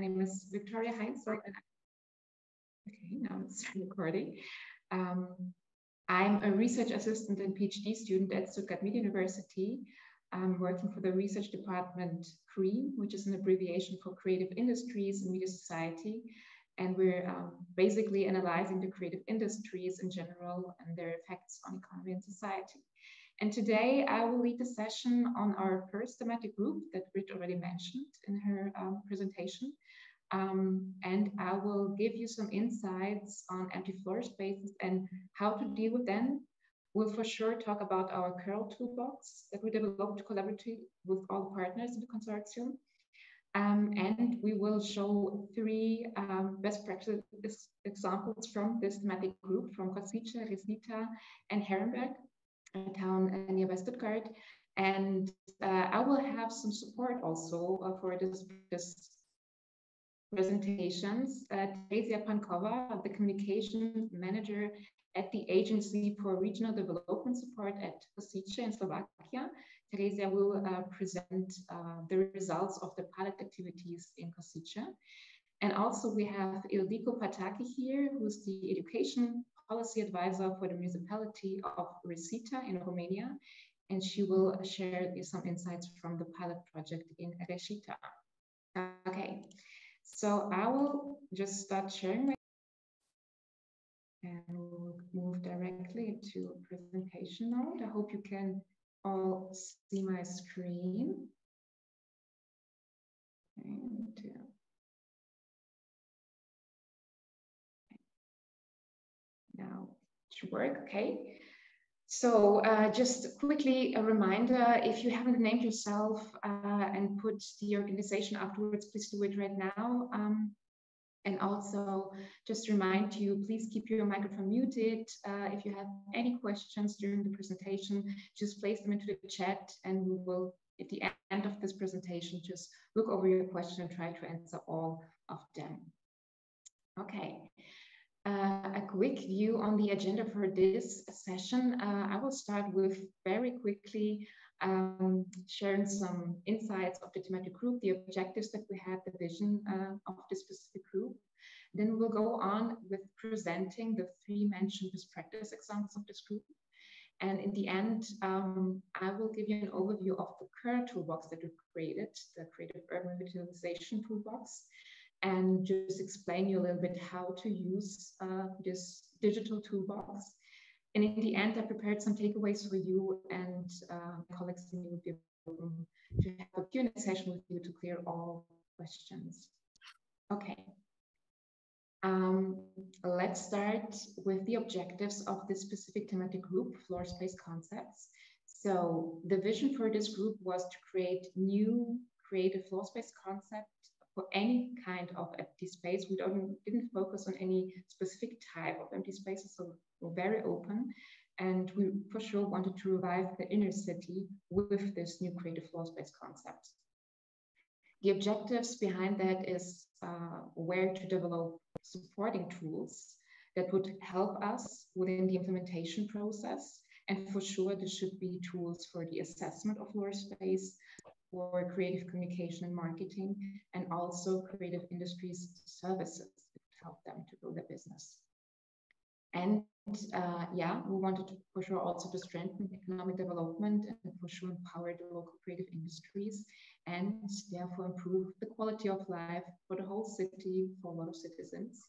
My name is Victoria Heinzel. Okay, now it's recording. Um, I'm a research assistant and PhD student at Stuttgart Media University. I'm working for the research department CREAM, which is an abbreviation for Creative Industries and Media Society. And we're um, basically analyzing the creative industries in general and their effects on economy and society. And today I will lead the session on our first thematic group that Brit already mentioned in her um, presentation. Um, and I will give you some insights on empty floor spaces and how to deal with them. We'll for sure talk about our CUR toolbox that we developed collaboratively with all the partners in the consortium. Um, and we will show three um, best practice examples from this thematic group from Košice, Resita, and Herrenberg a town near West Stuttgart. And uh, I will have some support also uh, for this, this presentations. Uh, Teresia Pankova, the communication manager at the Agency for Regional Development Support at Košice in Slovakia. Teresia will uh, present uh, the results of the pilot activities in Košice. And also we have Ildiko Pataki here, who's the education policy advisor for the municipality of Resita in Romania, and she will share some insights from the pilot project in Resita. Okay, so I will just start sharing my and we'll move directly to presentation mode. I hope you can all see my screen. And uh, work, okay. So uh, just quickly a reminder, if you haven't named yourself uh, and put the organization afterwards, please do it right now. Um, and also just remind you, please keep your microphone muted. Uh, if you have any questions during the presentation, just place them into the chat and we will, at the end of this presentation, just look over your question and try to answer all of them. Okay, uh, a quick view on the agenda for this session. Uh, I will start with very quickly um, sharing some insights of the thematic group, the objectives that we had, the vision uh, of this specific group. Then we'll go on with presenting the three mentioned best practice examples of this group. And in the end, um, I will give you an overview of the current toolbox that we've created, the Creative Urban Revitalization Toolbox, and just explain you a little bit how to use uh, this digital toolbox. And in the end, I prepared some takeaways for you and uh, colleagues and me would be able to have a Q&A session with you to clear all questions. Okay. Um, let's start with the objectives of this specific thematic group, floor space concepts. So the vision for this group was to create new creative floor space concepts for any kind of empty space. We don't, didn't focus on any specific type of empty spaces, so we're very open. And we for sure wanted to revive the inner city with this new creative floor space concept. The objectives behind that is uh, where to develop supporting tools that would help us within the implementation process. And for sure, there should be tools for the assessment of floor space, for creative communication and marketing, and also creative industries services to help them to grow their business. And uh, yeah, we wanted to for sure also to strengthen economic development and for sure empower the local creative industries and therefore improve the quality of life for the whole city, for a lot of citizens.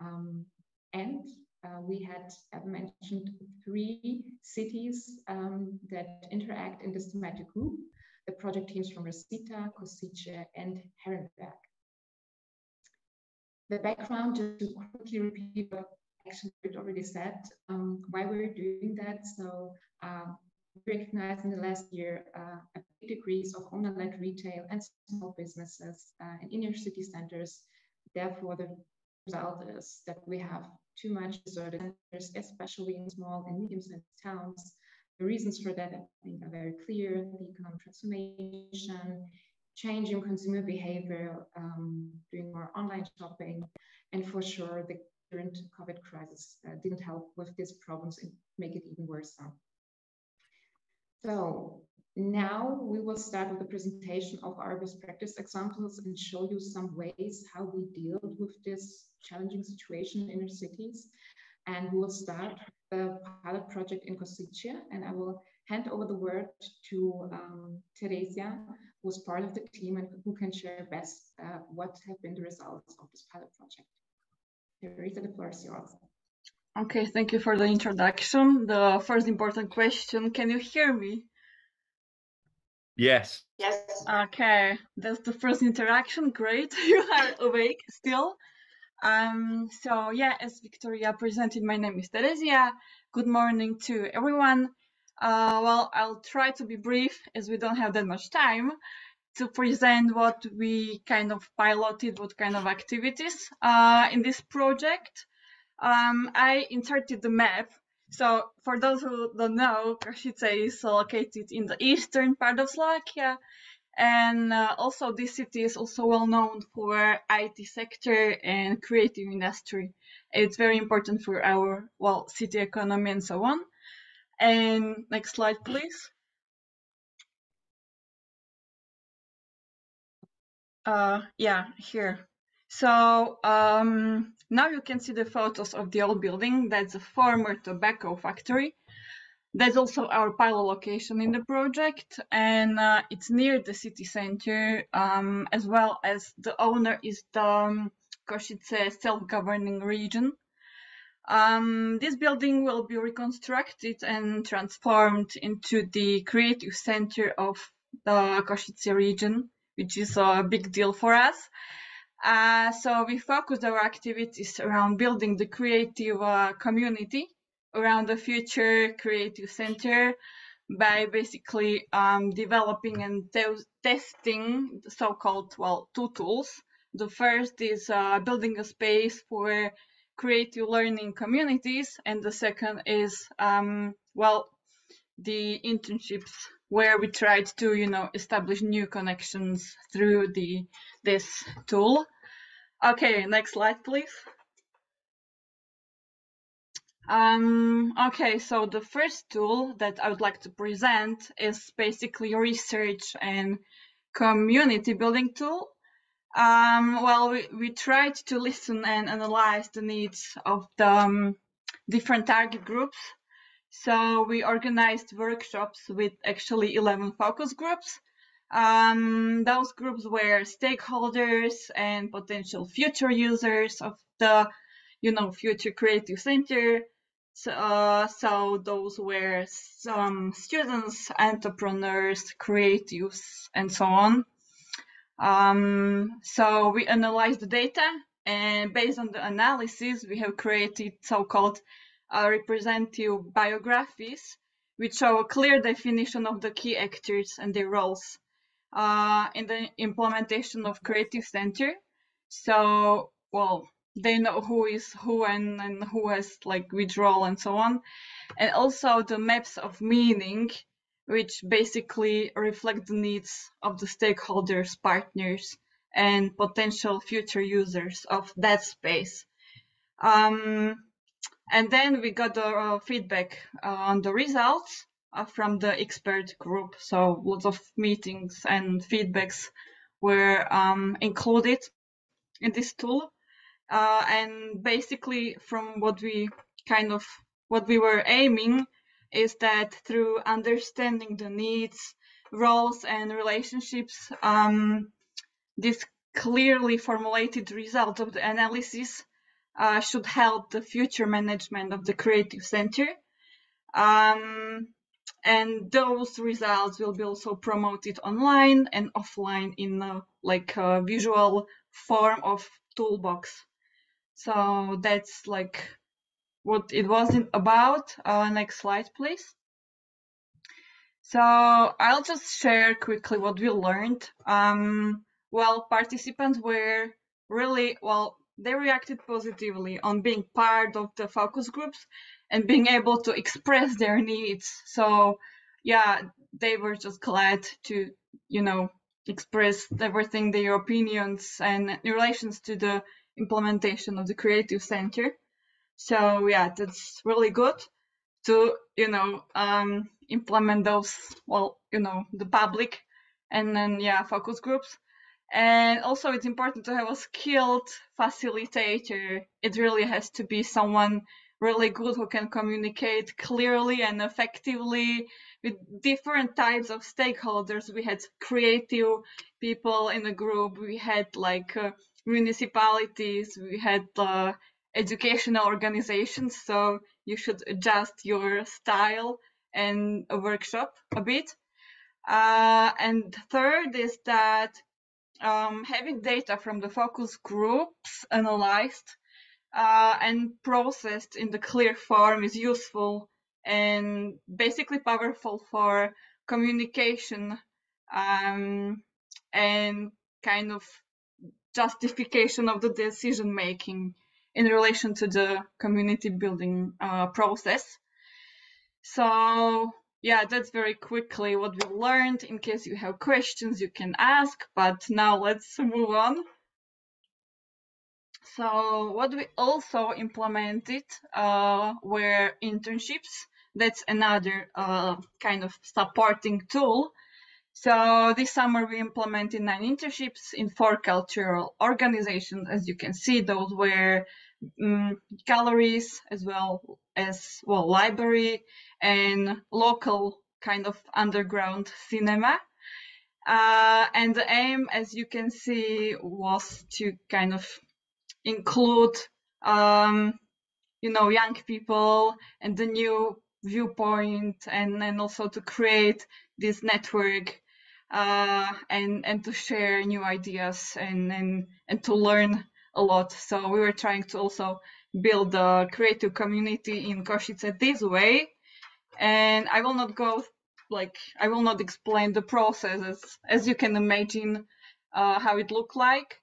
Um, and uh, we had uh, mentioned three cities um, that interact in this thematic group the project teams from Resita, Košice, and Herrenberg. The background, to quickly repeat what actually already said, um, why we're doing that. So um, we recognized in the last year uh, a big decrease of owner-led retail and small businesses uh, in inner city centers. Therefore, the result is that we have too much deserted centers, especially in small and medium-sized towns, the reasons for that, I think, are very clear. The economic transformation, changing consumer behavior, um, doing more online shopping, and for sure, the current COVID crisis uh, didn't help with these problems and make it even worse. Now. So now we will start with the presentation of our best practice examples and show you some ways how we deal with this challenging situation in our cities. And we will start the pilot project in Košice and I will hand over the word to um, Teresia, who's part of the team and who can share best uh, what have been the results of this pilot project. Teresia, the floor is yours. Okay, thank you for the introduction. The first important question, can you hear me? Yes. Yes. Okay, that's the first interaction. Great, you are awake still. Um, so yeah, as Victoria presented, my name is Teresia. Good morning to everyone. Uh, well, I'll try to be brief as we don't have that much time to present what we kind of piloted, what kind of activities uh, in this project. Um, I inserted the map so for those who don't know, Košice is located in the eastern part of Slovakia. And uh, also this city is also well known for IT sector and creative industry. It's very important for our, well, city economy and so on. And next slide, please. Uh, yeah, here. So um, now you can see the photos of the old building. That's a former tobacco factory. That's also our pilot location in the project, and uh, it's near the city center, um, as well as the owner is the um, Košice self-governing region. Um, this building will be reconstructed and transformed into the creative center of the Košice region, which is a big deal for us. Uh, so we focused our activities around building the creative uh, community around the future creative center by basically um, developing and testing the so-called well two tools. The first is uh, building a space for creative learning communities, and the second is um, well the internships where we tried to you know establish new connections through the this tool Okay, next slide, please. Um, okay, so the first tool that I would like to present is basically a research and community building tool. Um, well, we, we tried to listen and analyze the needs of the um, different target groups. So we organized workshops with actually 11 focus groups um, those groups were stakeholders and potential future users of the, you know, future creative center. So, uh, so those were some students, entrepreneurs, creatives, and so on. Um, so we analyzed the data, and based on the analysis, we have created so-called uh, representative biographies, which show a clear definition of the key actors and their roles uh, in the implementation of Creative Center. So, well, they know who is who and, and who has like withdrawal and so on. And also the maps of meaning, which basically reflect the needs of the stakeholders, partners, and potential future users of that space. Um, and then we got the uh, feedback uh, on the results uh, from the expert group. So lots of meetings and feedbacks were um, included in this tool. Uh, and basically from what we kind of, what we were aiming is that through understanding the needs, roles and relationships, um, this clearly formulated result of the analysis uh, should help the future management of the creative center. Um, and those results will be also promoted online and offline in a, like a visual form of toolbox so that's like what it was about. Uh, next slide please. So i'll just share quickly what we learned. Um, well participants were really well they reacted positively on being part of the focus groups and being able to express their needs. So yeah, they were just glad to, you know, express everything, their opinions and in relations to the implementation of the creative center. So yeah, that's really good to, you know, um, implement those, well, you know, the public, and then yeah, focus groups. And also, it's important to have a skilled facilitator. It really has to be someone really good who can communicate clearly and effectively with different types of stakeholders. We had creative people in the group, we had like uh, municipalities, we had uh, educational organizations. So you should adjust your style and workshop a bit. Uh, and third is that um, having data from the focus groups analyzed uh, and processed in the clear form is useful and basically powerful for communication um, and kind of justification of the decision making in relation to the community building uh, process. So yeah, that's very quickly what we learned. In case you have questions, you can ask, but now let's move on. So what we also implemented uh, were internships. That's another uh, kind of supporting tool. So this summer we implemented nine internships in four cultural organizations. As you can see, those were um, galleries as well as well library and local kind of underground cinema. Uh, and the aim, as you can see, was to kind of include, um, you know, young people and the new viewpoint, and then also to create this network uh, and and to share new ideas and and and to learn a lot. So we were trying to also build a creative community in Košice this way. And I will not go like I will not explain the processes as you can imagine uh, how it looked like.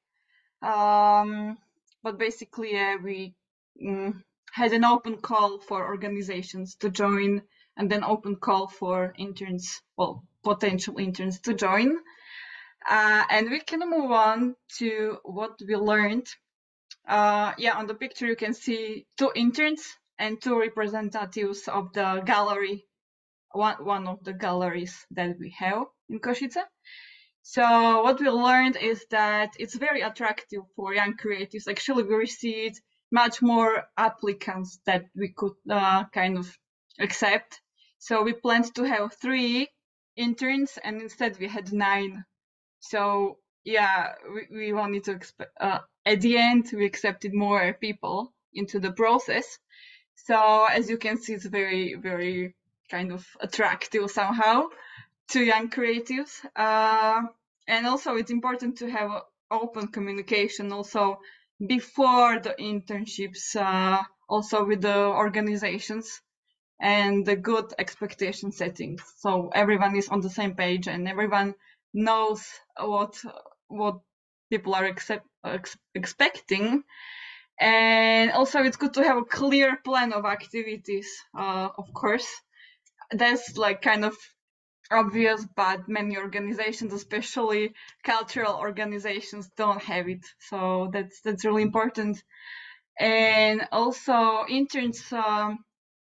Um, but basically, we mm, had an open call for organizations to join, and then open call for interns, well, potential interns to join. Uh, and we can move on to what we learned. Uh, yeah, on the picture you can see two interns and two representatives of the gallery, one, one of the galleries that we have in Košice. So what we learned is that it's very attractive for young creatives. Actually, we received much more applicants that we could uh, kind of accept. So we planned to have three interns, and instead we had nine. So yeah, we, we wanted to. Uh, at the end, we accepted more people into the process. So as you can see, it's very very kind of attractive somehow to young creatives. Uh, and also, it's important to have open communication also before the internships, uh, also with the organizations and the good expectation settings. So everyone is on the same page and everyone knows what what people are accept, ex expecting. And also, it's good to have a clear plan of activities. Uh, of course, that's like kind of obvious, but many organizations, especially cultural organizations, don't have it. So that's that's really important. And also, interns um,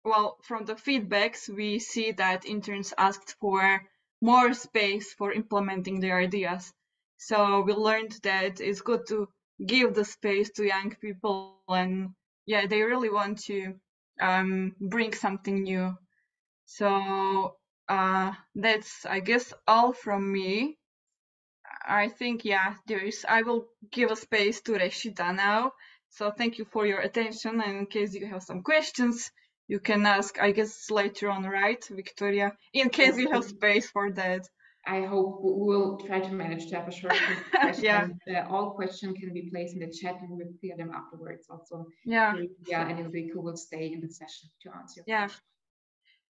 well, from the feedbacks, we see that interns asked for more space for implementing their ideas. So we learned that it's good to give the space to young people, and yeah, they really want to um, bring something new. So uh, that's, I guess, all from me. I think, yeah, there is. I will give a space to Resita now. So thank you for your attention. And in case you have some questions, you can ask, I guess, later on, right, Victoria? In case you have space for that. I hope we'll try to manage to have a short question. yeah. Uh, all questions can be placed in the chat and we'll clear them afterwards also. Yeah. Yeah, and Enrico will stay in the session to answer. Yeah.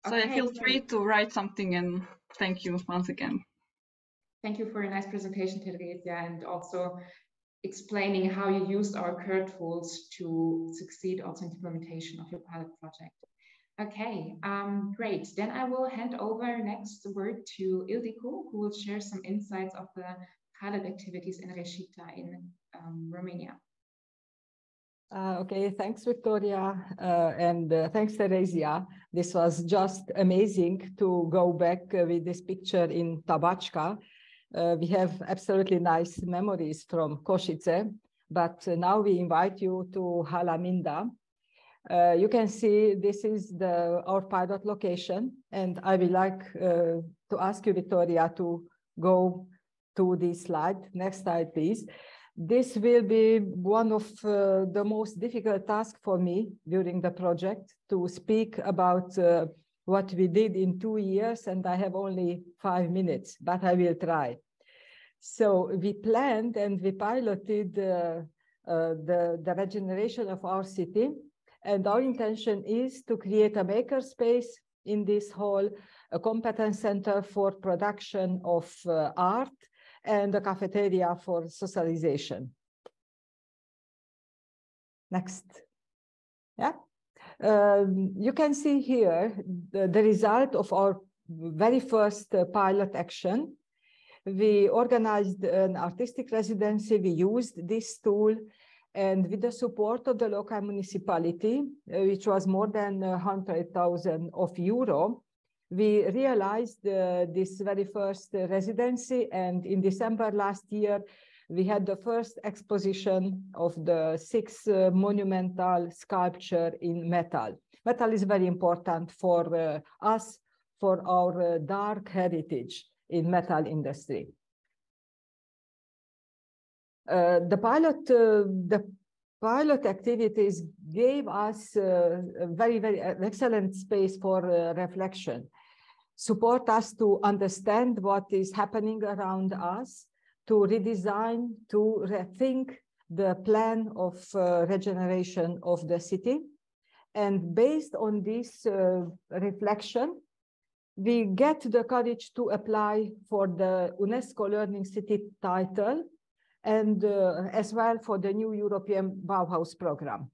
So okay, feel free to write something and thank you once again. Thank you for a nice presentation, Teresa, and also explaining how you used our CUR tools to succeed also in implementation of your pilot project. Okay, um, great. Then I will hand over next word to Ildiko, who will share some insights of the pilot activities in Reșița in um, Romania. Uh, okay, thanks, Victoria, uh, and uh, thanks, Teresia. This was just amazing to go back uh, with this picture in Tabačka. Uh, we have absolutely nice memories from Košice, but uh, now we invite you to Hala Minda. you can see this is the our pilot location, and I would like to ask you, Victoria, to go to this slide. Next slide, please this will be one of uh, the most difficult tasks for me during the project to speak about uh, what we did in two years and I have only five minutes, but I will try. So we planned and we piloted uh, uh the, the regeneration of our city and our intention is to create a makerspace in this hall, a competence center for production of uh, art and a cafeteria for socialization. Next. Yeah. Um, you can see here the, the result of our very first uh, pilot action. We organized an artistic residency. We used this tool and with the support of the local municipality, uh, which was more than 100,000 of euro, we realized uh, this very first residency and in December last year, we had the first exposition of the six uh, monumental sculpture in metal. Metal is very important for uh, us, for our uh, dark heritage in metal industry. Uh, the pilot, uh, the pilot activities gave us uh, a very, very excellent space for reflection support us to understand what is happening around us, to redesign, to rethink the plan of uh, regeneration of the city. And based on this uh, reflection, we get the courage to apply for the UNESCO Learning City title and uh, as well for the new European Bauhaus program.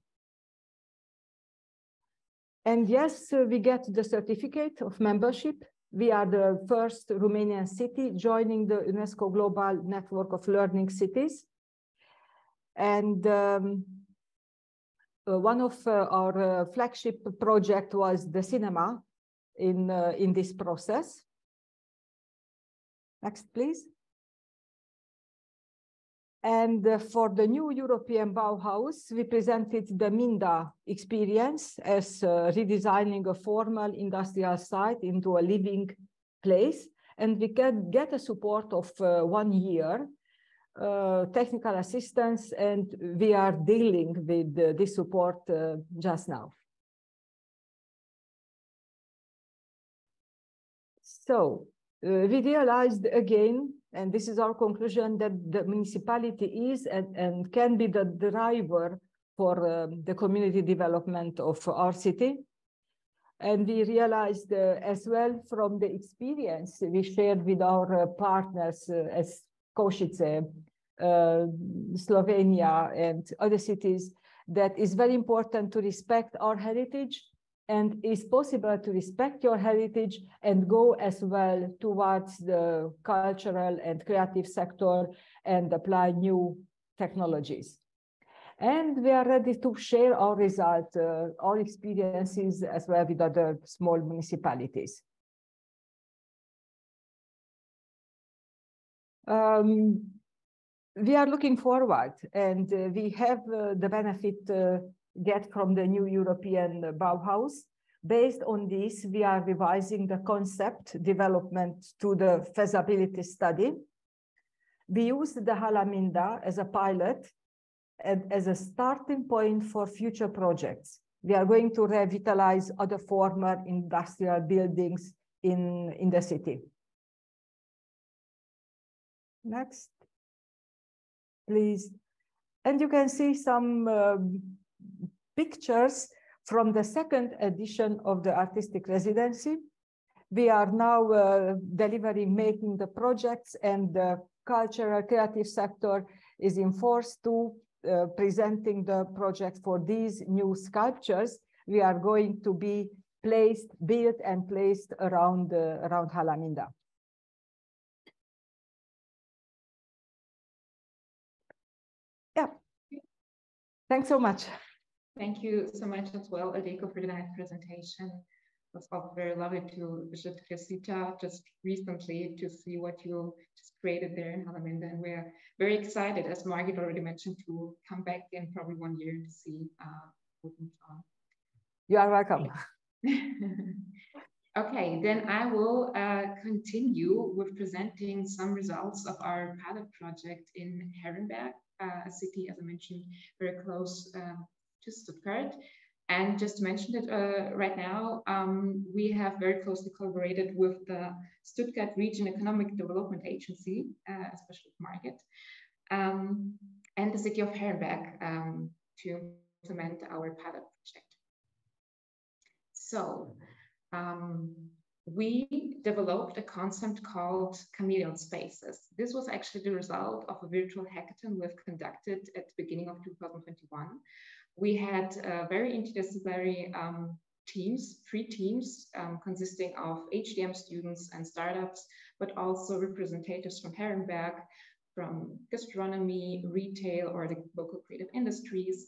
And yes, uh, we get the certificate of membership we are the first Romanian city joining the UNESCO Global Network of Learning Cities. And um, uh, one of uh, our uh, flagship project was the cinema in, uh, in this process. Next, please. And uh, for the new European Bauhaus, we presented the Minda experience as uh, redesigning a formal industrial site into a living place. And we can get a support of uh, one year, uh, technical assistance, and we are dealing with uh, this support uh, just now. So we realized again and this is our conclusion that the municipality is and, and can be the driver for um, the community development of our city. And we realized uh, as well from the experience we shared with our uh, partners uh, as Košice, uh, Slovenia, and other cities that it's very important to respect our heritage and it's possible to respect your heritage and go as well towards the cultural and creative sector and apply new technologies. And we are ready to share our results, uh, our experiences as well with other small municipalities. Um, we are looking forward and uh, we have uh, the benefit uh, get from the new European Bauhaus. Based on this, we are revising the concept development to the feasibility study. We used the Hala Minda as a pilot and as a starting point for future projects. We are going to revitalize other former industrial buildings in, in the city. Next, please. And you can see some um, pictures from the second edition of the artistic residency. We are now uh, delivering, making the projects and the cultural creative sector is in force to uh, presenting the project for these new sculptures. We are going to be placed, built and placed around, uh, around Hala Minda. Yeah. Thanks so much. Thank you so much as well, Ildiko, for the nice presentation. It was also very lovely to visit Resita just recently to see what you just created there in Harlem. And we're very excited, as Margit already mentioned, to come back in probably one year to see uh, what moves on. You are welcome. okay, then I will uh, continue with presenting some results of our pilot project in Herrenberg, uh, a city, as I mentioned, very close uh, to Stuttgart. And just to mention it uh, right now, um, we have very closely collaborated with the Stuttgart Region Economic Development Agency, uh, especially Margit, um, and the city of Herrenberg um, to implement our pilot project. So um, we developed a concept called chameleon spaces. This was actually the result of a virtual hackathon we've conducted at the beginning of 2021 we had very interdisciplinary um, teams, three teams um, consisting of HDM students and startups, but also representatives from Herrenberg, from gastronomy, retail, or the local creative industries.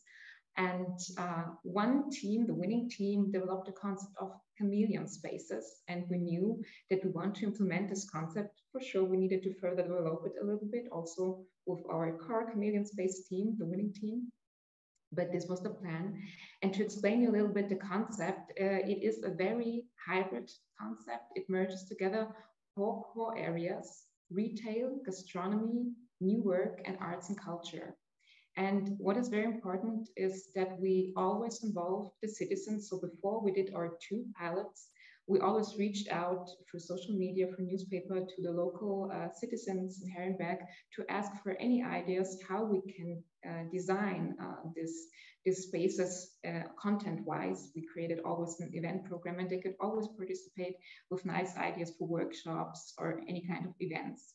And uh, one team, the winning team, developed a concept of chameleon spaces. And we knew that we want to implement this concept. For sure, we needed to further develop it a little bit also with our car chameleon space team, the winning team but this was the plan. And to explain you a little bit the concept, uh, it is a very hybrid concept. It merges together four core areas, retail, gastronomy, new work, and arts and culture. And what is very important is that we always involve the citizens. So before we did our two pilots, we always reached out through social media, through newspaper to the local uh, citizens in Herrenberg to ask for any ideas how we can uh, design uh, this, these spaces uh, content-wise. We created always an event program and they could always participate with nice ideas for workshops or any kind of events.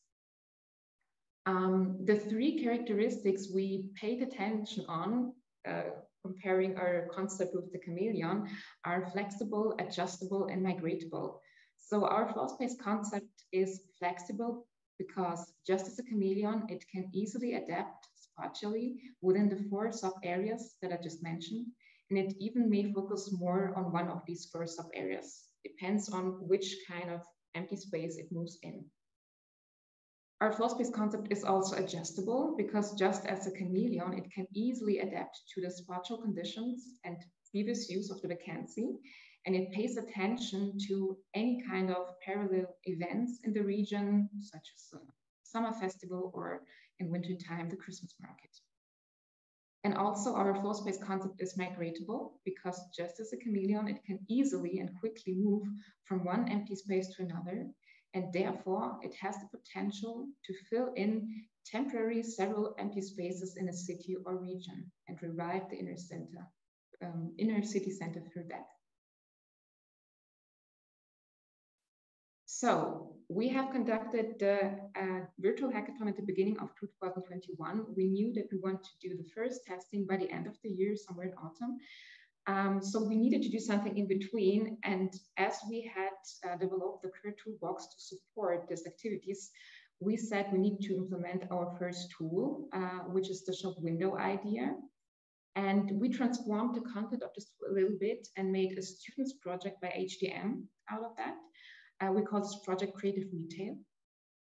Um, the three characteristics we paid attention on uh, comparing our concept with the chameleon, are flexible, adjustable, and migratable. So our floor space concept is flexible because just as a chameleon, it can easily adapt spatially within the four sub areas that I just mentioned. And it even may focus more on one of these four sub areas. Depends on which kind of empty space it moves in. Our floor space concept is also adjustable because just as a chameleon, it can easily adapt to the spatial conditions and previous use of the vacancy. And it pays attention to any kind of parallel events in the region, such as summer festival or in winter time, the Christmas market. And also our floor space concept is migratable because just as a chameleon, it can easily and quickly move from one empty space to another and therefore it has the potential to fill in temporary several empty spaces in a city or region and revive the inner center, um, inner city center through that. So we have conducted the uh, virtual hackathon at the beginning of 2021. We knew that we want to do the first testing by the end of the year, somewhere in autumn. Um, so we needed to do something in between. And as we had uh, developed the career toolbox to support these activities, we said we need to implement our first tool, uh, which is the shop window idea. And we transformed the content of this a little bit and made a students project by HDM out of that. Uh, we call this project Creative Retail.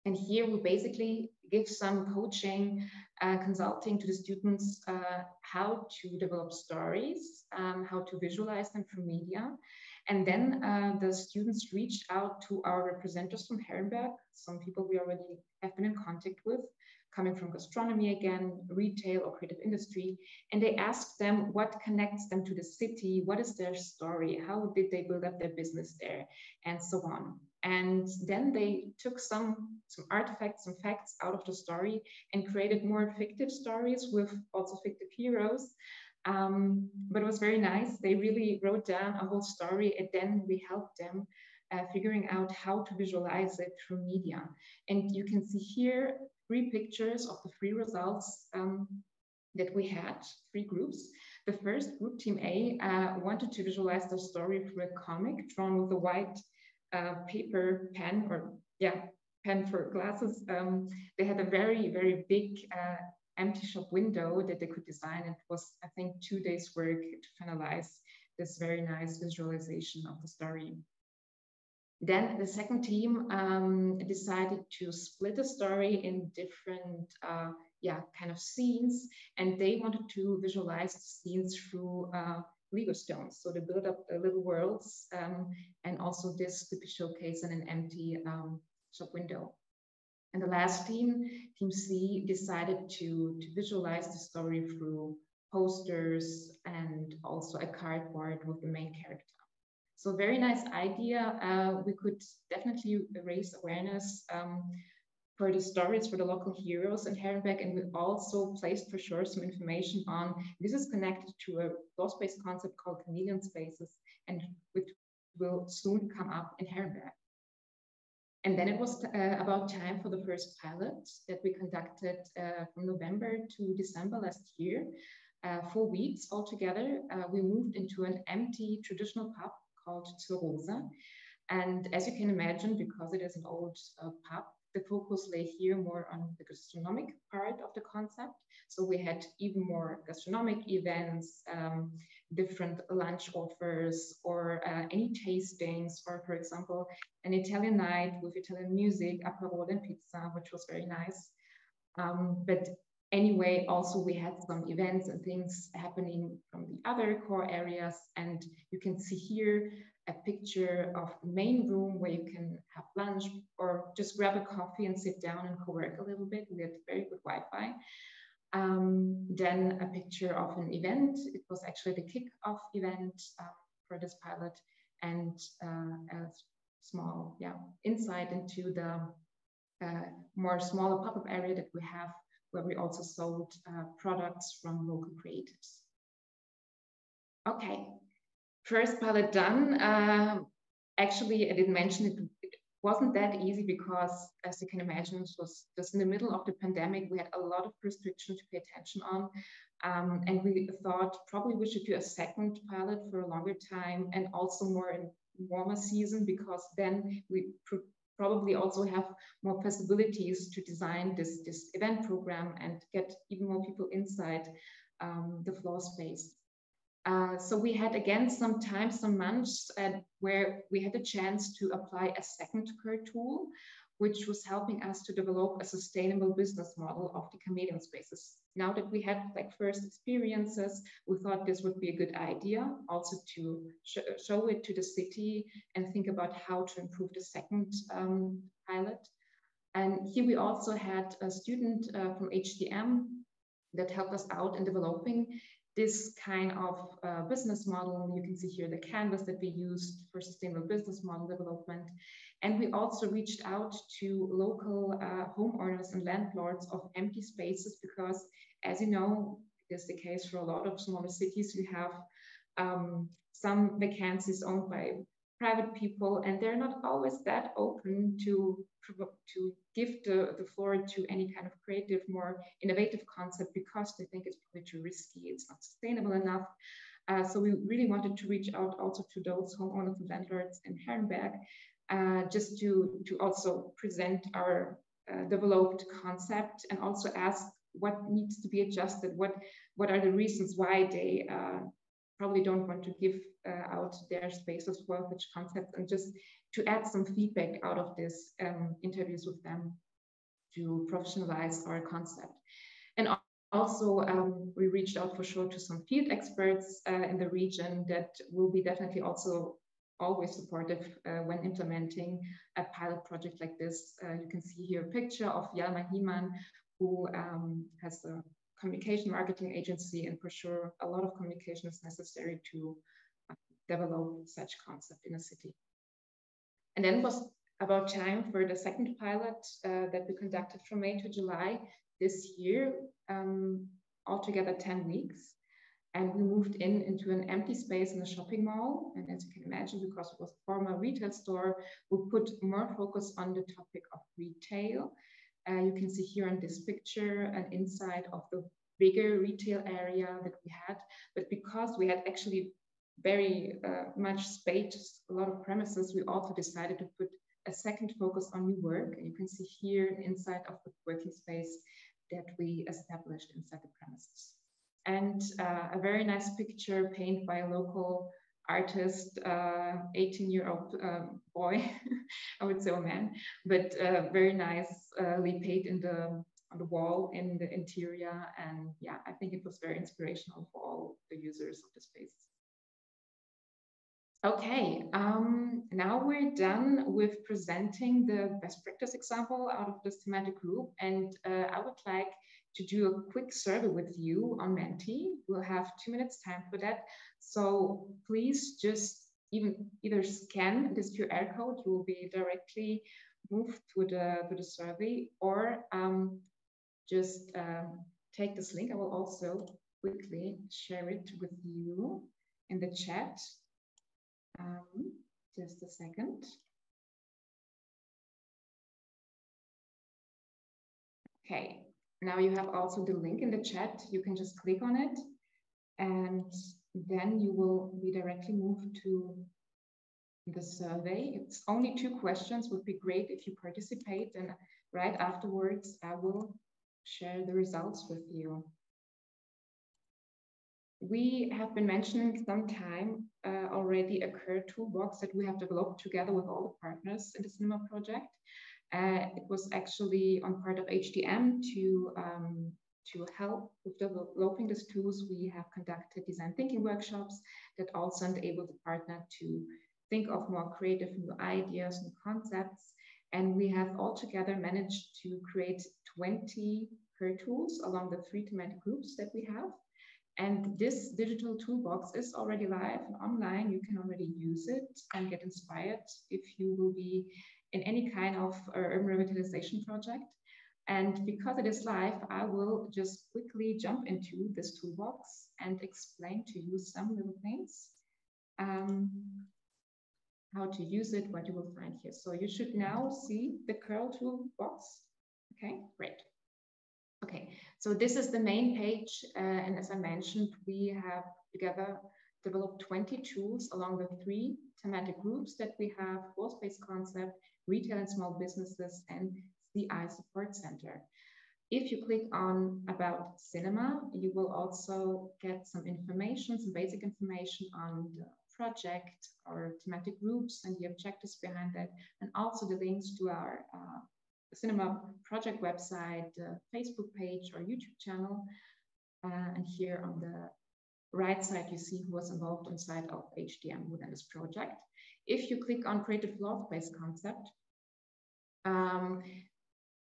And here we basically give some coaching, uh, consulting to the students uh, how to develop stories, um, how to visualize them from media. And then uh, the students reached out to our representatives from Herrenberg, some people we already have been in contact with, coming from gastronomy again, retail or creative industry. And they asked them what connects them to the city, what is their story, how did they build up their business there, and so on. And then they took some, some artifacts, some facts out of the story and created more fictive stories with also fictive heroes. Um, but it was very nice. They really wrote down a whole story and then we helped them uh, figuring out how to visualize it through media. And you can see here three pictures of the three results um, that we had, three groups. The first group, Team A, uh, wanted to visualize the story through a comic drawn with a white uh, paper pen or yeah pen for glasses um, they had a very very big uh, empty shop window that they could design. It was, I think, two days work to finalize this very nice visualization of the story. Then the second team um, decided to split the story in different, uh, yeah, kind of scenes, and they wanted to visualize the scenes through uh, Lego stones. So they built up little worlds, um, and also this could be showcased in an empty um, shop window. And the last team, Team C, decided to, to visualize the story through posters and also a cardboard with the main character. So very nice idea. Uh, we could definitely raise awareness um, for the stories for the local heroes in Herrenberg, and we also placed for sure some information on this is connected to a floor space concept called chameleon spaces, and which will soon come up in Herrenberg. And then it was uh, about time for the first pilot that we conducted uh, from November to December last year. Uh, four weeks altogether, uh, we moved into an empty traditional pub called Zur Rose. And as you can imagine, because it is an old uh, pub, the focus lay here more on the gastronomic part of the concept. So we had even more gastronomic events, um, different lunch offers, or uh, any tastings, or for example, an Italian night with Italian music, aperol and pizza, which was very nice. Um, but anyway, also we had some events and things happening from the other core areas. And you can see here a picture of the main room where you can have lunch or just grab a coffee and sit down and co-work a little bit. We had very good Wi-Fi. Um, then a picture of an event. It was actually the kick-off event uh, for this pilot and uh, a small yeah, insight into the uh, more smaller pop-up area that we have where we also sold uh, products from local creators. Okay, first pilot done. Uh, actually, I didn't mention it, it wasn't that easy because, as you can imagine, it was just in the middle of the pandemic. We had a lot of restrictions to pay attention on. Um, and we thought probably we should do a second pilot for a longer time and also more in warmer season because then we probably also have more possibilities to design this, this event program and get even more people inside um, the floor space. Uh, so we had again some time, some months uh, where we had a chance to apply a second CUR tool, which was helping us to develop a sustainable business model of the chameleon spaces. Now that we had like first experiences, we thought this would be a good idea also to sh show it to the city and think about how to improve the second um, pilot. And here we also had a student uh, from HDM that helped us out in developing this kind of uh, business model. You can see here the canvas that we used for sustainable business model development. And we also reached out to local uh, homeowners and landlords of empty spaces because, as you know, it is the case for a lot of smaller cities. We have um, some vacancies owned by private people, and they're not always that open to to give the, the floor to any kind of creative, more innovative concept because they think it's probably too risky, it's not sustainable enough. Uh, so we really wanted to reach out also to those homeowners and landlords in Herrenberg, uh, just to, to also present our uh, developed concept and also ask what needs to be adjusted, what, what are the reasons why they uh, probably don't want to give out their spaces for which concepts and just to add some feedback out of this um, interviews with them to professionalize our concept. And also, um, we reached out for sure to some field experts uh, in the region that will be definitely also always supportive uh, when implementing a pilot project like this. Uh, you can see here a picture of Yalma Himan, who um, has a communication marketing agency, and for sure, a lot of communication is necessary to uh, develop such concept in a city. And then was about time for the second pilot uh, that we conducted from May to July this year, um, altogether 10 weeks. And we moved in into an empty space in a shopping mall. And as you can imagine, because it was a former retail store, we put more focus on the topic of retail. Uh, you can see here on this picture an inside of the bigger retail area that we had. But because we had actually very uh, much space, a lot of premises, we also decided to put a second focus on new work. And you can see here inside of the working space that we established inside the premises. And uh, a very nice picture painted by a local artist, 18-year-old uh, um, boy, I would say a man, but uh, very nicely painted in the on the wall in the interior. And yeah, I think it was very inspirational for all the users of the space. Okay, um, now we're done with presenting the best practice example out of this thematic group. And uh, I would like to do a quick survey with you on Menti. We'll have two minutes time for that. So please just even either scan this QR code, you will be directly moved to the, to the survey, or um, just um, take this link. I will also quickly share it with you in the chat. Um, just a second. Okay, now you have also the link in the chat. You can just click on it and then you will be directly moved to the survey. It's only two questions, would be great if you participate and right afterwards I will share the results with you. We have been mentioning some time uh, already a CUR toolbox that we have developed together with all the partners in the cinema project. Uh, it was actually on part of HDM to, um, to help with developing these tools. We have conducted design thinking workshops that also enabled the partner to think of more creative new ideas and concepts. And we have all together managed to create 20 CUR tools along the three thematic groups that we have. And this digital toolbox is already live and online. You can already use it and get inspired if you will be in any kind of uh, urban revitalization project. And because it is live, I will just quickly jump into this toolbox and explain to you some little things. Um, how to use it, what you will find here. So you should now see the CUR toolbox. Okay, great. Okay, so this is the main page. Uh, and as I mentioned, we have together developed 20 tools along the three thematic groups that we have, floor space concept, retail and small businesses, and CI support center. If you click on about cinema, you will also get some information, some basic information on the project or thematic groups and the objectives behind that, and also the links to our uh, cinema project website, uh, Facebook page, or YouTube channel. Uh, and here on the right side, you see who was involved inside of HDM within this project. If you click on Creative Floor Space concept, um,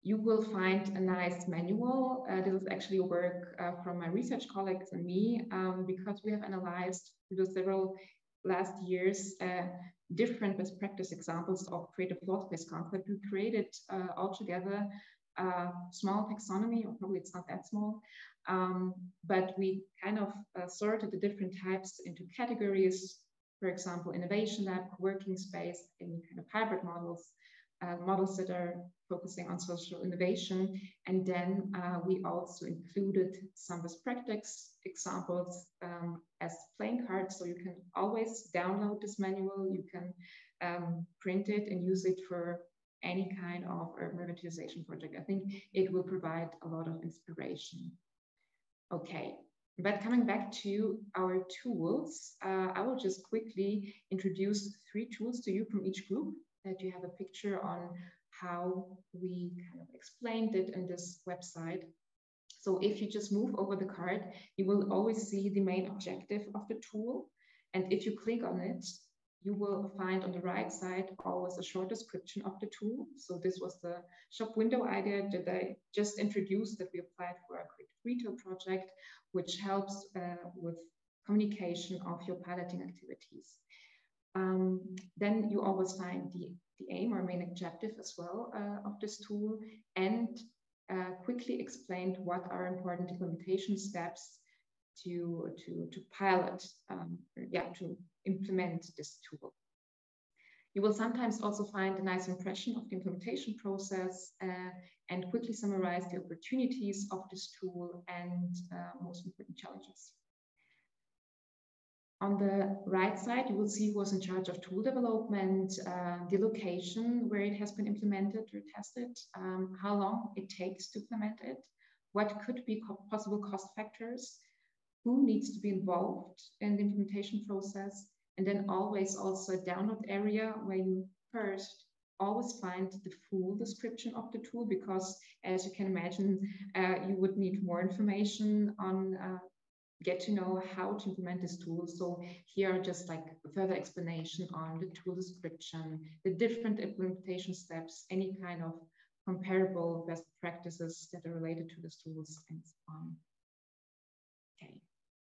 you will find a nice manual. Uh, this is actually work uh, from my research colleagues and me um, because we have analyzed through several last years uh, different best practice examples of creative floor space concept. We created uh, altogether a small taxonomy, or probably it's not that small, um, but we kind of uh, sorted the different types into categories, for example, innovation lab, working space, any kind of hybrid models, uh, models that are focusing on social innovation. And then uh, we also included some best practice examples um, as playing cards. So you can always download this manual, you can um, print it and use it for any kind of urban revitalization project. I think it will provide a lot of inspiration. Okay, but coming back to our tools, uh, I will just quickly introduce three tools to you from each group that you have a picture on how we kind of explained it in this website. So if you just move over the card, you will always see the main objective of the tool. And if you click on it, you will find on the right side always a short description of the tool. So this was the shop window idea that I just introduced that we applied for a quick retail project, which helps uh, with communication of your piloting activities. Um, then you always find the, the aim or main objective as well uh, of this tool and uh, quickly explained what are important implementation steps to, to, to pilot, um, yeah, to implement this tool. You will sometimes also find a nice impression of the implementation process uh, and quickly summarize the opportunities of this tool and uh, most important challenges. On the right side, you will see who was in charge of tool development, uh, the location where it has been implemented or tested, um, how long it takes to implement it, what could be co possible cost factors, who needs to be involved in the implementation process, and then always also a download area where you first always find the full description of the tool because as you can imagine, uh, you would need more information on uh, get to know how to implement this tool. So here are just like further explanation on the tool description, the different implementation steps, any kind of comparable best practices that are related to the tools and so on. Okay.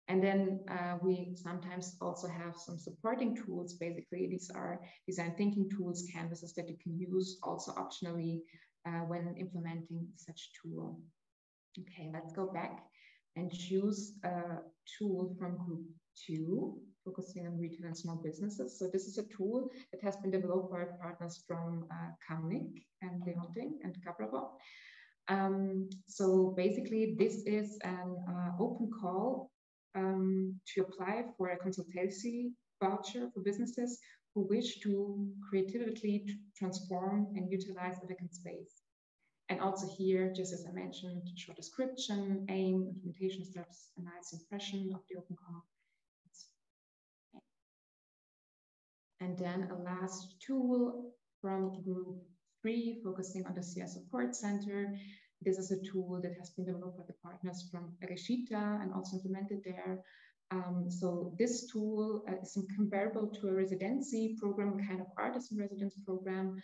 And then uh, we sometimes also have some supporting tools. Basically, these are design thinking tools, canvases that you can use also optionally uh, when implementing such tool. Okay, let's go back and choose a tool from group two, focusing on retail and small businesses. So this is a tool that has been developed by partners from uh, Kamnik and Leonding and Gabrovo. Um, so basically, this is an uh, open call um, to apply for a consultancy voucher for businesses who wish to creatively transform and utilize a vacant space. And also here, just as I mentioned, short description, aim, implementation steps, a nice impression of the open call. And then a last tool from group three, focusing on the CI support center. This is a tool that has been developed by the partners from Resita and also implemented there. Um, so this tool uh, is comparable to a residency program, kind of artist in residence program,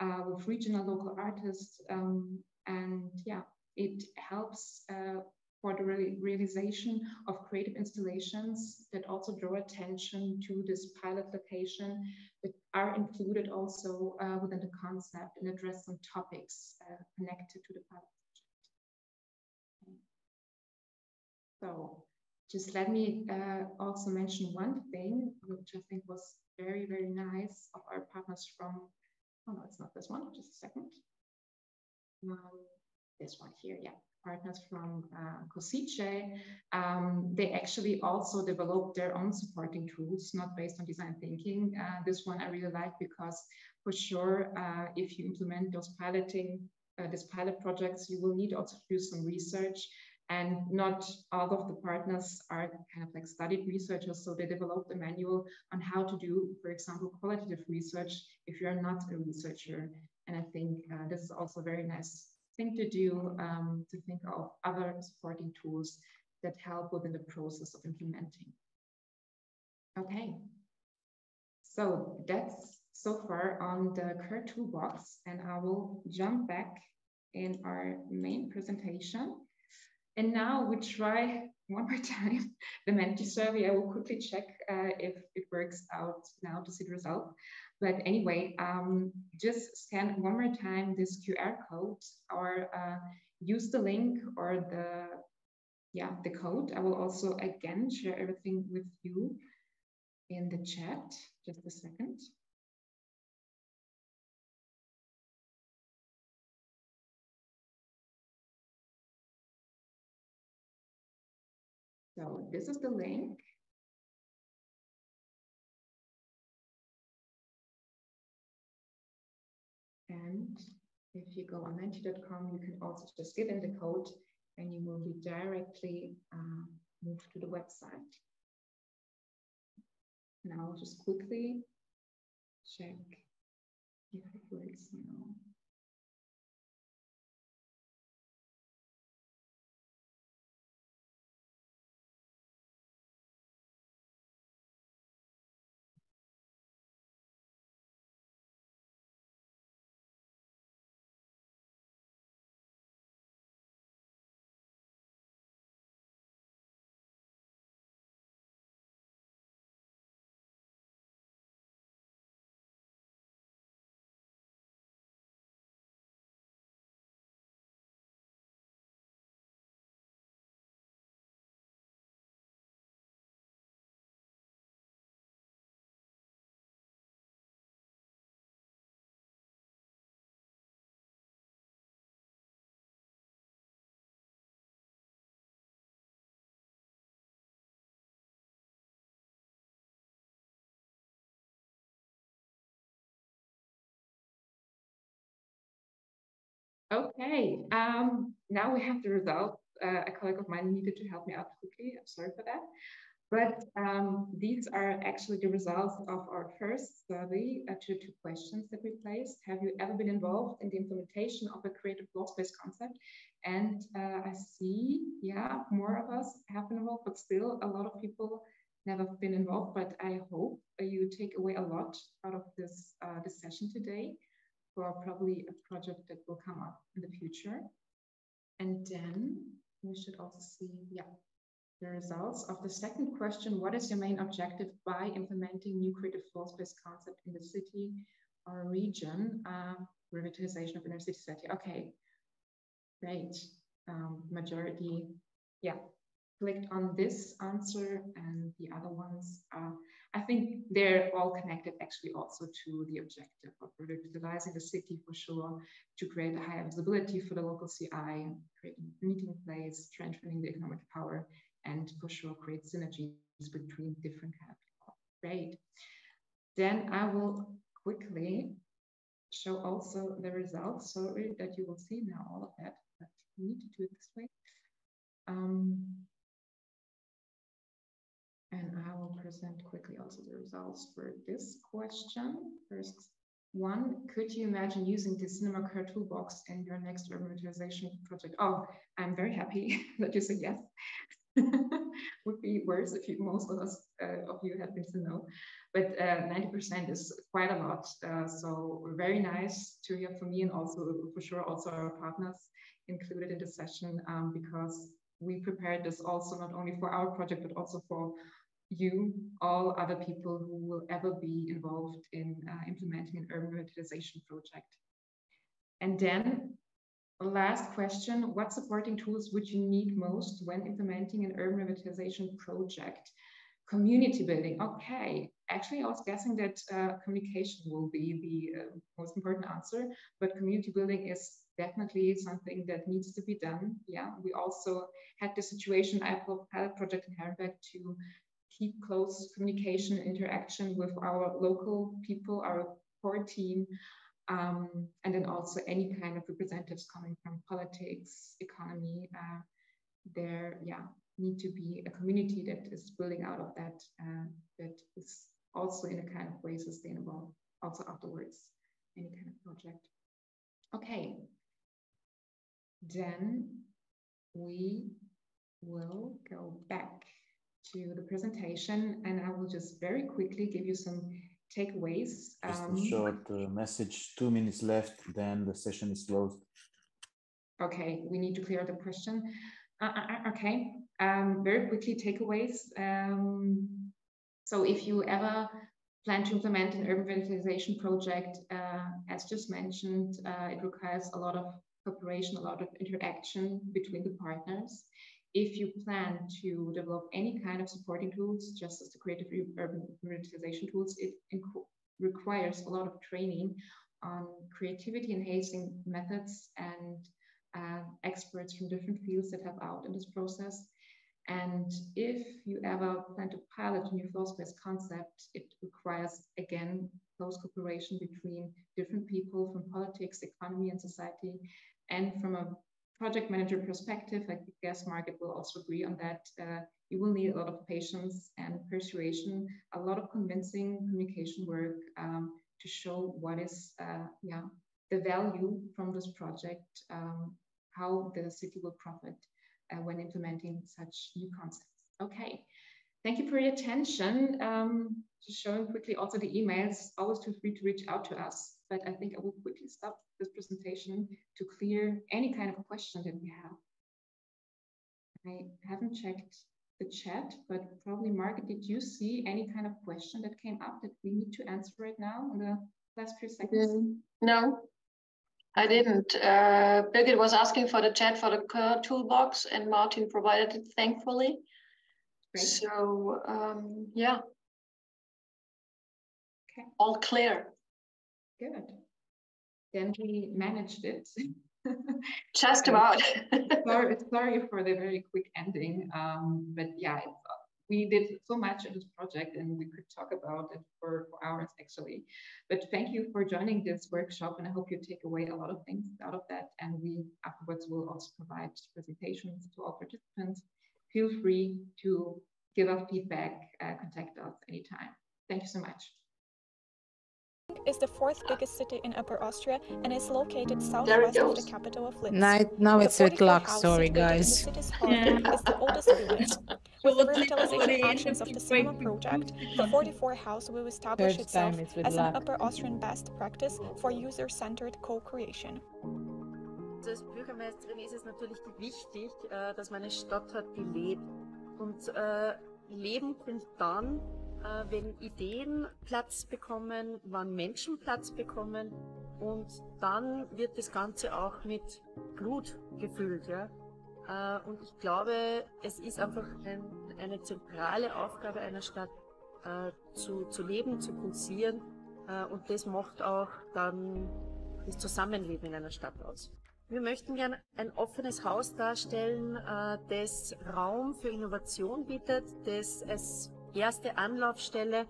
uh, with regional local artists. Um, and yeah, it helps uh, for the re realization of creative installations that also draw attention to this pilot location that are included also uh, within the concept and address some topics uh, connected to the pilot project. So just let me uh, also mention one thing, which I think was very, very nice of our partners from Oh, no, it's not this one. Just a second. Um, this one here, yeah. Partners from uh, Košice. Um, they actually also developed their own supporting tools, not based on design thinking. Uh, this one I really like because for sure, uh, if you implement those piloting, uh, these pilot projects, you will need also to do some research and not all of the partners are kind of like studied researchers so they developed a manual on how to do for example qualitative research if you're not a researcher. And i think uh, this is also a very nice thing to do um, to think of other supporting tools that help within the process of implementing. Okay. So that's so far on the CUR toolbox and i will jump back in our main presentation and now we try one more time the Menti survey. I will quickly check uh, if it works out now to see the result. But anyway, um, just scan one more time this QR code or uh, use the link or the yeah the code. I will also again share everything with you in the chat. Just a second. So this is the link. And if you go on menti.com, you can also just give in the code and you will be directly uh, moved to the website. Now I'll just quickly check if it works now. Okay, um, now we have the result. Uh, a colleague of mine needed to help me out quickly. I'm sorry for that. But um, these are actually the results of our first survey uh, to two questions that we placed. Have you ever been involved in the implementation of a creative floor space concept? And uh, I see, yeah, more of us have been involved, but still a lot of people never been involved. But I hope you take away a lot out of this, uh, this session today for probably a project that will come up in the future. And then we should also see, yeah, the results of the second question, what is your main objective by implementing new creative floor space concept in the city or region? Uh, revitalization of inner city setting. Okay, great. Um, majority, yeah, clicked on this answer and the other ones, I think they're all connected actually also to the objective of revitalizing the city for sure, to create a higher visibility for the local CI, creating meeting place, strengthening the economic power, and for sure create synergies between different people. Great. Then I will quickly show also the results. Sorry that you will see now all of that, but we need to do it this way. Um, and I will present quickly also the results for this question. First one, could you imagine using the CinemaCare toolbox in your next urbanization project? Oh, I'm very happy that you say yes. would be worse if you, most of us uh, of you had been to know. But 90% uh, is quite a lot. Uh, so very nice to hear from me and also for sure also our partners included in the session um, because we prepared this also not only for our project but also for you, all other people who will ever be involved in uh, implementing an urban revitalization project. And then last question, what supporting tools would you need most when implementing an urban revitalization project? Community building, okay. Actually, I was guessing that uh, communication will be the uh, most important answer, but community building is definitely something that needs to be done. Yeah, we also had the situation, I have a project in Herrenberg to keep close communication, interaction with our local people, our core team, um, and then also any kind of representatives coming from politics, economy. Uh, there, yeah, need to be a community that is building out of that, uh, that is also in a kind of way sustainable, also afterwards, any kind of project. Okay, then we will go back to the presentation and I will just very quickly give you some takeaways. Just um, a short uh, message, two minutes left, then the session is closed. Okay, we need to clear the question. Uh, uh, uh okay, um, very quickly takeaways. Um, so if you ever plan to implement an urban revitalization project, uh, as just mentioned, uh, it requires a lot of cooperation, a lot of interaction between the partners if you plan to develop any kind of supporting tools, just as the creative urban revitalization tools, it requires a lot of training on creativity enhancing methods and uh, experts from different fields that help out in this process. And if you ever plan to pilot a new floor space concept, it requires, again, close cooperation between different people from politics, economy, and society, and from a project manager perspective, I guess Margaret will also agree on that. Uh, you will need a lot of patience and persuasion, a lot of convincing communication work um, to show what is, uh, yeah, the value from this project, um, how the city will profit uh, when implementing such new concepts. Okay, thank you for your attention. Um, just showing quickly also the emails, always feel free to reach out to us but I think I will quickly stop this presentation to clear any kind of question that we have. I haven't checked the chat, but probably Margaret, did you see any kind of question that came up that we need to answer right now in the last few seconds? Mm, no, I didn't. Uh, Birgit was asking for the chat for the toolbox and Martin provided it, thankfully. Great. So, um, yeah. Okay. All clear. Good. Then we managed it. Just about. sorry, sorry for the very quick ending. Um, but yeah, we did so much in this project and we could talk about it for, for hours actually. But thank you for joining this workshop and I hope you take away a lot of things out of that. And we afterwards will also provide presentations to all participants. Feel free to give us feedback, uh, contact us anytime. Thank you so much is the fourth biggest city in Upper Austria and is located southwest of the capital of Linz. Night, now it's with luck, sorry guys. The city's heart yeah. is the oldest building. With the revitalization actions of the cinema project, the 44 house will establish Third itself as luck. an Upper Austrian best practice for user-centered co-creation. Als Bürgermeisterin ist es natürlich wichtig, äh, dass man eine Stadt hat, die lebt. Und äh, Leben kommt dann, äh, wenn Ideen Platz bekommen, wann Menschen Platz bekommen und dann wird das Ganze auch mit Blut gefüllt. Ja? Äh, und ich glaube, es ist einfach ein, eine zentrale Aufgabe einer Stadt, äh, zu, zu leben, zu pulsieren und das macht auch dann das Zusammenleben in einer Stadt aus. Wir möchten gerne ein offenes Haus darstellen, das Raum für Innovation bietet, das es erste Anlaufstelle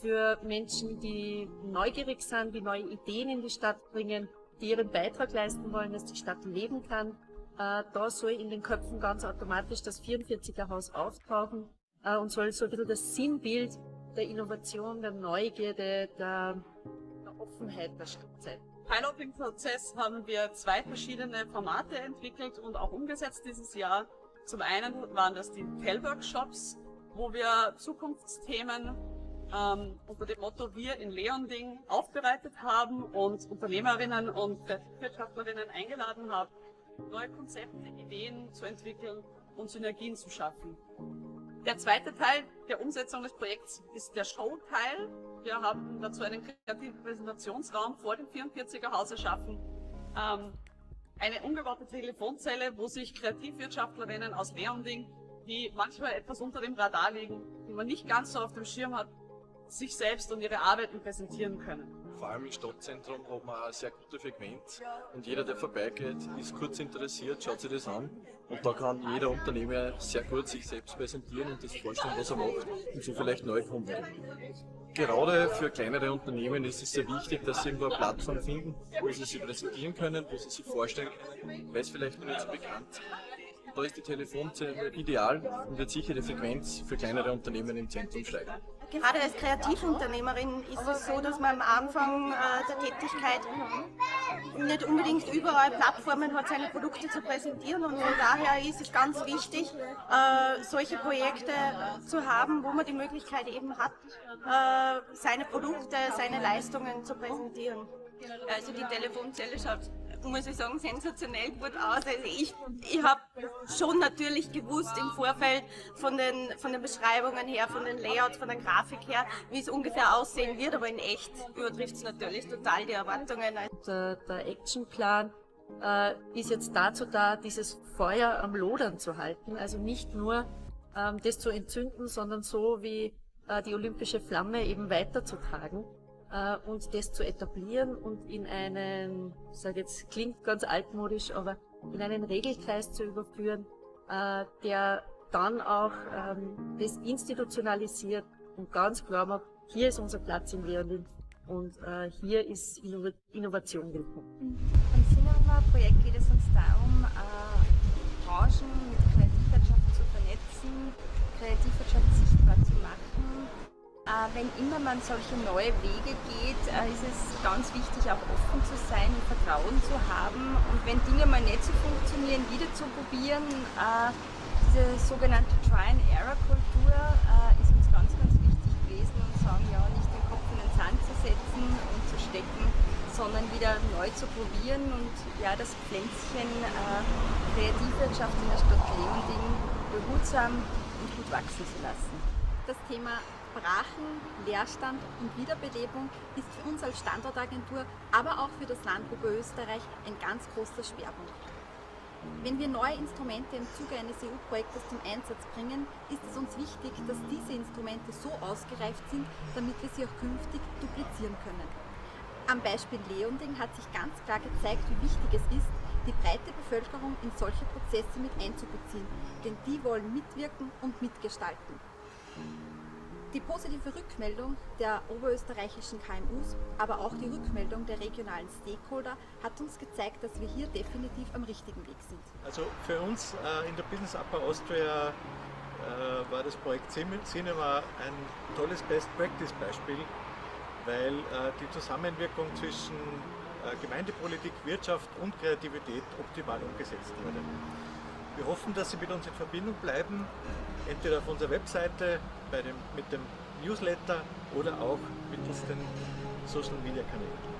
für Menschen, die neugierig sind, die neue Ideen in die Stadt bringen, die ihren Beitrag leisten wollen, dass die Stadt leben kann. Äh, da soll in den Köpfen ganz automatisch das 44er Haus auftauchen äh, und soll so ein bisschen das Sinnbild der Innovation, der Neugierde, der, der Offenheit der Stadt sein. Piloting-Prozess haben wir zwei verschiedene Formate entwickelt und auch umgesetzt dieses Jahr. Zum einen waren das die Tell-Workshops, wo wir Zukunftsthemen ähm, unter dem Motto Wir in Leonding aufbereitet haben und Unternehmerinnen und Wirtschaftlerinnen eingeladen haben, neue Konzepte, Ideen zu entwickeln und Synergien zu schaffen. Der zweite Teil der Umsetzung des Projekts ist der Show-Teil. Wir haben dazu einen kreativen Präsentationsraum vor dem 44er Haus erschaffen. Ähm, eine umgebaute Telefonzelle, wo sich Kreativwirtschaftlerinnen aus Leonding die manchmal etwas unter dem Radar liegen, die man nicht ganz so auf dem Schirm hat, sich selbst und ihre Arbeiten präsentieren können. Vor allem im Stadtzentrum hat man eine sehr gute Frequenz und jeder, der vorbeigeht, ist kurz interessiert, schaut sich das an und da kann jeder Unternehmer sehr gut sich selbst präsentieren und das vorstellen, was er macht und so vielleicht neu kommen. Gerade für kleinere Unternehmen ist es sehr wichtig, dass sie irgendwo eine Plattform finden, wo sie sich präsentieren können, wo sie sich vorstellen können, weil es vielleicht noch nicht so bekannt ist da ist die Telefonzelle ideal und wird sicher die Frequenz für kleinere Unternehmen im Zentrum steigen. Gerade als Kreativunternehmerin ist es so, dass man am Anfang äh, der Tätigkeit nicht unbedingt überall Plattformen hat, seine Produkte zu präsentieren. Und von daher ist es ganz wichtig, äh, solche Projekte zu haben, wo man die Möglichkeit eben hat, äh, seine Produkte, seine Leistungen zu präsentieren. Also die Telefonzelle schaut muss ich sagen, sensationell gut aus. Also ich, ich habe schon natürlich gewusst im Vorfeld von den, von den Beschreibungen her, von den Layouts, von der Grafik her, wie es ungefähr aussehen wird, aber in echt übertrifft es natürlich total die Erwartungen. Der, der Actionplan äh, ist jetzt dazu da, dieses Feuer am Lodern zu halten, also nicht nur ähm, das zu entzünden, sondern so wie äh, die olympische Flamme eben weiterzutragen äh, und das zu etablieren und in einen, ich sage jetzt, klingt ganz altmodisch, aber in einen Regelkreis zu überführen, äh, der dann auch ähm, das institutionalisiert und ganz klar macht, hier ist unser Platz im Lehrling und äh, hier ist Inno Innovation willkommen. Beim Cinema-Projekt geht es uns darum, äh, Branchen mit Kreativwirtschaft zu vernetzen, Kreativwirtschaft sichtbar zu machen wenn immer man solche neue Wege geht, äh, ist es ganz wichtig, auch offen zu sein, Vertrauen zu haben und wenn Dinge mal nicht so funktionieren, wieder zu probieren. Äh, diese sogenannte Try-and-Error-Kultur ist uns ganz, ganz wichtig gewesen und sagen, ja, nicht den Kopf in den Sand zu setzen und zu stecken, sondern wieder neu zu probieren und ja, das Pflänzchen Kreativwirtschaft in der Stadt Leonding behutsam und gut wachsen zu lassen. Das Thema Brachen, Leerstand und Wiederbelebung ist für uns als Standortagentur, aber auch für das Land Oberösterreich ein ganz großer Schwerpunkt. Wenn wir neue Instrumente im Zuge eines EU-Projektes zum Einsatz bringen, ist es uns wichtig, dass diese Instrumente so ausgereift sind, damit wir sie auch künftig duplizieren können. Am Beispiel Leonding hat sich ganz klar gezeigt, wie wichtig es ist, die breite Bevölkerung in solche Prozesse mit einzubeziehen, denn die wollen mitwirken und mitgestalten. Die positive Rückmeldung der oberösterreichischen KMUs, aber auch die Rückmeldung der regionalen Stakeholder hat uns gezeigt, dass wir hier definitiv am richtigen Weg sind. Also für uns äh, in der Business Upper Austria äh, war das Projekt Cinema ein tolles Best Practice Beispiel, weil äh, die Zusammenwirkung zwischen äh, Gemeindepolitik, Wirtschaft und Kreativität optimal umgesetzt wurde. Wir hoffen, dass Sie mit uns in Verbindung bleiben, entweder auf unserer Webseite, bei dem, mit dem Newsletter oder auch mittels den Social Media Kanälen.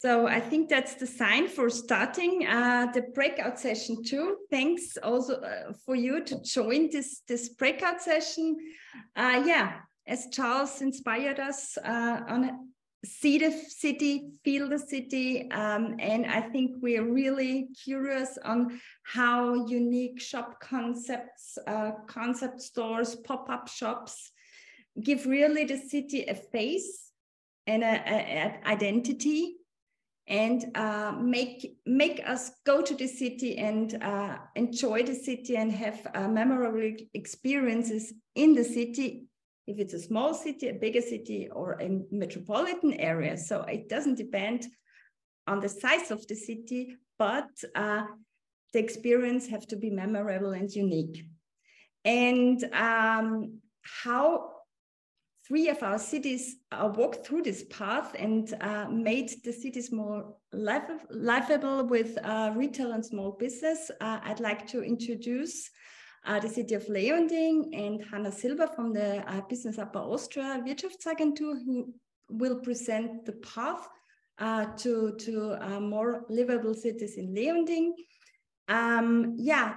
So I think that's the sign for starting uh, the breakout session too. Thanks also uh, for you to join this, this breakout session. Uh, yeah, as Charles inspired us uh, on see the city, feel the city. Um, and I think we're really curious on how unique shop concepts, uh, concept stores, pop-up shops give really the city a face and an identity and uh, make make us go to the city and uh, enjoy the city and have uh, memorable experiences in the city if it's a small city, a bigger city, or a metropolitan area. So it doesn't depend on the size of the city, but uh, the experience have to be memorable and unique. And um, how three of our cities uh, walked through this path and uh, made the cities more livable with uh, retail and small business. Uh, I'd like to introduce uh, the city of Leonding and Hanna Silber from the uh, Business Upper Austria Wirtschaftsagentur who will present the path uh, to, to more livable cities in Leonding. Um, yeah,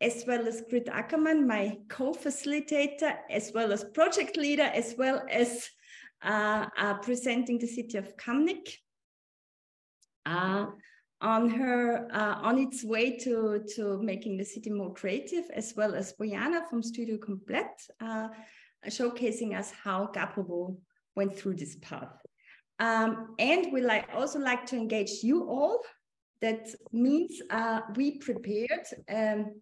as well as Grit Ackermann, my co-facilitator, as well as project leader, as well as uh, uh, presenting the city of Kamnik. Uh, on her uh, on its way to to making the city more creative as well as Bojana from Studio Komplett uh, showcasing us how Gabrovo went through this path um, and we like also like to engage you all that means uh, we prepared um,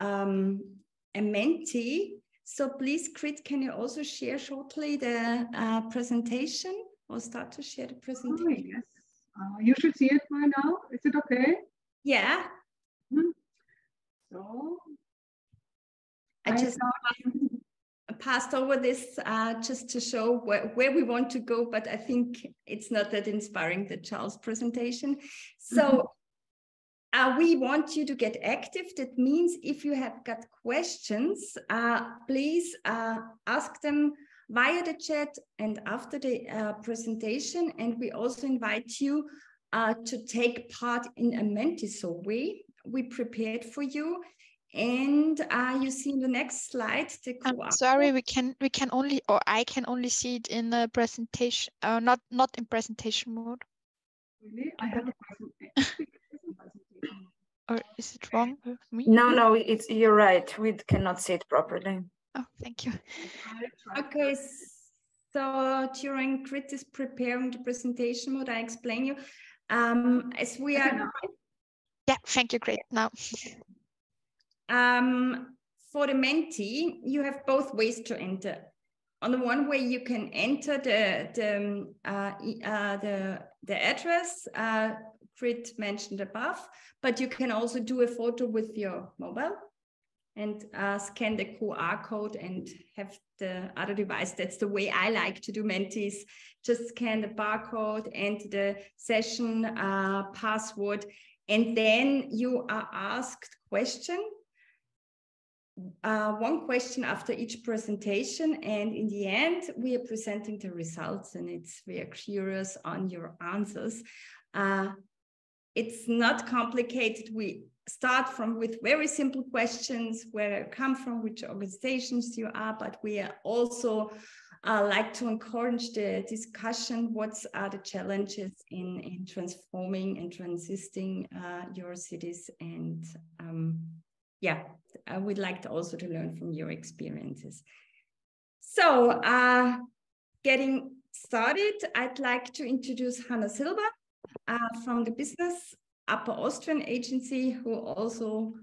um, a Menti. so please Grit can you also share shortly the uh, presentation or start to share the presentation oh, yes. Uh, you should see it by now. Is it okay? Yeah. Mm -hmm. So I, I just passed over this uh, just to show where, where we want to go, but I think it's not that inspiring, the Charles presentation. So mm -hmm. Uh, we want you to get active. That means if you have got questions, uh, please uh, ask them via the chat and after the uh, presentation. And we also invite you uh, to take part in a Menti survey we prepared for you. And uh, you see in the next slide the I'm sorry, we can we can only or I can only see it in the presentation, uh, not not in presentation mode. Really, I have a presentation. or is it wrong with me? No, no, it's you're right. We cannot see it properly. Oh, thank you. Okay, so during Grit is preparing the presentation, would I explain you? Um, as we are... Yeah, thank you, great. Now. Um, for the Menti, you have both ways to enter. On the one way, you can enter the the um, uh, uh, the the address uh, Grit mentioned above, but you can also do a photo with your mobile and uh, scan the QR code and have the other device. That's the way I like to do Mentis. Just scan the barcode and the session uh, password, and then you are asked question. Uh, one question after each presentation, and in the end, we are presenting the results, and it's we are curious on your answers. Uh, it's not complicated. We start from with very simple questions where you come from, which organizations you are, but we are also uh, like to encourage the discussion. What are the challenges in, in transforming and transisting uh, your cities? And um, yeah, I would like to also to learn from your experiences. So uh, getting started, I'd like to introduce hannah Silber uh, from the business Upper Austrian agency who also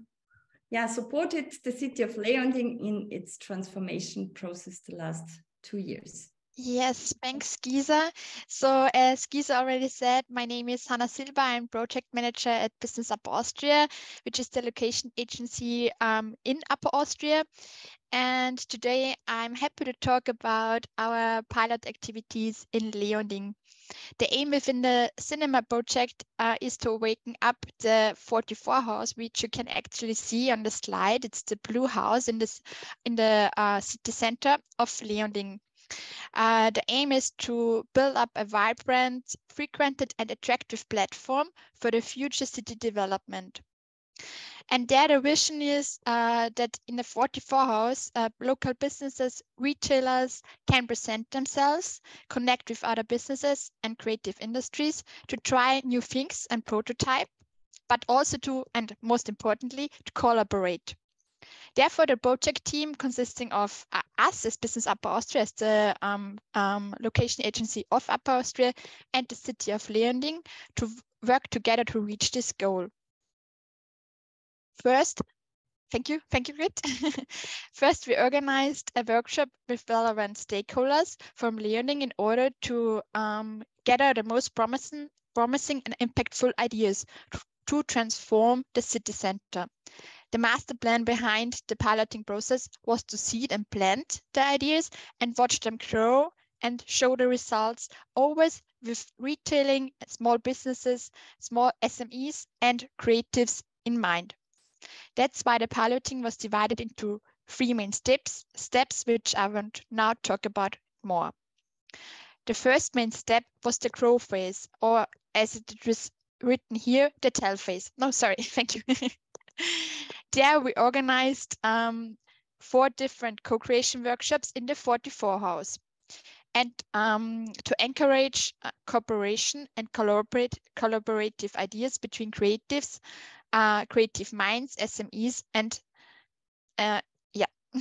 yeah, supported the city of Leonding in its transformation process the last two years. Yes, thanks, Gisa. So as Gisa already said, my name is Hanna Silber. I'm project manager at Business Upper Austria, which is the location agency um, in Upper Austria. And today I'm happy to talk about our pilot activities in Leonding. The aim within the cinema project uh, is to awaken up the 44 house, which you can actually see on the slide. It's the blue house in this in the uh, city center of Leonding. Uh, the aim is to build up a vibrant, frequented and attractive platform for the future city development. And there the vision is uh, that in the 44 house, uh, local businesses, retailers can present themselves, connect with other businesses and creative industries to try new things and prototype, but also to, and most importantly, to collaborate. Therefore, the project team consisting of uh, us as Business Upper Austria, as the um, um, location agency of Upper Austria, and the city of Leonding to work together to reach this goal. First, thank you, thank you, Grit. First, we organized a workshop with relevant stakeholders from Leonding in order to um, gather the most promising, promising and impactful ideas to, to transform the city center. The master plan behind the piloting process was to seed and plant the ideas and watch them grow and show the results, always with retailing, small businesses, small SMEs, and creatives in mind. That's why the piloting was divided into three main steps, steps which I want now talk about more. The first main step was the grow phase, or as it was written here, the tell phase. No, sorry, thank you. there we organized um, four different co-creation workshops in the 44 house. And um, to encourage uh, cooperation and collaborate, collaborative ideas between creatives, uh, creative minds, SMEs, and uh, yeah.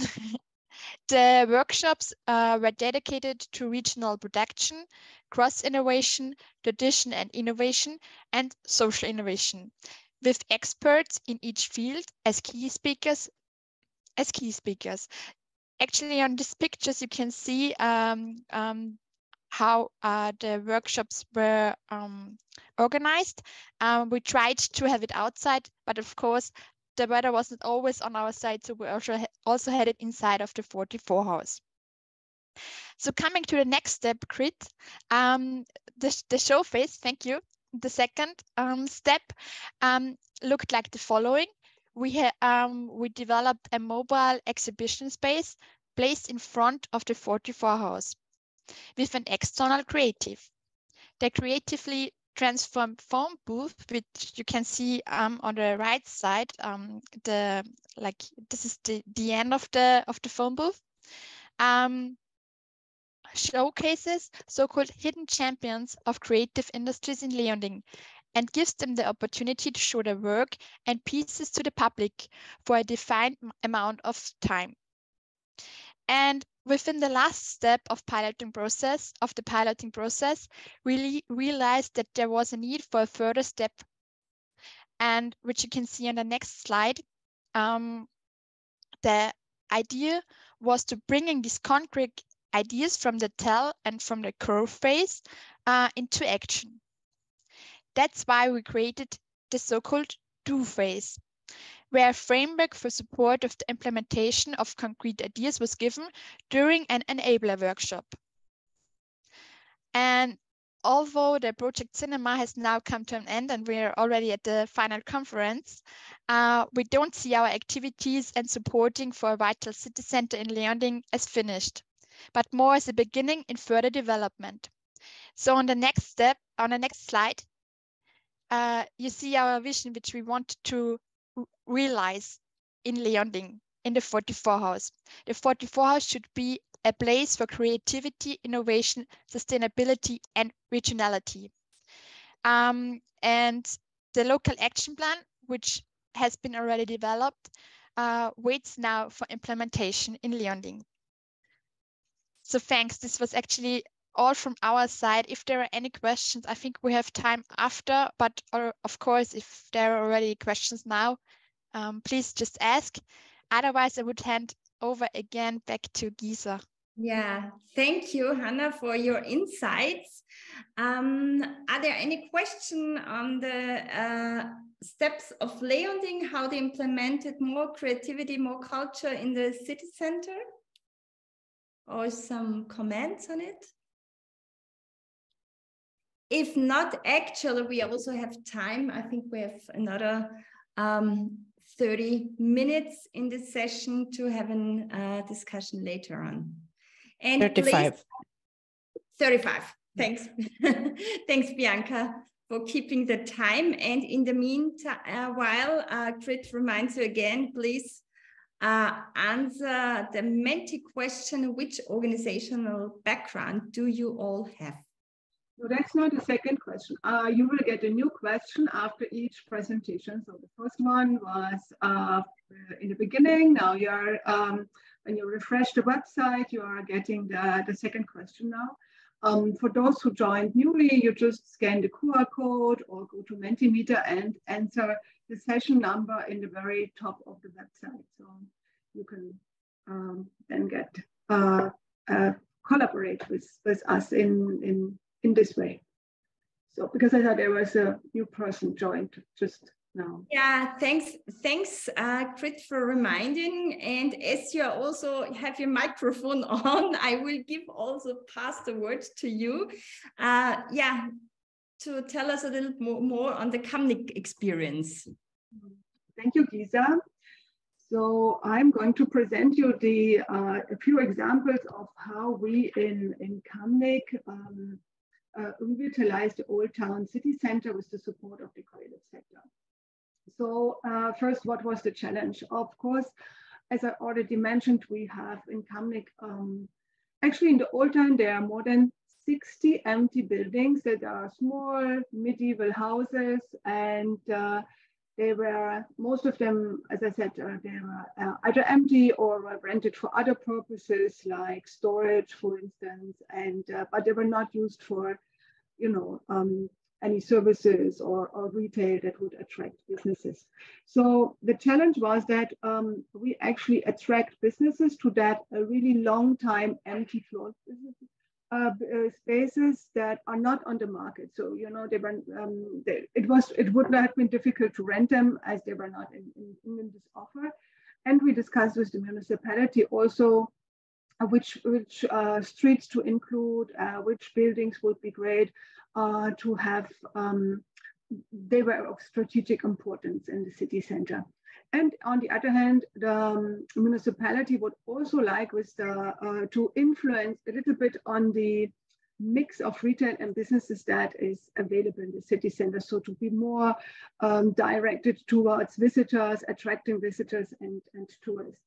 the workshops uh, were dedicated to regional production, cross-innovation, tradition and innovation, and social innovation, with experts in each field as key speakers. As key speakers, actually, on these pictures you can see um, um, how uh, the workshops were um, organized. Um, we tried to have it outside, but of course the weather wasn't always on our side, so we also, also had it inside of the 44 house. So coming to the next step, Grit, um, the, the show phase, thank you. The second um, step um, looked like the following. We, um, we developed a mobile exhibition space placed in front of the 44 house with an external creative. The creatively transformed phone booth, which you can see um, on the right side, um, the like this is the, the end of the of the phone booth. Um, showcases so-called hidden champions of creative industries in Leonding and gives them the opportunity to show their work and pieces to the public for a defined amount of time. And within the last step of piloting process of the piloting process, we realized that there was a need for a further step, and which you can see on the next slide. Um, the idea was to bringing these concrete ideas from the tell and from the grow phase uh, into action. That's why we created the so-called do phase where a framework for support of the implementation of concrete ideas was given during an enabler workshop. And although the project cinema has now come to an end and we're already at the final conference, uh, we don't see our activities and supporting for a vital city center in Leonding as finished, but more as a beginning in further development. So on the next step, on the next slide, uh, you see our vision, which we want to realize in Leonding in the 44 house. The 44 house should be a place for creativity, innovation, sustainability, and regionality. Um, and the local action plan, which has been already developed, uh, waits now for implementation in Leonding. So thanks. This was actually all from our side. If there are any questions, I think we have time after, but or, of course, if there are already questions now, um, please just ask. Otherwise, I would hand over again back to Gisa. Yeah, thank you, Hannah, for your insights. Um, are there any questions on the uh, steps of Leonding, how they implemented more creativity, more culture in the city center? Or some comments on it? If not, actually, we also have time. I think we have another um, 30 minutes in this session to have a uh, discussion later on. And 35. Please, 35. Thanks. Thanks, Bianca, for keeping the time. And in the meantime, uh, while uh, reminds you again, please uh, answer the Menti question, which organizational background do you all have? No, that's not the second question. Uh, you will get a new question after each presentation. So the first one was uh, in the beginning. Now you're, um, when you refresh the website, you are getting the, the second question now. Um, for those who joined newly, you just scan the QR code or go to Mentimeter and enter the session number in the very top of the website. So you can um, then get uh, uh, collaborate with, with us in, in in this way. So because I thought there was a new person joined just now. Yeah, thanks, thanks, uh, Grit, for reminding. And as you also have your microphone on, I will give also pass the word to you. Uh, yeah, to tell us a little more, more on the Kamnik experience. Thank you, Giza. So I'm going to present you the uh, a few examples of how we in in Kamnik um, uh, revitalize the old town city center with the support of the creative sector. So uh, first, what was the challenge? Of course, as I already mentioned, we have in Kamnik, um, actually in the old town, there are more than 60 empty buildings that are small medieval houses and uh, they were, most of them, as I said, uh, they were uh, either empty or were rented for other purposes like storage, for instance, and uh, but they were not used for, you know, um, any services or, or retail that would attract businesses. So the challenge was that um, we actually attract businesses to that a really long time empty floor uh, uh, spaces that are not on the market. So you know they were um, they, it was it would not have been difficult to rent them as they were not in, in, in this offer. And we discussed with the municipality also uh, which which uh, streets to include, uh, which buildings would be great uh, to have. Um, they were of strategic importance in the city center. And on the other hand, the um, municipality would also like with the, uh, to influence a little bit on the mix of retail and businesses that is available in the city center. So to be more um, directed towards visitors, attracting visitors and, and tourists.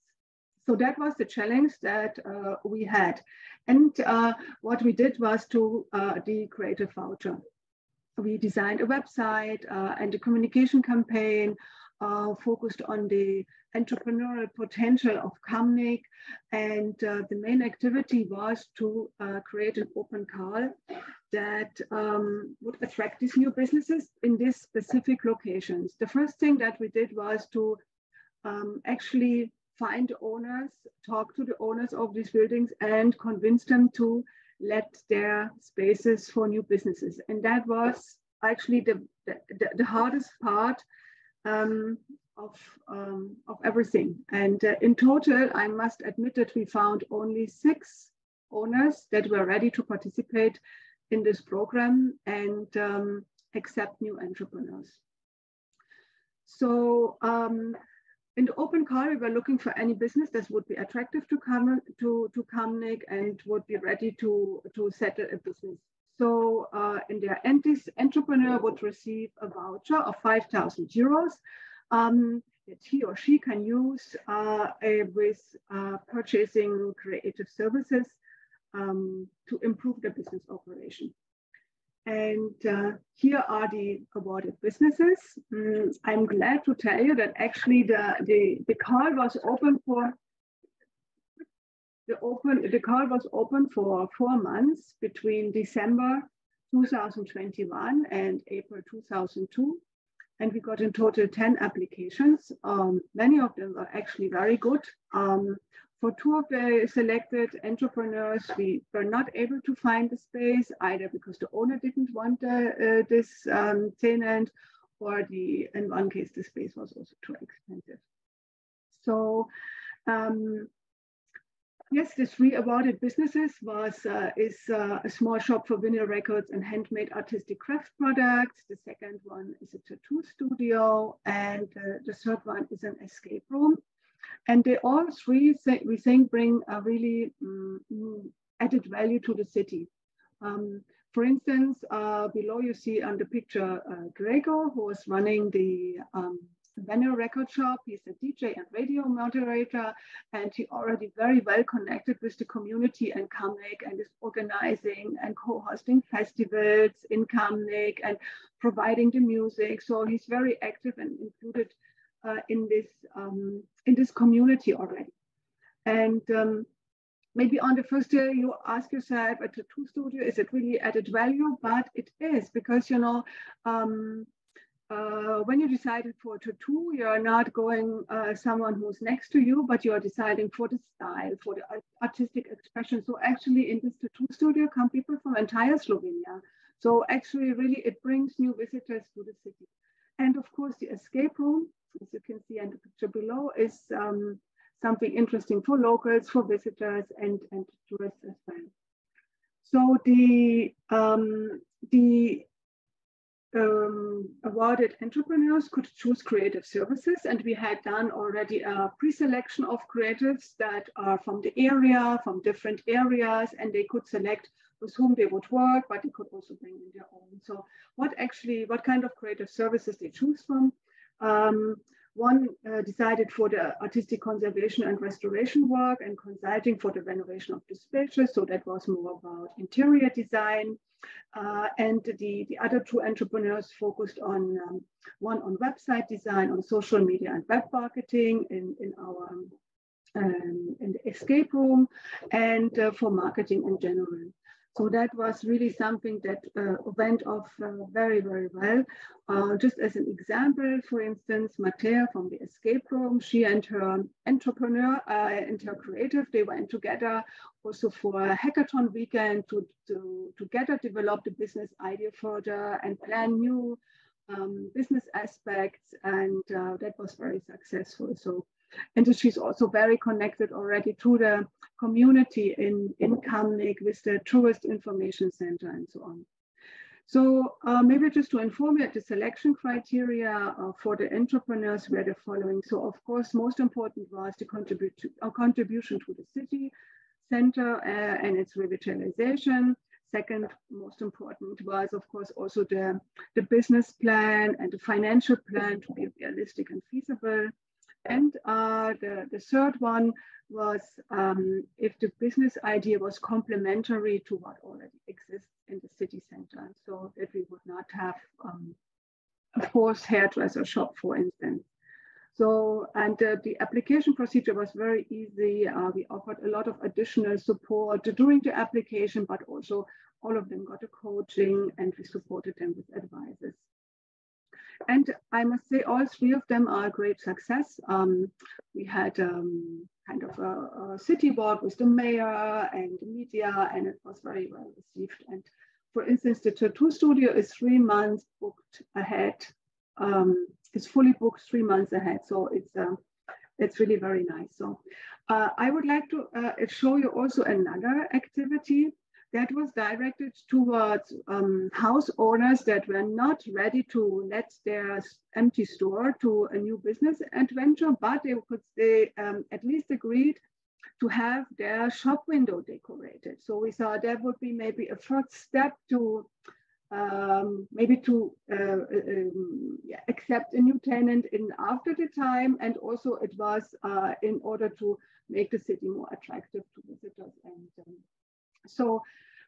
So that was the challenge that uh, we had. And uh, what we did was to uh, the creative voucher. We designed a website uh, and a communication campaign focused on the entrepreneurial potential of Kamnik. And uh, the main activity was to uh, create an open call that um, would attract these new businesses in these specific locations. The first thing that we did was to um, actually find owners, talk to the owners of these buildings and convince them to let their spaces for new businesses. And that was actually the, the, the hardest part um, of, um, of everything. And uh, in total, I must admit that we found only six owners that were ready to participate in this program and um, accept new entrepreneurs. So um, in the open call, we were looking for any business that would be attractive to come to, to Kamnik and would be ready to, to settle a business so uh, in their entrepreneur would receive a voucher of 5,000 euros um, that he or she can use uh, with uh, purchasing creative services um, to improve their business operation. And uh, here are the awarded businesses. Mm, I'm glad to tell you that actually the, the, the call was open for the open the call was open for four months between December 2021 and April 2002. And we got in total 10 applications. Um, many of them were actually very good. Um, for two of the selected entrepreneurs, we were not able to find the space either because the owner didn't want the, uh, this um, tenant or the, in one case, the space was also too expensive. So um, Yes, the three awarded businesses was uh, is uh, a small shop for vinyl records and handmade artistic craft products. The second one is a tattoo studio, and uh, the third one is an escape room. And they all three, we think, bring a really um, added value to the city. Um, for instance, uh, below you see on the picture uh, Gregor, who is running the um, Venue Record Shop. He's a DJ and radio moderator, and he already very well connected with the community in Kamnik and is organizing and co-hosting festivals in Kamnik and providing the music. So he's very active and included uh, in this um, in this community already. And um, maybe on the first day you ask yourself a tattoo studio is it really added value but it is because you know um, uh, when you decided for a tattoo, you're not going uh, someone who's next to you, but you're deciding for the style, for the artistic expression. So actually in this tattoo studio come people from entire Slovenia. So actually really it brings new visitors to the city. And of course the escape room, as you can see in the picture below, is um, something interesting for locals, for visitors and, and tourists as well. So the, um, the um, awarded entrepreneurs could choose creative services and we had done already a pre-selection of creatives that are from the area, from different areas, and they could select with whom they would work, but they could also bring in their own. So what actually, what kind of creative services they choose from. Um, one uh, decided for the artistic conservation and restoration work and consulting for the renovation of the spaces. So that was more about interior design. Uh, and the, the other two entrepreneurs focused on um, one on website design, on social media and web marketing in, in our um, in the escape room, and uh, for marketing in general. So that was really something that uh, went off uh, very, very well. Uh, just as an example, for instance, Matea from the escape room, she and her entrepreneur uh, and her creative, they went together also for a hackathon weekend to, to together develop the business idea further and plan new um, business aspects. And uh, that was very successful. So and she's also very connected already to the community in, in Kamnik with the Tourist Information Center and so on. So uh, maybe just to inform you, the selection criteria uh, for the entrepreneurs were the following. So of course, most important was the contribute to, uh, contribution to the city center uh, and its revitalization. Second most important was, of course, also the, the business plan and the financial plan to be realistic and feasible. And uh, the, the third one was um, if the business idea was complementary to what already exists in the city center, so that we would not have um, a forced hairdresser shop, for instance. So, and uh, the application procedure was very easy. Uh, we offered a lot of additional support during the application, but also all of them got a coaching and we supported them with advices. And I must say, all three of them are great success. Um, we had um, kind of a, a, city walk with the mayor and the media, and it was very well received. And for instance, the tattoo studio is three months booked ahead. Um, it's fully booked three months ahead, so it's uh, it's really very nice. So uh, I would like to uh, show you also another activity that was directed towards um, house owners that were not ready to let their empty store to a new business adventure, but they could they um, at least agreed to have their shop window decorated. So we thought that would be maybe a first step to um, maybe to uh, um, accept a new tenant in after the time, and also it was uh, in order to make the city more attractive to visitors and um, so,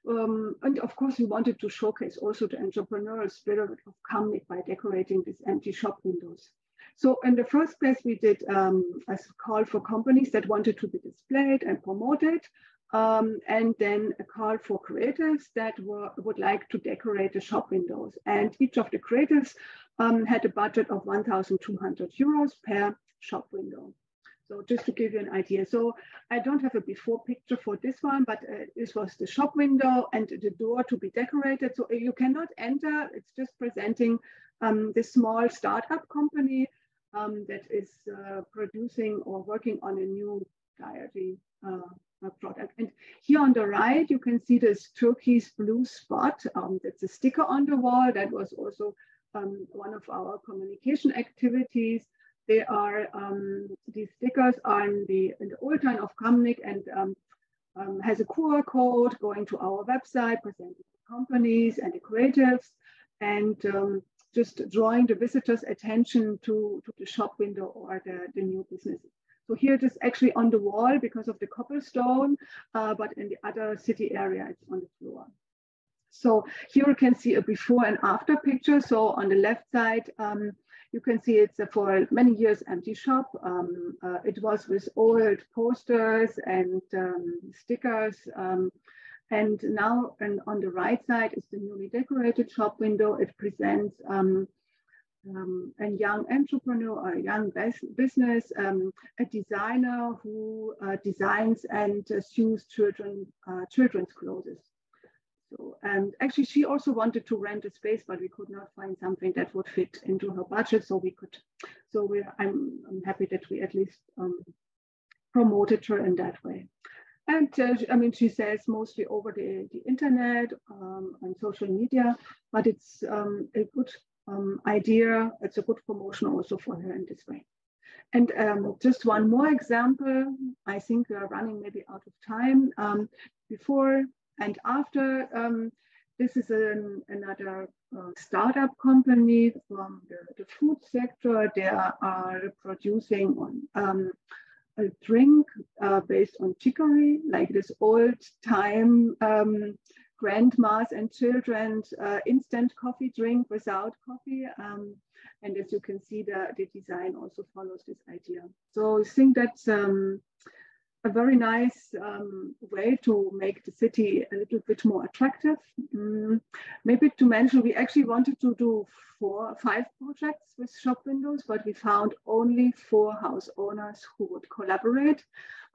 um, and of course, we wanted to showcase also the entrepreneurial spirit of Kamnik by decorating these empty shop windows. So in the first place, we did um, a call for companies that wanted to be displayed and promoted, um, and then a call for creators that were, would like to decorate the shop windows. And each of the creators um, had a budget of 1,200 euros per shop window. So just to give you an idea. So I don't have a before picture for this one, but uh, this was the shop window and the door to be decorated. So you cannot enter, it's just presenting um, this small startup company um, that is uh, producing or working on a new diary uh, product. And here on the right, you can see this turquoise blue spot. Um, that's a sticker on the wall. That was also um, one of our communication activities. They are, um, these stickers are the, the old town of Kamnik and um, um, has a QR code going to our website, presenting companies and the creatives. And um, just drawing the visitor's attention to, to the shop window or the, the new businesses. So here it is actually on the wall because of the cobblestone, uh, but in the other city area, it's on the floor. So here you can see a before and after picture. So on the left side, um, you can see it's a for many years empty shop. Um, uh, it was with old posters and um, stickers um, and now and on the right side is the newly decorated shop window. It presents um, um, a young entrepreneur, a young business, um, a designer who uh, designs and uh, sews children, uh, children's clothes. So, and actually she also wanted to rent a space, but we could not find something that would fit into her budget. So we could, so we, I'm, I'm happy that we at least um, promoted her in that way. And uh, I mean, she says mostly over the, the internet um, and social media, but it's um, a good um, idea. It's a good promotion also for her in this way. And um, just one more example, I think we are running maybe out of time. Um, before and after, um, this is an, another uh, startup company from the, the, food sector. They are producing on a drink uh, based on chicory, like this old time um, grandmas and children's uh, instant coffee drink without coffee. Um, and as you can see, the, the design also follows this idea. So I think that's um, a very nice um, way to make the city a little bit more attractive. Mm, maybe to mention, we actually wanted to do four, five projects with shop windows, but we found only four house owners who would collaborate.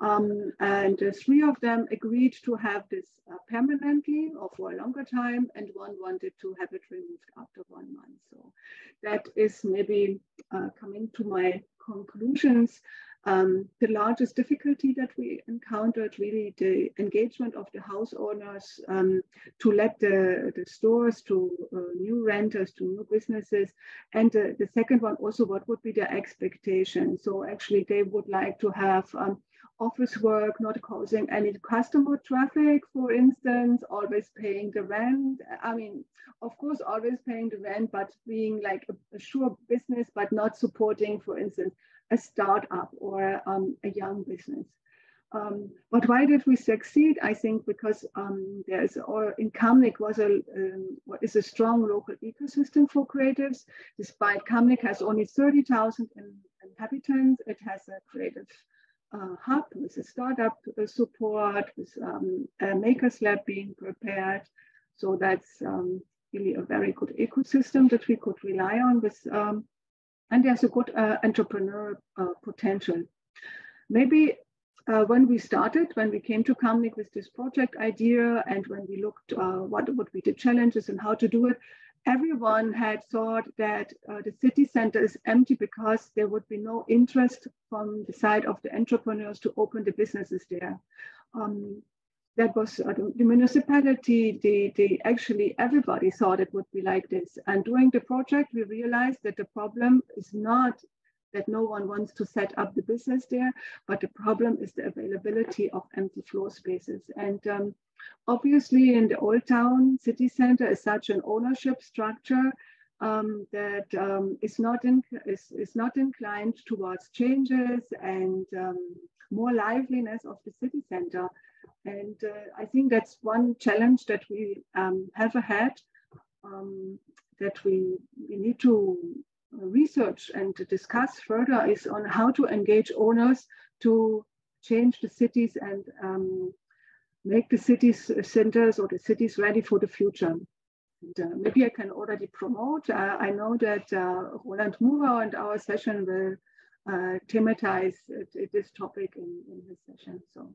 Um, and uh, three of them agreed to have this uh, permanently or for a longer time, and one wanted to have it removed after one month. So that is maybe uh, coming to my conclusions. Um, the largest difficulty that we encountered really the engagement of the house owners um, to let the, the stores to uh, new renters, to new businesses. And uh, the second one also, what would be their expectation? So actually they would like to have um, office work not causing any customer traffic, for instance, always paying the rent. I mean, of course, always paying the rent, but being like a, a sure business, but not supporting, for instance, a startup or um, a young business. Um, but why did we succeed? I think because um, there's or in Kamnik was a um, is a strong local ecosystem for creatives. Despite Kamnik has only 30,000 inhabitants, it has a creative uh, hub with a startup support, with um, a Makers Lab being prepared. So that's um, really a very good ecosystem that we could rely on with um, and there's a good uh, entrepreneur uh, potential. Maybe uh, when we started, when we came to Kamnik with this project idea, and when we looked uh, what would be the challenges and how to do it, everyone had thought that uh, the city center is empty because there would be no interest from the side of the entrepreneurs to open the businesses there. Um, that was uh, the, municipality, the, the actually everybody thought it would be like this. And during the project, we realized that the problem is not that no one wants to set up the business there, but the problem is the availability of empty floor spaces. And um, obviously in the old town city center is such an ownership structure um, that um, is, not in, is, is not inclined towards changes and um, more liveliness of the city center. And uh, I think that's one challenge that we um, have ahead, um, that we, we need to research and discuss further is on how to engage owners to change the cities and um, make the cities centers or the cities ready for the future. And, uh, maybe I can already promote. Uh, I know that uh, Roland Murer and our session will uh, thematize this topic in, in his session. So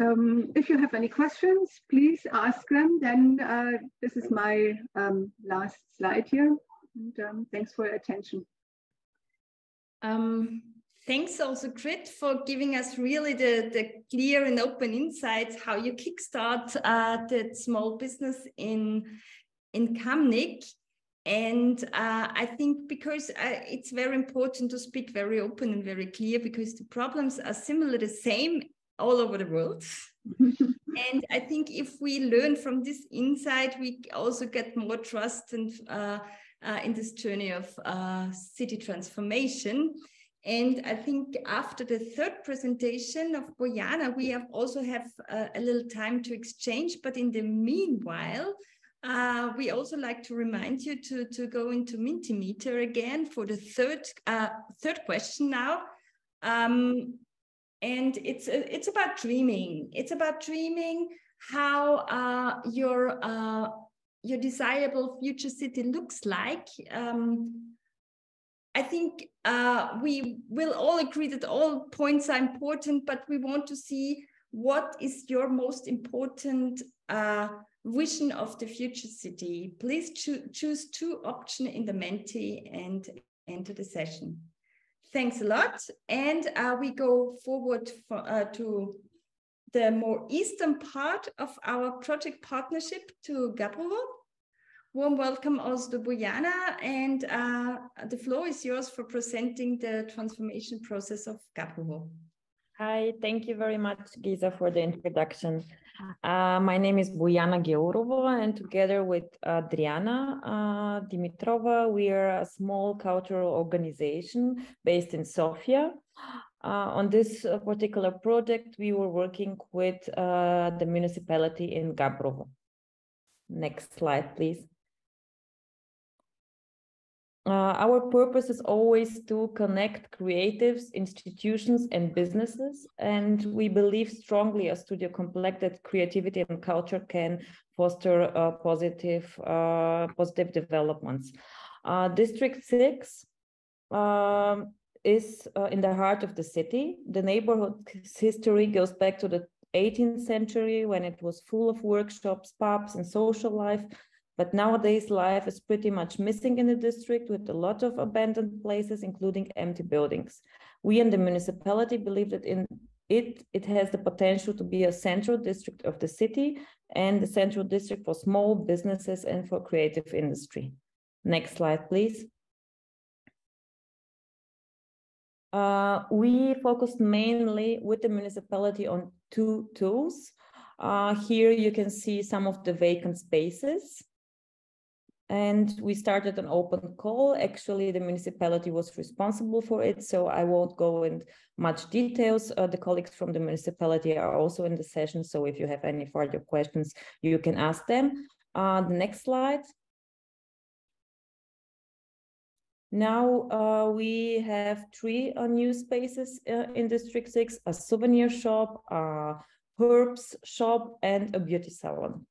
um, if you have any questions, please ask them. Then uh, this is my um, last slide here. And um, thanks for your attention. Um, thanks also, Grit, for giving us really the, the clear and open insights how you kickstart uh, the small business in, in Kamnik. And uh, I think because uh, it's very important to speak very open and very clear because the problems are similar, the same all over the world. and I think if we learn from this insight, we also get more trust and uh, uh, in this journey of uh, city transformation. And I think after the third presentation of Boyana, we have also have uh, a little time to exchange. But in the meanwhile, uh, we also like to remind you to, to go into Mentimeter again for the third uh, third question now. Um, and it's it's about dreaming. It's about dreaming how uh, your uh, your desirable future city looks like. Um, I think uh, we will all agree that all points are important, but we want to see what is your most important uh, vision of the future city. Please cho choose two options in the Menti and enter the session. Thanks a lot. And uh, we go forward for, uh, to the more eastern part of our project partnership to Gabrovo. Warm welcome also to and uh, the floor is yours for presenting the transformation process of Gabrovo. Hi, thank you very much, Giza, for the introduction. Uh, my name is Bojana Georova, and together with Adriana uh, Dimitrova, we are a small cultural organization based in Sofia. Uh, on this uh, particular project, we were working with uh, the municipality in Gabrovo. Next slide, please. Uh, our purpose is always to connect creatives, institutions, and businesses. And we believe strongly as Studio Complex that creativity and culture can foster uh, positive, uh, positive developments. Uh, District 6 um, is uh, in the heart of the city. The neighborhood history goes back to the 18th century when it was full of workshops, pubs, and social life but nowadays, life is pretty much missing in the district with a lot of abandoned places, including empty buildings. We in the municipality believe that in it, it has the potential to be a central district of the city and the central district for small businesses and for creative industry. Next slide, please. Uh, we focused mainly with the municipality on two tools. Uh, here you can see some of the vacant spaces and we started an open call. Actually, the municipality was responsible for it, so I won't go in much details. Uh, the colleagues from the municipality are also in the session, so if you have any further questions, you can ask them. Uh, the next slide. Now uh, we have three uh, new spaces uh, in District 6, a souvenir shop, a herbs shop, and a beauty salon.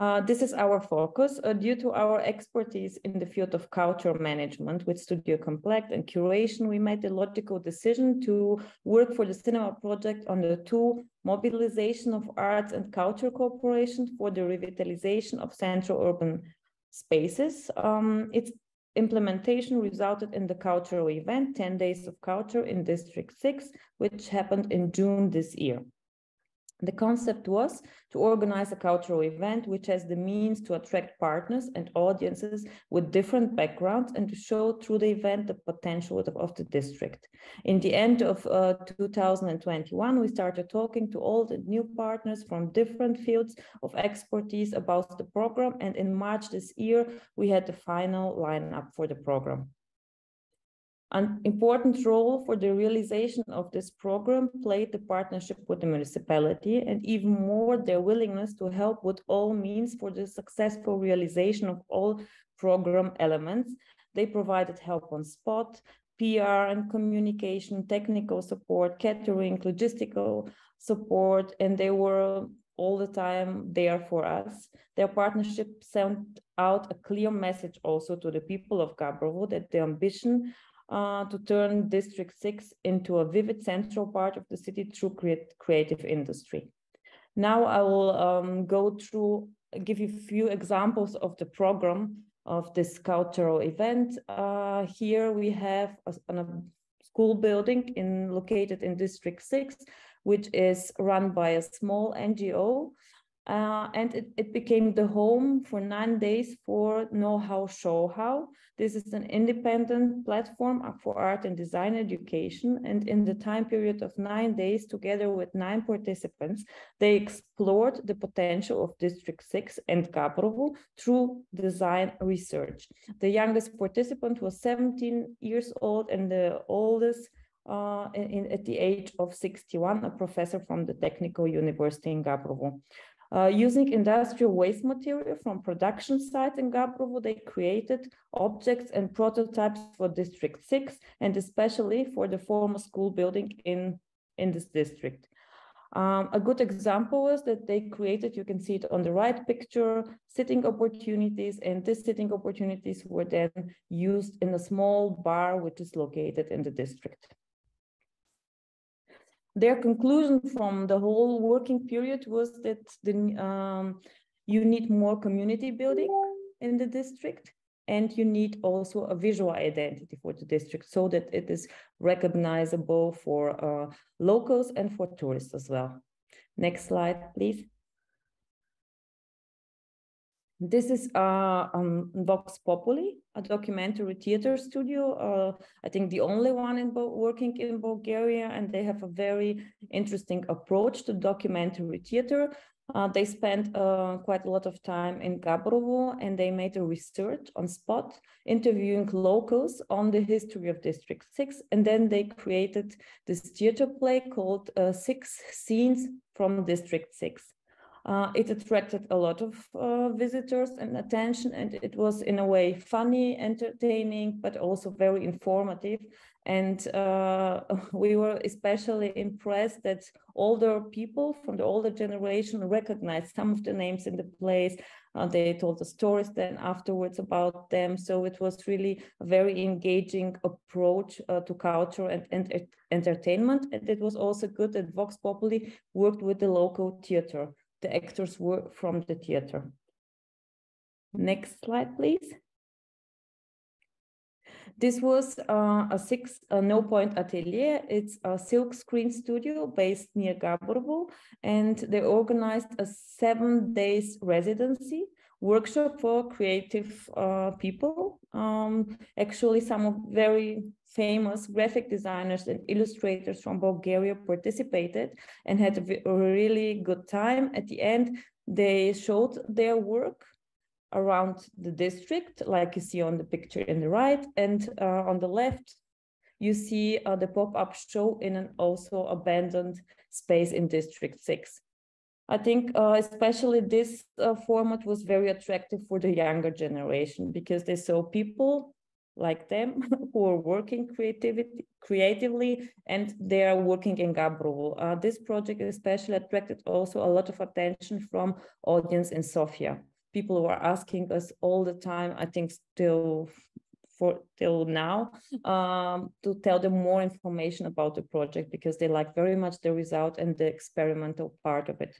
Uh, this is our focus. Uh, due to our expertise in the field of culture management with Studio Complex and curation, we made the logical decision to work for the cinema project on the two mobilization of arts and culture cooperation for the revitalization of central urban spaces. Um, its implementation resulted in the cultural event, 10 Days of Culture in District 6, which happened in June this year. The concept was to organize a cultural event which has the means to attract partners and audiences with different backgrounds and to show through the event the potential of, the district. In the end of uh, 2021, we started talking to all the new partners from different fields of expertise about the program. And in March this year, we had the final lineup for the program. An important role for the realization of this program played the partnership with the municipality and even more their willingness to help with all means for the successful realization of all program elements. They provided help on spot, PR and communication, technical support, catering, logistical support, and they were all the time there for us. Their partnership sent out a clear message also to the people of Gabrovo that the ambition uh, to turn District 6 into a vivid central part of the city through create, creative industry. Now I will um, go through, give you a few examples of the program of this cultural event. Uh, here we have a, a, school building in located in District 6, which is run by a small NGO uh, and it, it, became the home for nine days for Know How Show How. This is an independent platform for art and design education. And in the time period of nine days, together with nine participants, they explored the potential of District 6 and Gabrovo through design research. The youngest participant was 17 years old and the oldest uh, in, at the age of 61, a professor from the Technical University in Gabrovo. Uh, using industrial waste material from production sites in Gabrovo, they created objects and prototypes for District 6 and especially for the former school building in, in this district. Um, a good example was that they created, you can see it on the right picture, sitting opportunities, and these sitting opportunities were then used in a small bar which is located in the district their conclusion from the whole working period was that the, um, you need more community building in the district and you need also a visual identity for the district so that it is recognizable for uh, locals and for tourists as well. Next slide, please. This is uh, um, Vox Populi, a documentary theater studio. Uh, I think the only one in working in Bulgaria, and they have a very interesting approach to documentary theater. Uh, they spent uh, quite a lot of time in Gabrovo and they made a research on spot, interviewing locals on the history of District 6. And then they created this theater play called uh, Six Scenes from District 6. Uh, it attracted a lot of uh, visitors and attention, and it was in a way funny, entertaining, but also very informative. And uh, we were especially impressed that older people from the older generation recognized some of the names in the place. Uh, they told the stories then afterwards about them. So it was really a very engaging approach uh, to culture and, and entertainment. And it was also good that Vox Populi worked with the local theater the actors were from the theater. Next slide, please. This was uh, a six no point atelier. It's a silk screen studio based near Gabrovo, and they organized a seven days residency workshop for creative uh, people. Um, actually, some of very famous graphic designers and illustrators from Bulgaria participated and had a really good time. At the end, they showed their work around the district, like you see on the picture in the right, and uh, on the left, you see uh, the pop-up show in an also abandoned space in District 6. I think uh, especially this uh, format was very attractive for the younger generation because they saw people like them who are working creativity, creatively and they are working in Gabrovo. Uh, this project especially attracted also a lot of attention from audience in Sofia. People were asking us all the time, I think still for till now, um, to tell them more information about the project because they like very much the result and the experimental part of it.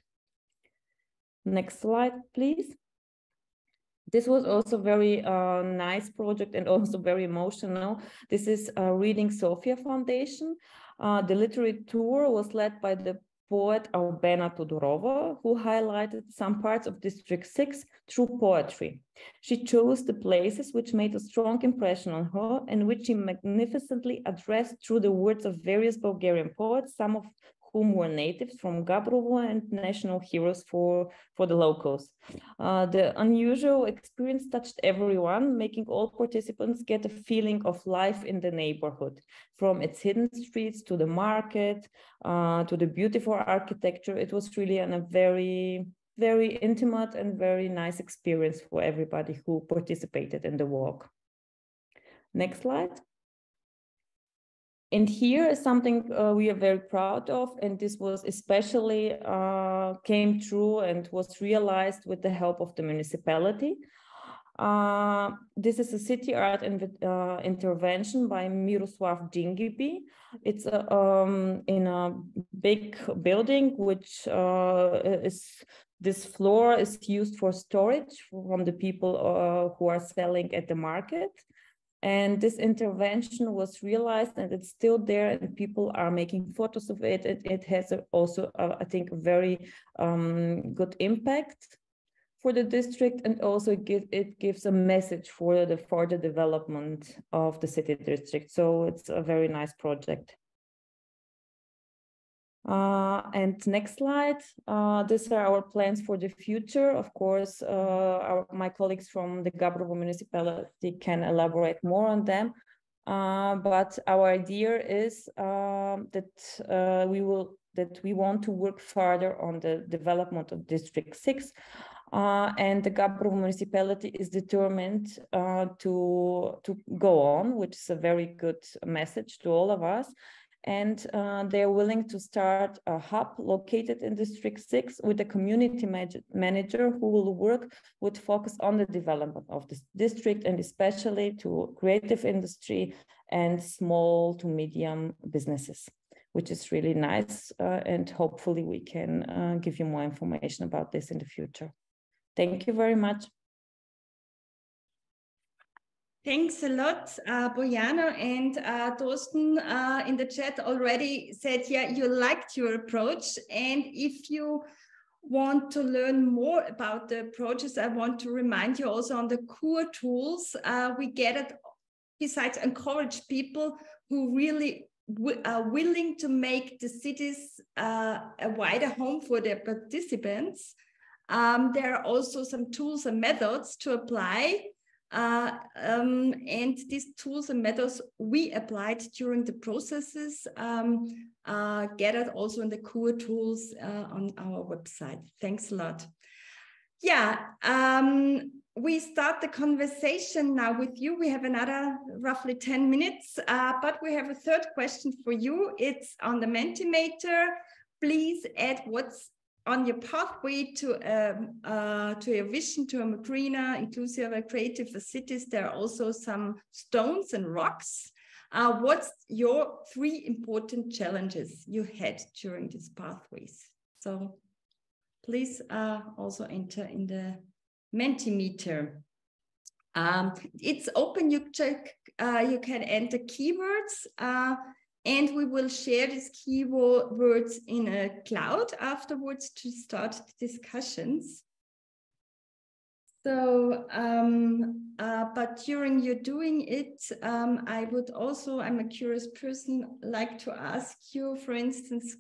Next slide, please this was also very uh, nice project and also very emotional. This is a Reading Sofia Foundation. Uh, the literary tour was led by the poet Albena Todorova, who highlighted some parts of District 6 through poetry. She chose the places which made a strong impression on her and which she magnificently addressed through the words of various Bulgarian poets, some of whom were natives from Gabrovo and national heroes for, for the locals. Uh, the unusual experience touched everyone, making all participants get a feeling of life in the neighborhood, from its hidden streets to the market, uh, to the beautiful architecture. It was really an, a very, very intimate and very nice experience for everybody who participated in the walk. Next slide. And here is something uh, we are very proud of, and this was especially uh, came true and was realized with the help of the municipality. Uh, this is a city art uh, intervention by Miroslav Dingibi. It's a, um, in a big building, which uh, is this floor is used for storage from the people uh, who are selling at the market. And this intervention was realized and it's still there and people are making photos of it. It, it has also, uh, I think, very um, good impact for the district and also give, it gives a message for the further development of the city district. So it's a very nice project. Uh, and next slide, uh, these are our plans for the future. Of course, uh, our, my colleagues from the Gabrovo municipality can elaborate more on them. Uh, but our idea is um, that uh, we will that we want to work further on the development of District 6. Uh, and the Gabrovo municipality is determined to, to go on, which is a very good message to all of us and uh, they're willing to start a hub located in District 6 with a community manager who will work with focus on the development of this district and especially to creative industry and small to medium businesses, which is really nice. Uh, and hopefully we can uh, give you more information about this in the future. Thank you very much. Thanks a lot, uh, Bojana and uh, Thorsten uh, in the chat already said, yeah, you liked your approach. And if you want to learn more about the approaches, I want to remind you also on the core tools, uh, we get it, besides encourage people who really are willing to make the cities uh, a wider home for their participants. Um, there are also some tools and methods to apply uh, um, and these tools and methods we applied during the processes um, uh, gathered also in the core tools uh, on our website. Thanks a lot. Yeah, um, we start the conversation now with you. We have another roughly 10 minutes, uh, but we have a third question for you. It's on the Mentimeter. Please add what's on your pathway to um, uh, to a vision to a greener, inclusive, creative cities, there are also some stones and rocks. Uh, what's your three important challenges you had during these pathways? So please uh, also enter in the Mentimeter. Um, it's open. You check. Uh, you can enter keywords uh, and we will share these keywords in a cloud afterwards to start the discussions. So, um, uh, but during you doing it, um, I would also, I'm a curious person, like to ask you, for instance,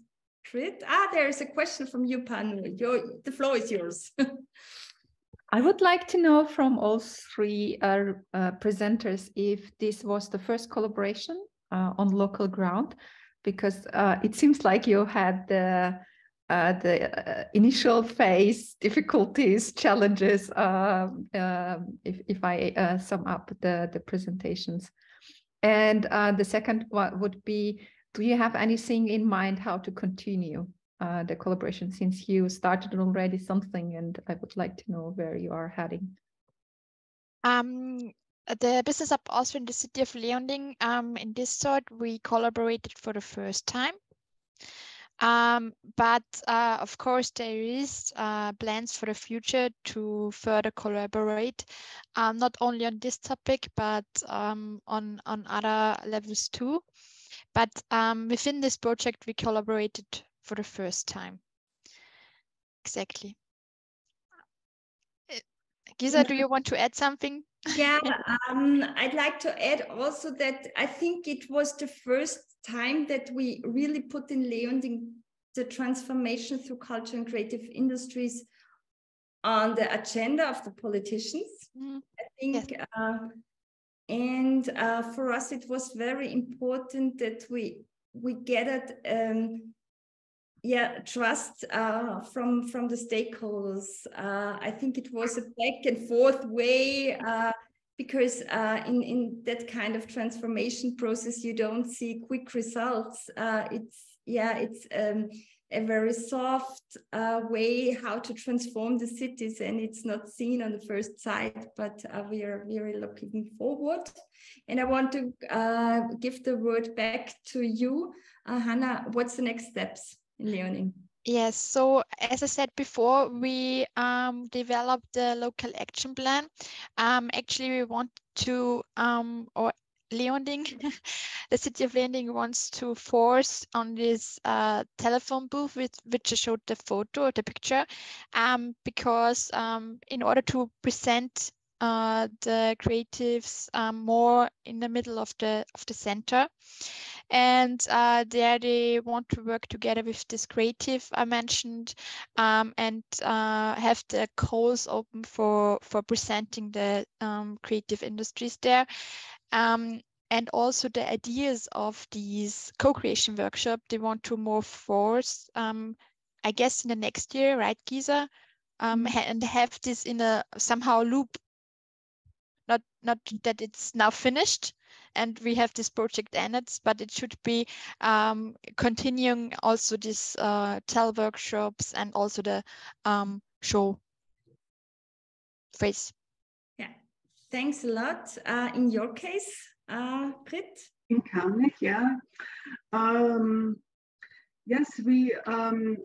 Grit. Ah, there is a question from you, Panu. Your, the floor is yours. I would like to know from all three uh, uh, presenters if this was the first collaboration uh, on local ground because uh, it seems like you had the uh, the uh, initial phase difficulties challenges uh, uh, if, if I sum up the the presentations. And the second one would be do you have anything in mind how to continue the collaboration since you started already something and I would like to know where you are heading? Um, the Business Upper Austria in the city of Leonding, um, in this sort, we collaborated for the first time. Um, but uh, of course, there is uh, plans for the future to further collaborate, um, not only on this topic, but um, on, on other levels too. But um, within this project, we collaborated for the first time. Exactly. Uh, Giza, do you want to add something? Yeah, um, I'd like to add also that I think it was the first time that we really put in Leonding the transformation through culture and creative industries on the agenda of the politicians. Mm. I think, yes. uh, and uh, for us, it was very important that we we gathered, um, yeah, trust uh, from from the stakeholders. Uh, I think it was a back and forth way uh, because uh, in in that kind of transformation process, you don't see quick results. it's yeah, it's um, a very soft uh, way how to transform the cities and it's not seen on the first sight but uh, we are really looking forward and i want to uh, give the word back to you uh, Hanna what's the next steps in Leonding Yes, so as I said before, we um, developed the local action plan. Um, actually, we want to, um, or Leonding, the city of Leonding wants to force on this uh, telephone booth, with, which I showed the photo, or the picture, um, because um, in order to present uh, the creatives um, more in the middle of the of the center, and uh, there they want to work together with this creative I mentioned, um, and uh, have the calls open for for presenting the um, creative industries there. Um, and also the ideas of these co-creation workshop, they want to move forward, um, I guess in the next year, right, Giza? Um, mm-hmm. and have this in a somehow loop, not, not that it's now finished and we have this project ended, but it should be um, continuing also this uh, tell workshops and also the um, show phase. Yeah, thanks a lot. Uh, in your case, uh, Brit? In Kamnik, yeah. Um, yes, we, um,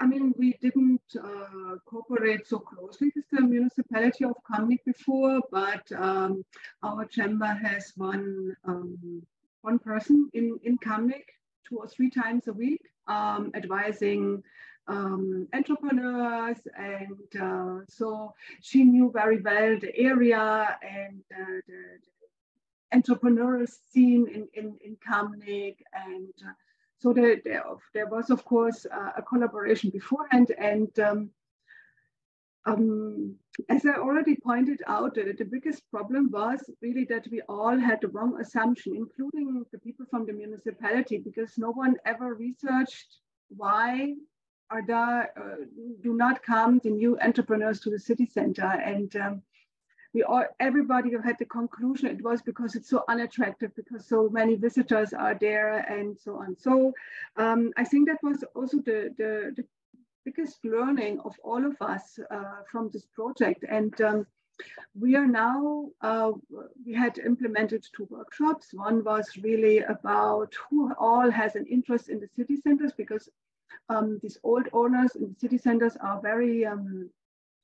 I mean, we didn't uh, cooperate so closely with the municipality of Kamnik before, but um, our chamber has one, um, one person in, in Kamnik two or three times a week um, advising um, entrepreneurs. And uh, so she knew very well the area and uh, the, entrepreneurial scene in, in, in Kamnik. And uh, so there, there, was, of course, uh, a collaboration beforehand. And um, um, as I already pointed out, uh, the biggest problem was really that we all had the wrong assumption, including the people from the municipality, because no one ever researched why are there, uh, do not come the new entrepreneurs to the city center. And um, we all, everybody had the conclusion it was because it's so unattractive, because so many visitors are there and so on. So um, I think that was also the, the, the, biggest learning of all of us uh, from this project. And um, we are now, uh, we had implemented two workshops. One was really about who all has an interest in the city centers because um, these old owners in the city centers are very um,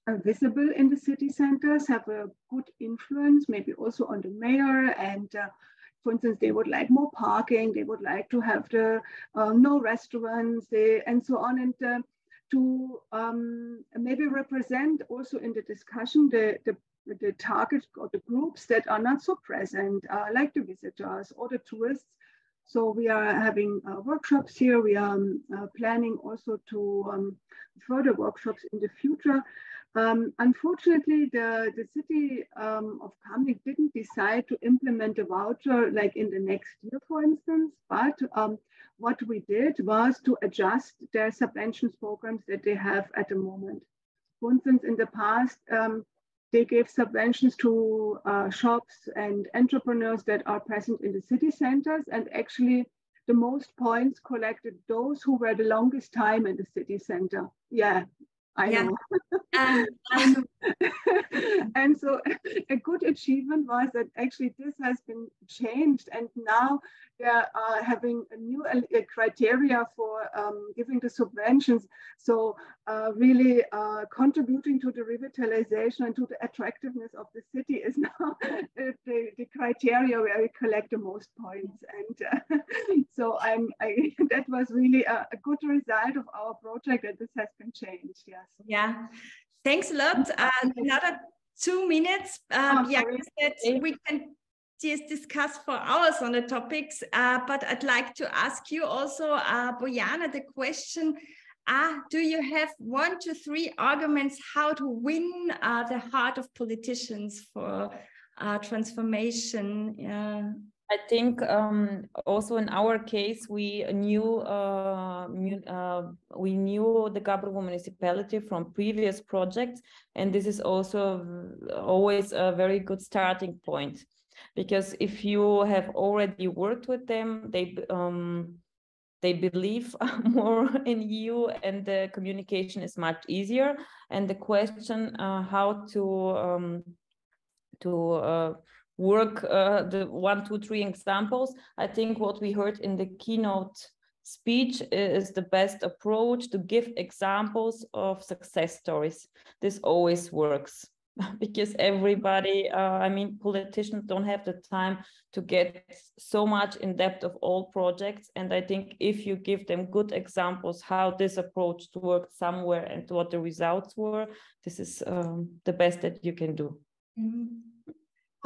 uh, visible in the city centers, have a good influence, maybe also on the mayor. And uh, for instance, they would like more parking, they would like to have the uh, no restaurants, they, and so on. And uh, to um, maybe represent also in the discussion the, the the target or the groups that are not so present, uh, like the visitors or the tourists, so we are having uh, workshops here. We are um, uh, planning also to um, further workshops in the future. Um, unfortunately, the, the city um, of Kamnik didn't decide to implement a voucher like in the next year, for instance, but um, what we did was to adjust their subventions programs that they have at the moment. For instance, in the past, um, they gave subventions to uh, shops and entrepreneurs that are present in the city centers. And actually, the most points collected those who were the longest time in the city center. Yeah, I yeah. know. Um, and so a good achievement was that actually this has been changed and now they are having a new criteria for um, giving the subventions. So uh, really uh, contributing to the revitalization and to the attractiveness of the city is now the, the, criteria where we collect the most points. And uh, so I'm, I, that was really a, a, good result of our project that this has been changed. Yes. Yeah. Thanks a lot. Uh, another two minutes. Um, oh, yeah, we can just discuss for hours on the topics, uh, but I'd like to ask you also, uh, Bojana, the question, uh, do you have one to three arguments how to win uh, the heart of politicians for uh, transformation? I think um, also in our case, we knew uh, uh, we knew the Gabrovo municipality from previous projects, and this is also always a very good starting point, because if you have already worked with them, they um, they believe more in you, and the communication is much easier. And the question uh, how to um, to uh, work uh, the one, two, three examples. I think what we heard in the keynote speech is the best approach to give examples of success stories. This always works because everybody, uh, I mean, politicians don't have the time to get so much in depth of all projects. And I think if you give them good examples how this approach worked somewhere and what the results were, this is um, the best that you can do. Mm -hmm.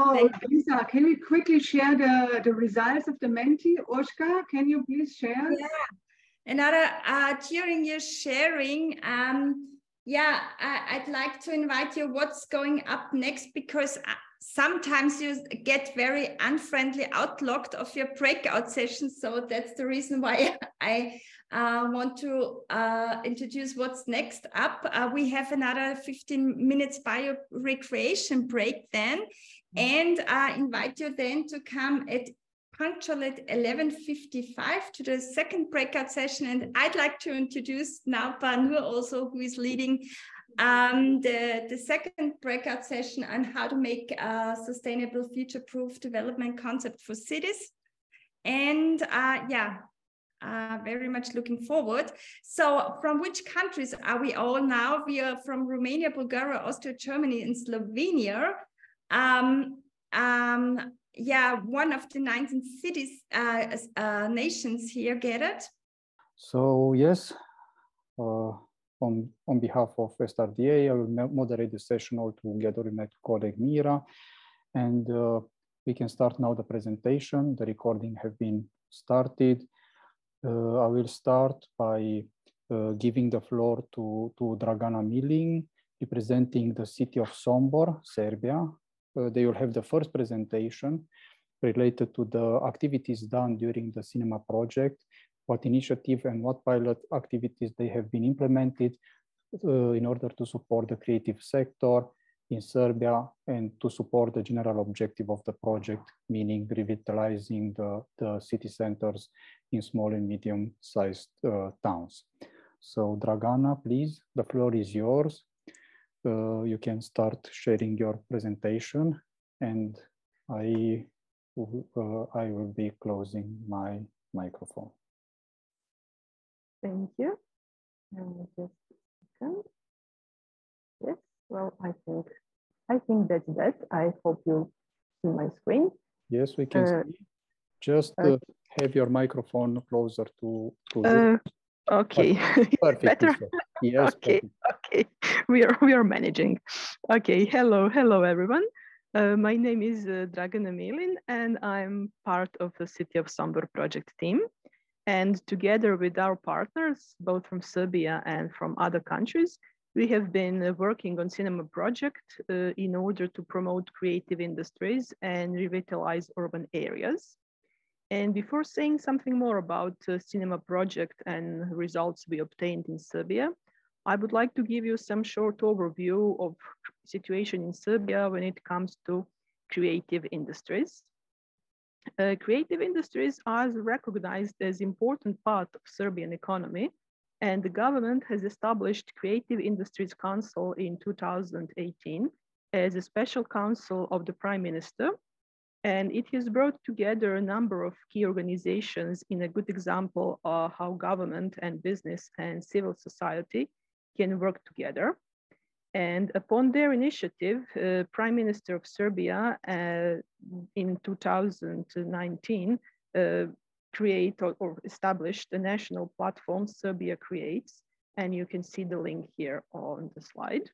Oh, Lisa, can we quickly share the, the results of the Menti? Oshka, can you please share? Yeah. Another, uh, during your sharing, um, yeah, I, would like to invite you what's going up next because uh, sometimes you get very unfriendly outlooked of your breakout sessions. So that's the reason why I uh, want to uh, introduce what's next up. Uh, we have another 15 minutes bio recreation break then and I invite you then to come at punctual at 11.55 to the second breakout session. And I'd like to introduce now Banur also, who is leading um, the, the second breakout session on how to make a sustainable future-proof development concept for cities. And uh, yeah, uh, very much looking forward. So from which countries are we all now? We are from Romania, Bulgaria, Austria, Germany, and Slovenia. Um, um, yeah, one of the 19 cities, uh, uh, nations here get it. So yes, uh, on, on behalf of SRDA, I will moderate the session all together with my colleague Mira. And uh, we can start now the presentation. The recording have been started. Uh, I will start by uh, giving the floor to, to Dragana Milin, representing the city of Sombor, Serbia, they will have the first presentation related to the activities done during the cinema project, what initiative and what pilot activities they have been implemented uh, in order to support the creative sector in Serbia and to support the general objective of the project, meaning revitalizing the, the city centers in small and medium sized uh, towns. So Dragana, please, the floor is yours uh, you can start sharing your presentation and I, uh, I will be closing my microphone. Thank you. And just a second. Yes, well, I think, I think that's that. I hope you see my screen. Yes, we can uh, see. Just uh, have your microphone closer to, to uh, Okay. Perfect. Better. Yes. okay. Okay. We are we are managing. Okay. Hello. Hello, everyone. Uh, my name is uh, Dragana Milin, and I'm part of the City of Sombor project team. And together with our partners, both from Serbia and from other countries, we have been uh, working on cinema project uh, in order to promote creative industries and revitalize urban areas. And before saying something more about the cinema project and results we obtained in Serbia, I would like to give you some short overview of situation in Serbia when it comes to creative industries. Uh, creative industries are recognized as important part of Serbian economy, and the government has established Creative Industries Council in 2018 as a special council of the Prime Minister and it has brought together a number of key organizations in a good example of how government and business and civil society can work together. And upon their initiative, uh, Prime Minister of Serbia uh, in 2019 uh, create or, or, established a national platform, Serbia Creates, and you can see the link here on the slide.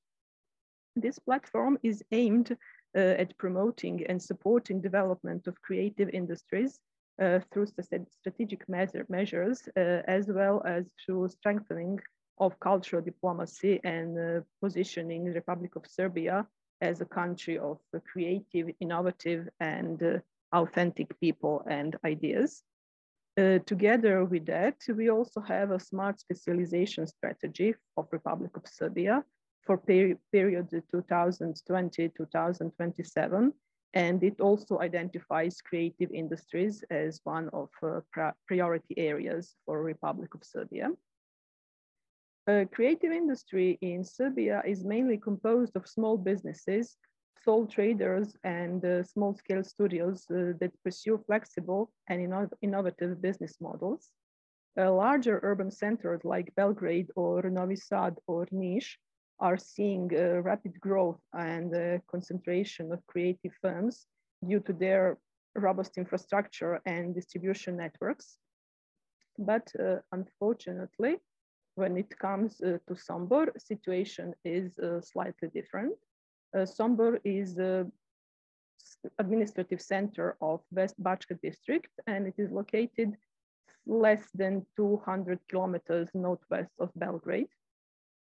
This platform is aimed uh, at promoting and supporting development of creative industries uh, through strategic measure, measures, uh, as well as through strengthening of cultural diplomacy and uh, positioning the Republic of Serbia as a country of creative, innovative, and uh, authentic people and ideas. Uh, together with that, we also have a smart specialization strategy of the Republic of Serbia for peri period 2020-2027, and it also identifies creative industries as one of uh, priority areas for the Republic of Serbia. Uh, creative industry in Serbia is mainly composed of small businesses, sole traders, and uh, small-scale studios uh, that pursue flexible and inno innovative business models. larger urban centers like Belgrade or Novi Sad or Niš are seeing uh, rapid growth and uh, concentration of creative firms due to their robust infrastructure and distribution networks. But uh, unfortunately, when it comes uh, to Sombor, situation is uh, slightly different. Uh, Sombor is the administrative center of West Bačka district, and it is located less than 200 kilometers northwest of Belgrade.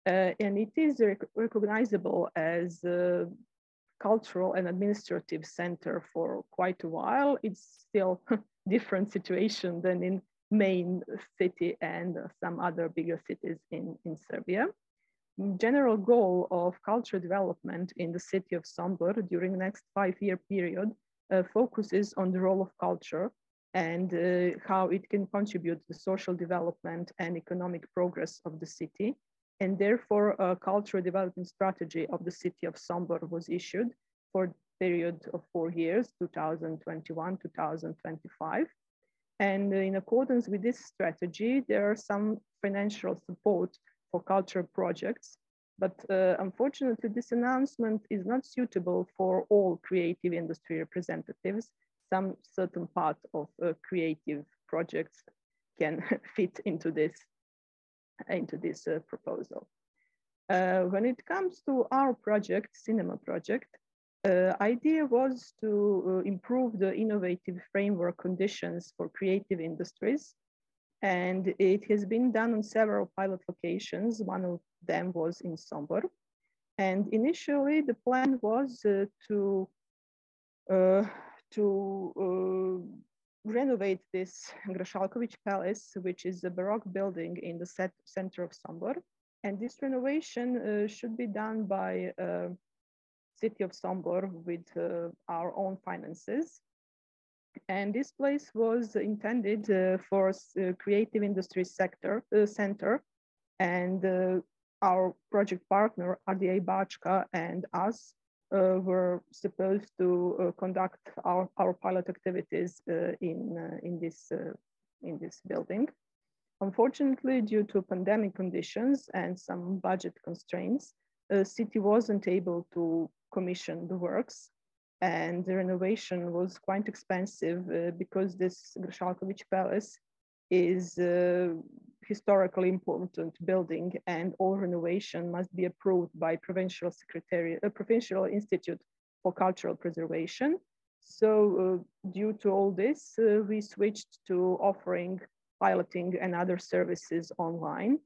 Uh, and it is rec recognizable as a cultural and administrative center for quite a while. It's still different situation than in main city and some other bigger cities in, in Serbia. General goal of cultural development in the city of Sombor during the next five-year period uh, focuses on the role of culture and uh, how it can contribute to social development and economic progress of the city and therefore a cultural development strategy of the city of Sombor was issued for period of four years, 2021-2025. And in accordance with this strategy, there are some financial support for cultural projects, but uh, unfortunately, this announcement is not suitable for all creative industry representatives. Some certain part of uh, creative projects can fit into this into this uh, proposal. Uh, when it comes to our project, cinema project, uh, idea was to uh, improve the innovative framework conditions for creative industries. And it has been done on several pilot locations. One of them was in Sombor. And initially the plan was uh, to, uh, to renovate this Grassalkovich Palace, which is a Baroque building in the center of Sombor. And this renovation uh, should be done by uh, city of Sombor with uh, our own finances. And this place was intended uh, for uh, creative industry sector uh, center. And our project partner, RDA Bačka and us uh, were supposed to uh, conduct our, our pilot activities uh, in, in, this, in this building. Unfortunately, due to pandemic conditions and some budget constraints, the city wasn't able to commission the works and the renovation was quite expensive uh, because this Grassalkovich Palace is a historically important building and all renovation must be approved by provincial secretary, uh, provincial institute for cultural preservation. So uh, due to all this, uh, we switched to offering piloting and other services online.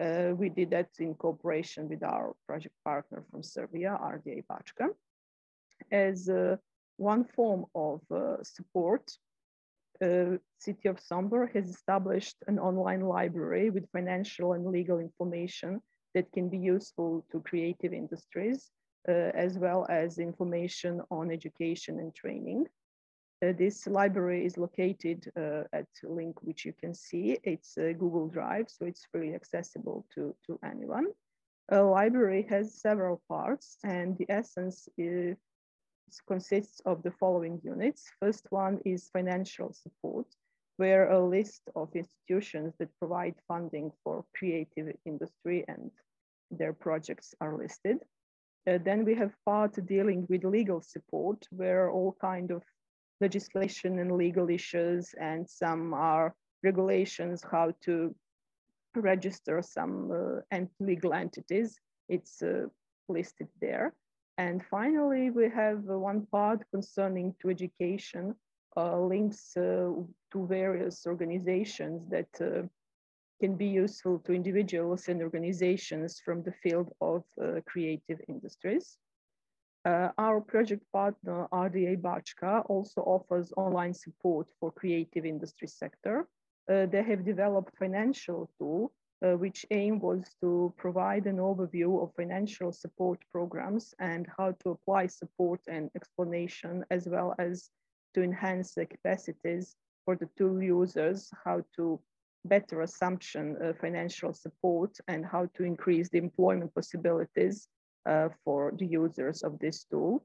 Uh, we did that in cooperation with our project partner from Serbia, RDA Bačka, as uh, one form of uh, support uh, City of Sombor has established an online library with financial and legal information that can be useful to creative industries, uh, as well as information on education and training. Uh, this library is located uh, at a link which you can see. It's a Google Drive, so it's freely accessible to, to anyone. A library has several parts, and the essence is, consists of the following units. First one is financial support, where a list of institutions that provide funding for creative industry and their projects are listed. Uh, then we have part dealing with legal support, where all kind of legislation and legal issues and some are regulations how to register some uh, legal entities. It's uh, listed there. And finally, we have one part concerning to education, uh, links uh, to various organizations that uh, can be useful to individuals and organizations from the field of uh, creative industries. Uh, our project partner, RDA Bačka, also offers online support for creative industry sector. Uh, they have developed financial tool, uh, which aim was to provide an overview of financial support programs and how to apply support and explanation, as well as to enhance the capacities for the tool users, how to better assumption uh, financial support and how to increase the employment possibilities for the users of this tool.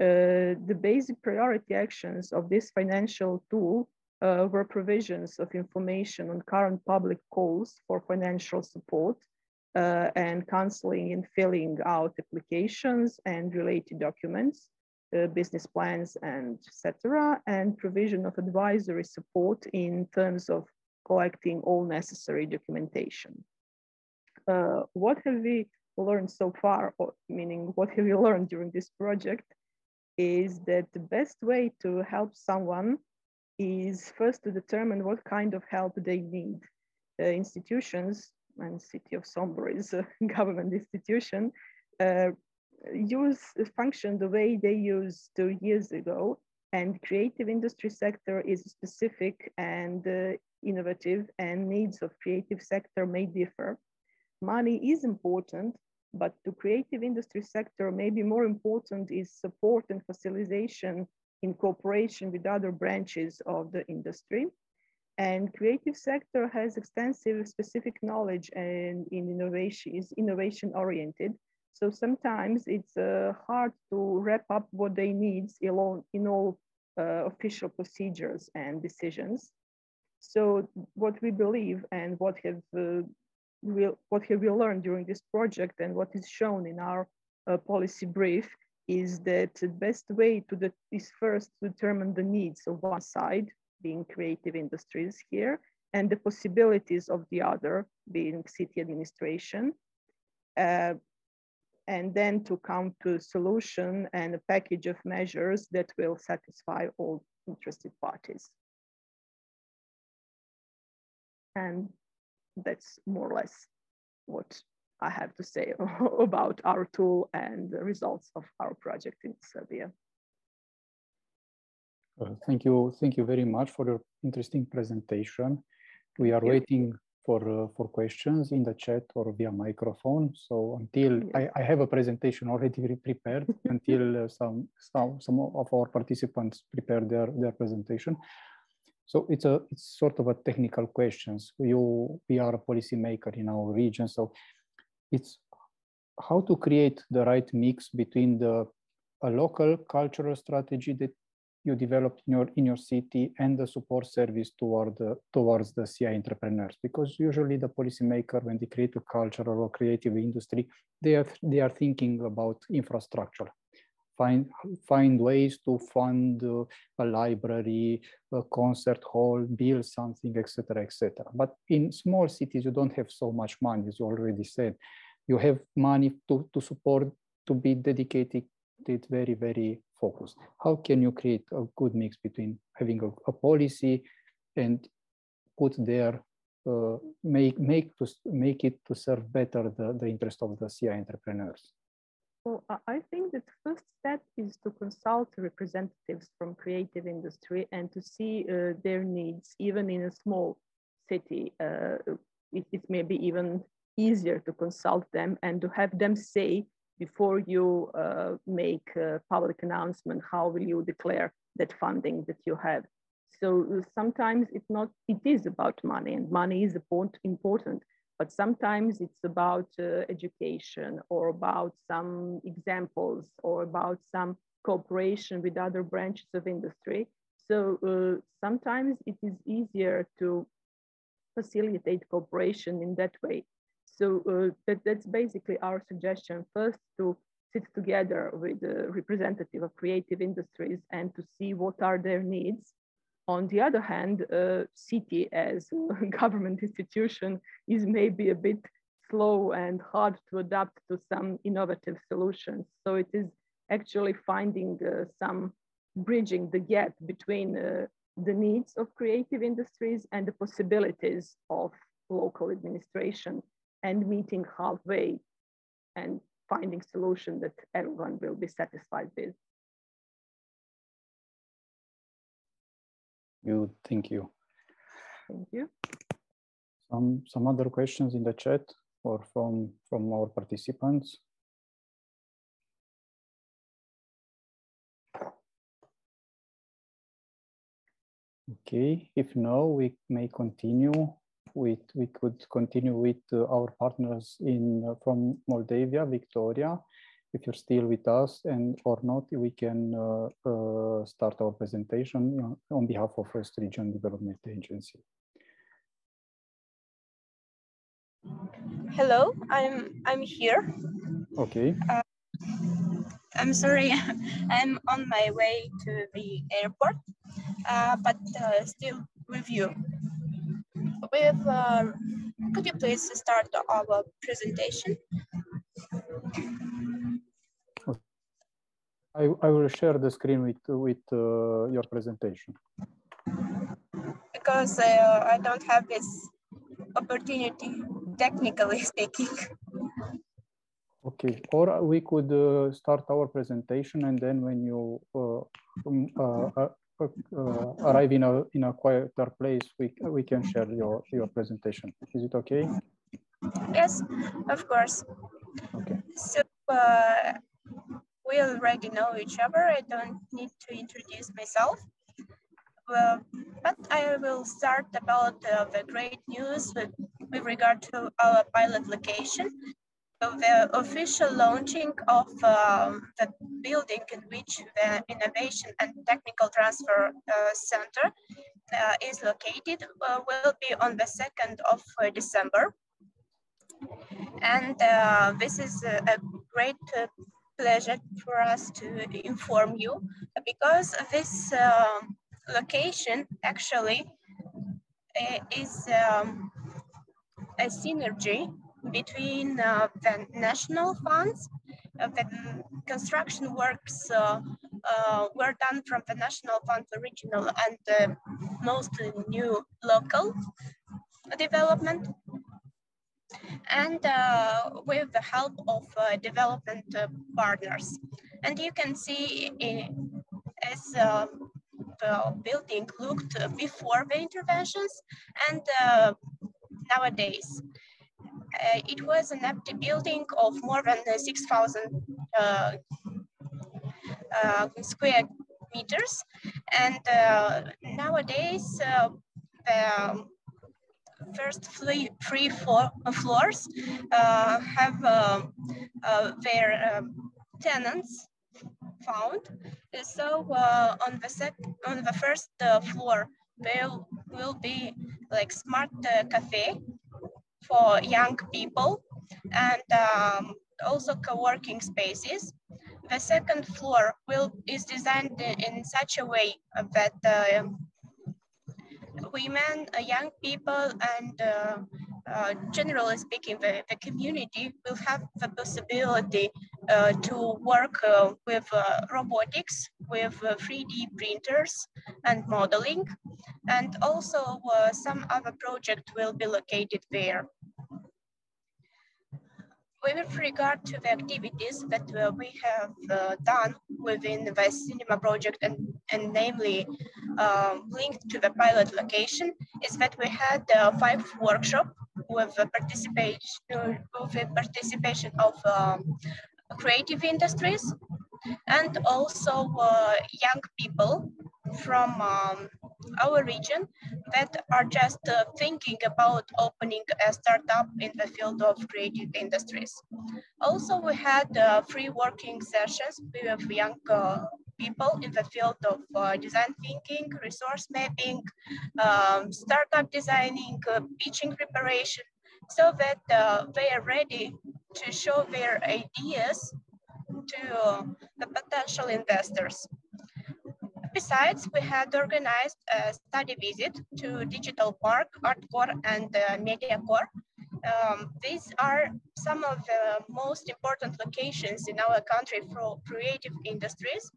Uh, the basic priority actions of this financial tool uh, were provisions of information on current public calls for financial support uh, and counseling and filling out applications and related documents, uh, business plans and etc. and provision of advisory support in terms of collecting all necessary documentation. Uh, what have we learned so far, or meaning what have you learned during this project, is that the best way to help someone is first to determine what kind of help they need. Uh, institutions, and City of Sombor is a government institution, uh, use function the way they used two years ago, and creative industry sector is specific and uh, innovative and needs of creative sector may differ. Money is important, but to creative industry sector, maybe more important is support and facilitation in cooperation with other branches of the industry. And creative sector has extensive specific knowledge and in innovation is innovation oriented. So sometimes it's uh, hard to wrap up what they need all, in all uh, official procedures and decisions. So what we believe and what have uh, we, what have we learned during this project and what is shown in our uh, policy brief is that the best way to the, is first to determine the needs of one side, being creative industries here, and the possibilities of the other, being city administration, uh, and then to come to a solution and a package of measures that will satisfy all interested parties. And that's more or less what I have to say about our tool and the results of our project in Serbia. Uh, thank you. Thank you very much for your interesting presentation. We are waiting for uh, for questions in the chat or via microphone. So until I, I have a presentation already prepared until uh, some, some some of our participants prepare their their presentation. So it's a it's sort of a technical questions. You we are a policymaker in our region, so it's how to create the right mix between the a local cultural strategy that you developed in your in your city and the support service toward the, towards the CI entrepreneurs. Because usually the policymaker when they create a cultural or creative industry they are they are thinking about infrastructure find find ways to fund uh, a library, a concert hall, build something, etc., etc. But in small cities, you don't have so much money, as you already said. You have money to, to support, to be dedicated, it very, very focused. How can you create a good mix between having a, a policy and put there, uh, make, make, to, make it to serve better the, the interest of the CI entrepreneurs? Well, I think that the first step is to consult representatives from creative industry and to see uh, their needs, even in a small city. Uh, it, it may be even easier to consult them and to have them say before you uh, make a public announcement, how will you declare that funding that you have? So uh, sometimes it's not, it is about money and money is important, but sometimes it's about uh, education or about some examples or about some cooperation with other branches of industry. So uh, sometimes it is easier to facilitate cooperation in that way. So uh, that, that's basically our suggestion. First, to sit together with the representative of creative industries and to see what are their needs on the other hand, city as a government institution is maybe a bit slow and hard to adapt to some innovative solutions. So it is actually finding uh, some bridging the gap between uh, the needs of creative industries and the possibilities of local administration and meeting halfway and finding solution that everyone will be satisfied with. You, thank you. Thank you. Some, some other questions in the chat or from, from our participants? Okay, if no, we may continue with, we could continue with uh, our partners in uh, from Moldavia, Victoria. If you're still with us and or not, we can uh, uh start our presentation on behalf of West Region Development Agency. Hello, I'm I'm here. Okay. Uh, I'm sorry, I'm on my way to the airport, uh, but uh, still with you. With, uh, could you please start our presentation? I, I will share the screen with, with uh, your presentation. Because uh, I don't have this opportunity, technically speaking. Okay, or we could uh, start our presentation and then when you uh, um, uh, uh, uh arrive in a in a quieter place, we we can share your your presentation. Is it okay? Yes, of course. Okay. So uh, we already know each other. I don't need to introduce myself. Well, but I will start about the great news with, with regard to our pilot location So the official launching of um, the building in which the Innovation and Technical Transfer uh, Center uh, is located uh, will be on the 2nd of uh, December. And uh, this is a, a great uh, pleasure for us to inform you because this um, location actually is um, a synergy between uh, the national funds, uh, the construction works uh, uh, were done from the national fund for regional and mostly new local development. And uh, with the help of development partners. And you can see in, as the building looked before the interventions and nowadays. Uh, it was an empty building of more than 6,000 uh, uh, square meters. And nowadays, the first three, floors uh, have uh, uh, their um, tenants found. So on the sec on the first floor, there will be like smart cafe for young people and um, also co-working spaces. The second floor will is designed in such a way that uh, women, uh, young people, and uh, uh, generally speaking, the, the community will have the possibility to work with robotics, with 3D printers and modeling, and also some other project will be located there. With regard to the activities that uh, we have uh, done within the cinema project and, and namely um, linked to the pilot location is that we had uh, five workshops with participation, with the participation of um, creative industries and also uh, young people from um, our region that are just uh, thinking about opening a startup in the field of creative industries. Also, we had uh, free working sessions with young uh, people in the field of uh, design thinking, resource mapping, um, startup designing, uh, pitching preparation, so that uh, they are ready to show their ideas to the potential investors. Besides, we had organized a study visit to Digital Park, ArtCor, and uh, MediaCore Um, these are some of the most important locations in our country for creative industries.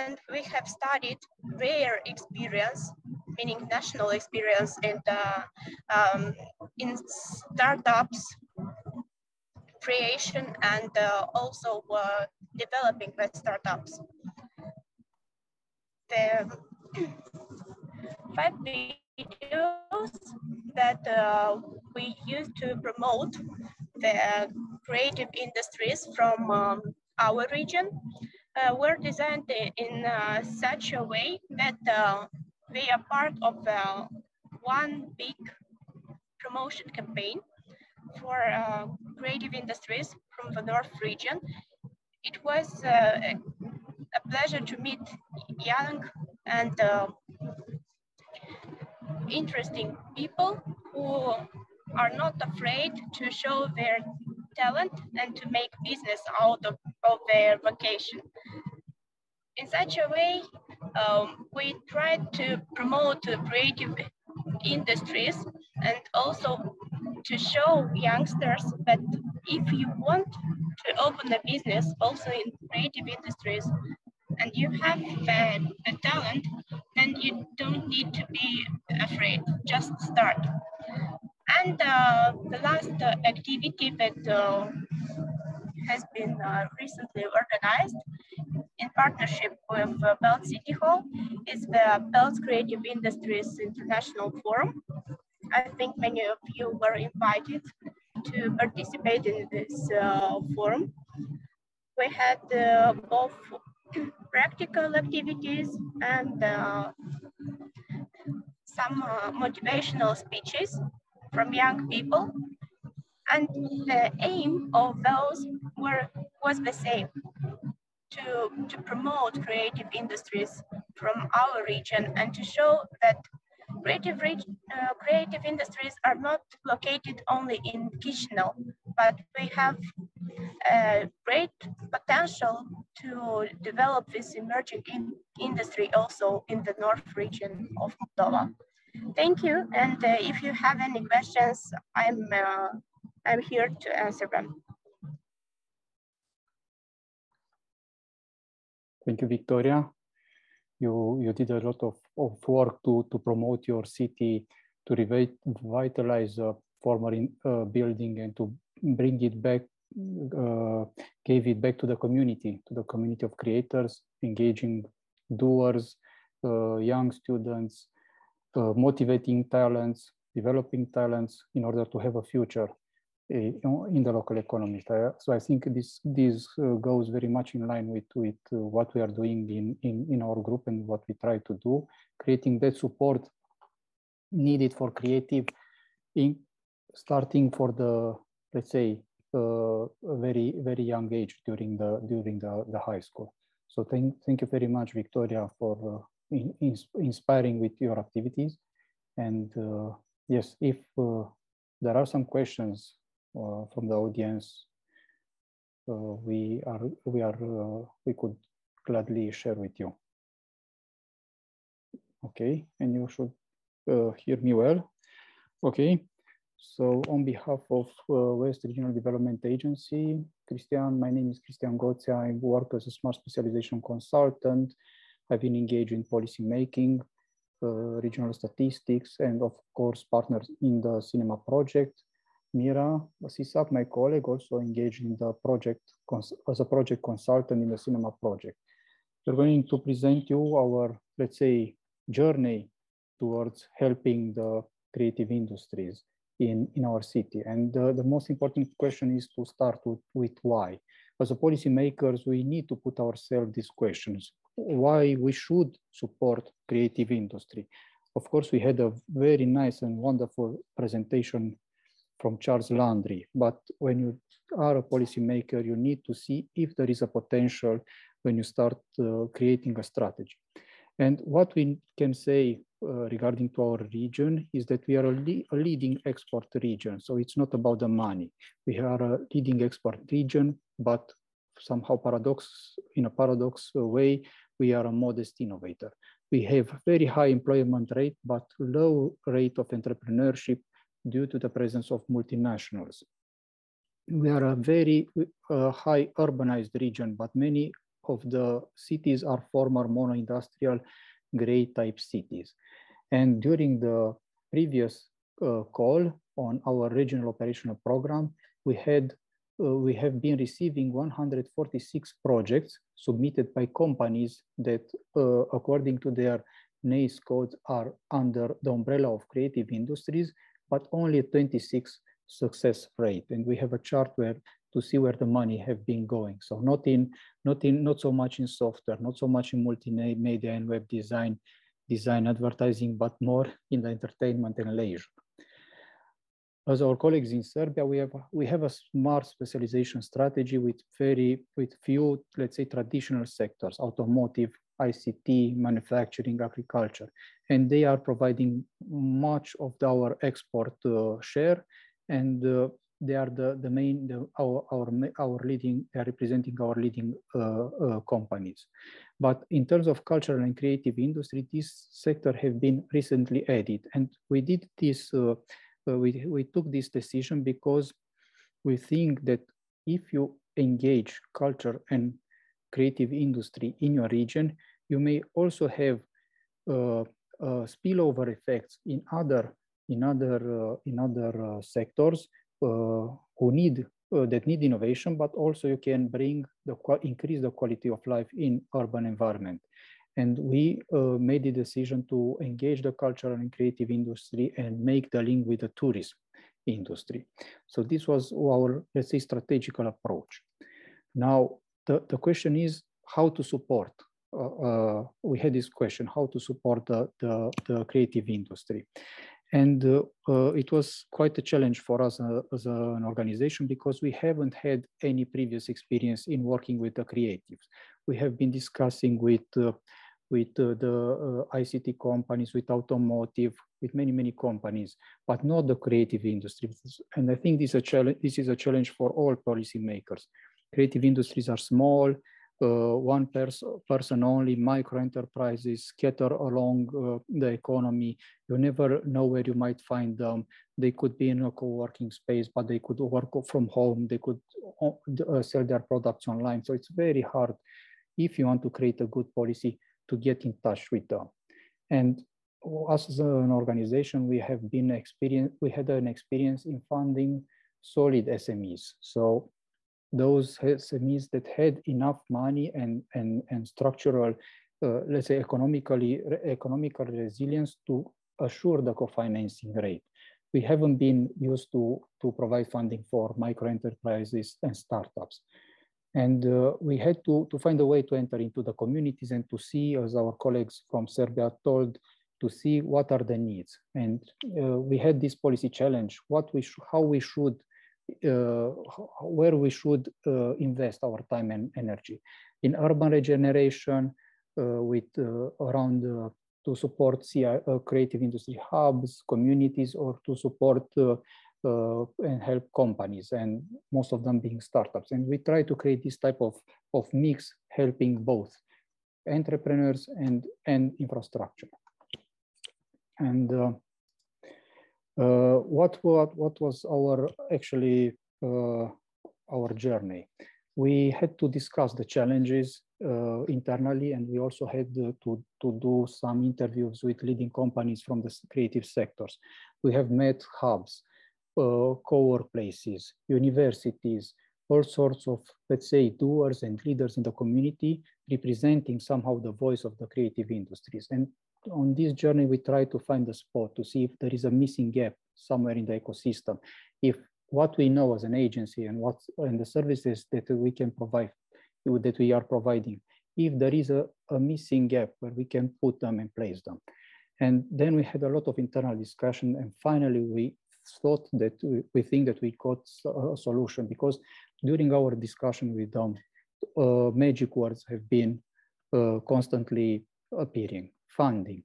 And we have studied their experience, meaning national experience in, the, um, in startups creation and uh, also uh, developing startups. The five videos that uh, we use to promote the creative industries from um, our region uh, were designed in uh, such a way that uh, they are part of uh, one big promotion campaign for uh, creative industries from the North region. It was a pleasure to meet young and interesting people who are not afraid to show their talent and to make business out of, of their vocation. In such a way, um, we try to promote creative industries and also to show youngsters that if you want to open a business also in creative industries and you have the, the talent, then you don't need to be afraid, just start. And uh, the last uh, activity that uh, has been uh, recently organized in partnership with uh, Bălți City Hall is the Bălți Creative Industries International Forum. I think many of you were invited to participate in this forum. We had both practical activities and uh, some uh, motivational speeches from young people. And the aim of those were was the same, to, to promote creative industries from our region and to show that creative, uh, creative industries are not located only in Chisinau, but we have a great potential to develop this emerging in industry also in the north region of Moldova. Thank you. And uh, if you have any questions, I'm, uh, I'm here to answer them. Thank you, Victoria. You, you did a lot of, of work to, to promote your city, to revitalize a former in, uh, building and to bring it back uh, gave it back to the community, to the community of creators, engaging doers, uh, young students, uh, motivating talents, developing talents in order to have a future eh, in the local economy. So I think this this uh, goes very much in line with with uh, what we are doing in, in in our group and what we try to do, creating that support needed for creative, in starting for the let's say uh, very very young age during the during the, the high school. So thank thank you very much, Victoria, for uh, in, in, inspiring with your activities. And uh, yes, if there are some questions from the audience, we are we are we could gladly share with you. Okay, and you should uh, hear me well. Okay, so on behalf of uh, West Regional Development Agency, Christian, my name is Christian Goțea. I work as a smart specialization consultant. I've been engaged in policy making, uh, regional statistics, and of course, partners in the cinema project. Mira Sisak, my colleague, also engaged in the project as a project consultant in the cinema project. We're going to present you our, let's say, journey towards helping the creative industries in, in our city. And uh, the most important question is to start with, with why. As a policymakers, we need to put ourselves these questions. Why we should support creative industry. Of course, we had a very nice and wonderful presentation from Charles Landry, but when you are a policymaker, you need to see if there is a potential when you start uh, creating a strategy. And what we can say uh, regarding to our region is that we are a, le a, leading export region. So it's not about the money. We are a leading export region, but somehow paradox, in a paradox way, we are a modest innovator. We have very high employment rate, but low rate of entrepreneurship due to the presence of multinationals. We are a very uh, high urbanized region, but many of the cities are former mono-industrial gray type cities. And during the previous uh, call on our regional operational program, we had uh, we have been receiving 146 projects submitted by companies that, uh, according to their NAICS codes, are under the umbrella of creative industries, but only 26 success rate. And we have a chart where to see where the money have been going. So not in, not in, not so much in software, not so much in multimedia and web design, design advertising, but more in the entertainment and leisure. As our colleagues in Serbia, we have we have a smart specialization strategy with very with few, let's say, traditional sectors: automotive, ICT, manufacturing, agriculture, and they are providing much of our export uh, share, and uh, they are the the main the, our our our leading they are representing our leading uh, uh, companies. But in terms of cultural and creative industry, this sector have been recently added, and we did this. Uh, uh, we we took this decision because we think that if you engage culture and creative industry in your region, you may also have uh, uh, spillover effects in other in other uh, in other uh, sectors who need that need innovation, but also you can bring the increase the quality of life in urban environment. And we uh, made the decision to engage the cultural and creative industry and make the link with the tourism industry. So this was our, let's say, strategical approach. Now, the, the question is how to support. Uh, uh, we had this question, how to support the, the, the creative industry. And uh, uh, it was quite a challenge for us uh, as an organization because we haven't had any previous experience in working with the creatives. We have been discussing with with uh, the uh, ICT companies, with automotive, with many, many companies, but not the creative industry. And I think this is a challenge, this is a challenge for all policymakers. Creative industries are small, one pers person only, micro enterprises scatter along uh, the economy. You never know where you might find them. They could be in a co-working space, but they could work from home. They could uh, sell their products online. So it's very hard if you want to create a good policy to get in touch with them. And as an organization, we have been experience, we had an experience in funding solid SMEs. So those SMEs that had enough money and, and, and structural, uh, let's say economically, economical resilience to assure the co-financing rate. We haven't been used to, to provide funding for micro enterprises and startups. And uh, we had to, to find a way to enter into the communities and to see, as our colleagues from Serbia told, to see what are the needs. And uh, we had this policy challenge, what we how we should, where we should uh, invest our time and energy. In urban regeneration, uh, with uh, around to support CI, creative industry hubs, communities, or to support uh, and help companies and most of them being startups. And we try to create this type of, of mix helping both entrepreneurs and, and infrastructure. And uh, uh, what, what, what was our actually uh, our journey? We had to discuss the challenges uh, internally and we also had to, to do some interviews with leading companies from the creative sectors. We have met hubs, uh, co-work places, universities, all sorts of, let's say, doers and leaders in the community representing somehow the voice of the creative industries. And on this journey, we try to find a spot to see if there is a missing gap somewhere in the ecosystem. If what we know as an agency and what and the services that we can provide, that we are providing, if there is a, a missing gap where we can put them and place them. And then we had a lot of internal discussion and finally we thought that we, we think that we got a solution because during our discussion with them, uh, magic words have been uh, constantly appearing. Funding,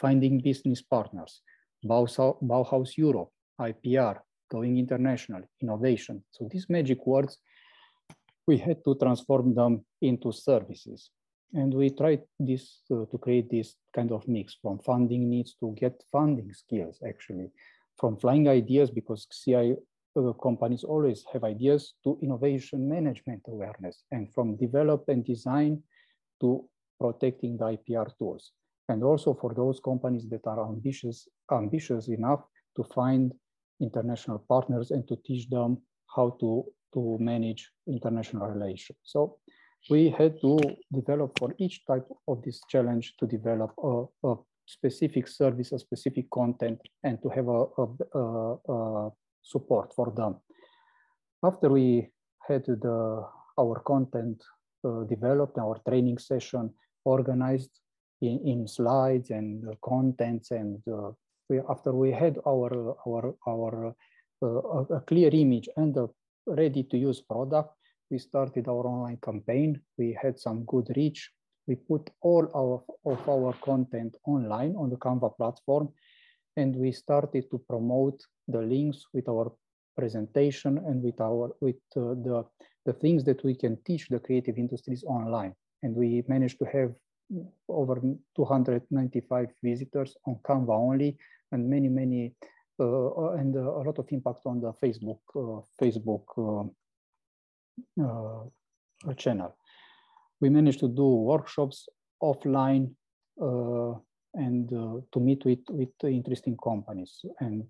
finding business partners, Bauhaus, Europe, IPR, going international, innovation. So these magic words, we had to transform them into services. And we tried this uh, to create this kind of mix from funding needs to get funding skills, actually, from flying ideas because CI uh, companies always have ideas to innovation management awareness and from develop and design to protecting the IPR tools. And also for those companies that are ambitious, ambitious enough to find international partners and to teach them how to, to manage international relations. So we had to develop for each type of this challenge to develop a, a specific service, a specific content, and to have a, a, a support for them. After we had the, our content uh, developed, our training session organized in, in slides and contents, and uh, we, after we had our, our, our uh, a clear image and a ready to use product, we started our online campaign. We had some good reach. We put all our, of our content online on the Canva platform, and we started to promote the links with our presentation and with our with uh, the the things that we can teach the creative industries online. And we managed to have over 295 visitors on Canva only, and many many uh, and uh, a lot of impact on the Facebook uh, Facebook uh, uh, channel. We managed to do workshops offline uh, and to meet with, with interesting companies. And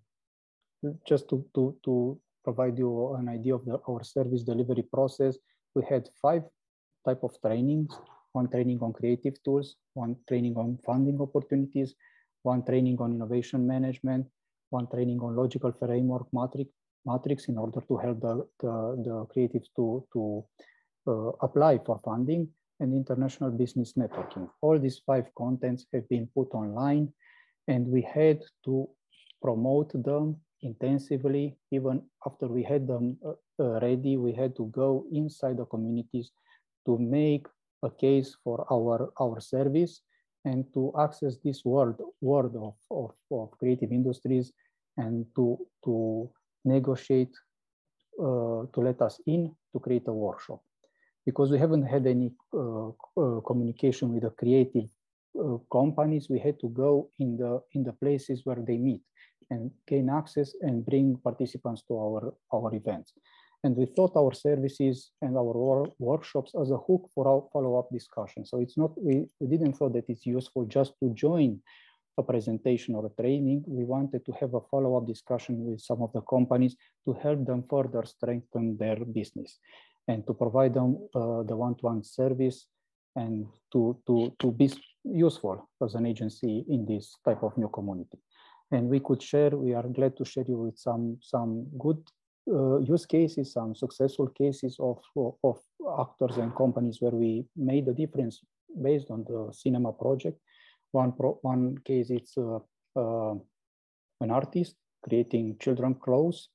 just to, to, to provide you an idea of the, our service delivery process, we had five type of trainings, one training on creative tools, one training on funding opportunities, one training on innovation management, one training on logical framework matrix, matrix in order to help the, the, the creatives to, to uh, apply for funding and international business networking. All these five contents have been put online and we had to promote them intensively. Even after we had them uh, uh, ready, we had to go inside the communities to make a case for our, our service and to access this world, world of, of, of creative industries and to, to negotiate uh, to let us in to create a workshop. Because we haven't had any uh, uh, communication with the creative uh, companies, we had to go in the, in the places where they meet and gain access and bring participants to our, our events. And we thought our services and our wor workshops as a hook for our follow-up discussion. So it's not, we, we didn't thought that it's useful just to join a presentation or a training, we wanted to have a follow-up discussion with some of the companies to help them further strengthen their business and to provide them uh, the one-to-one -one service and to, to, to be useful as an agency in this type of new community. And we could share, we are glad to share you with some, some good uh, use cases, some successful cases of, of actors and companies where we made a difference based on the cinema project one, pro, one case, it's uh, uh, an artist creating children clothes,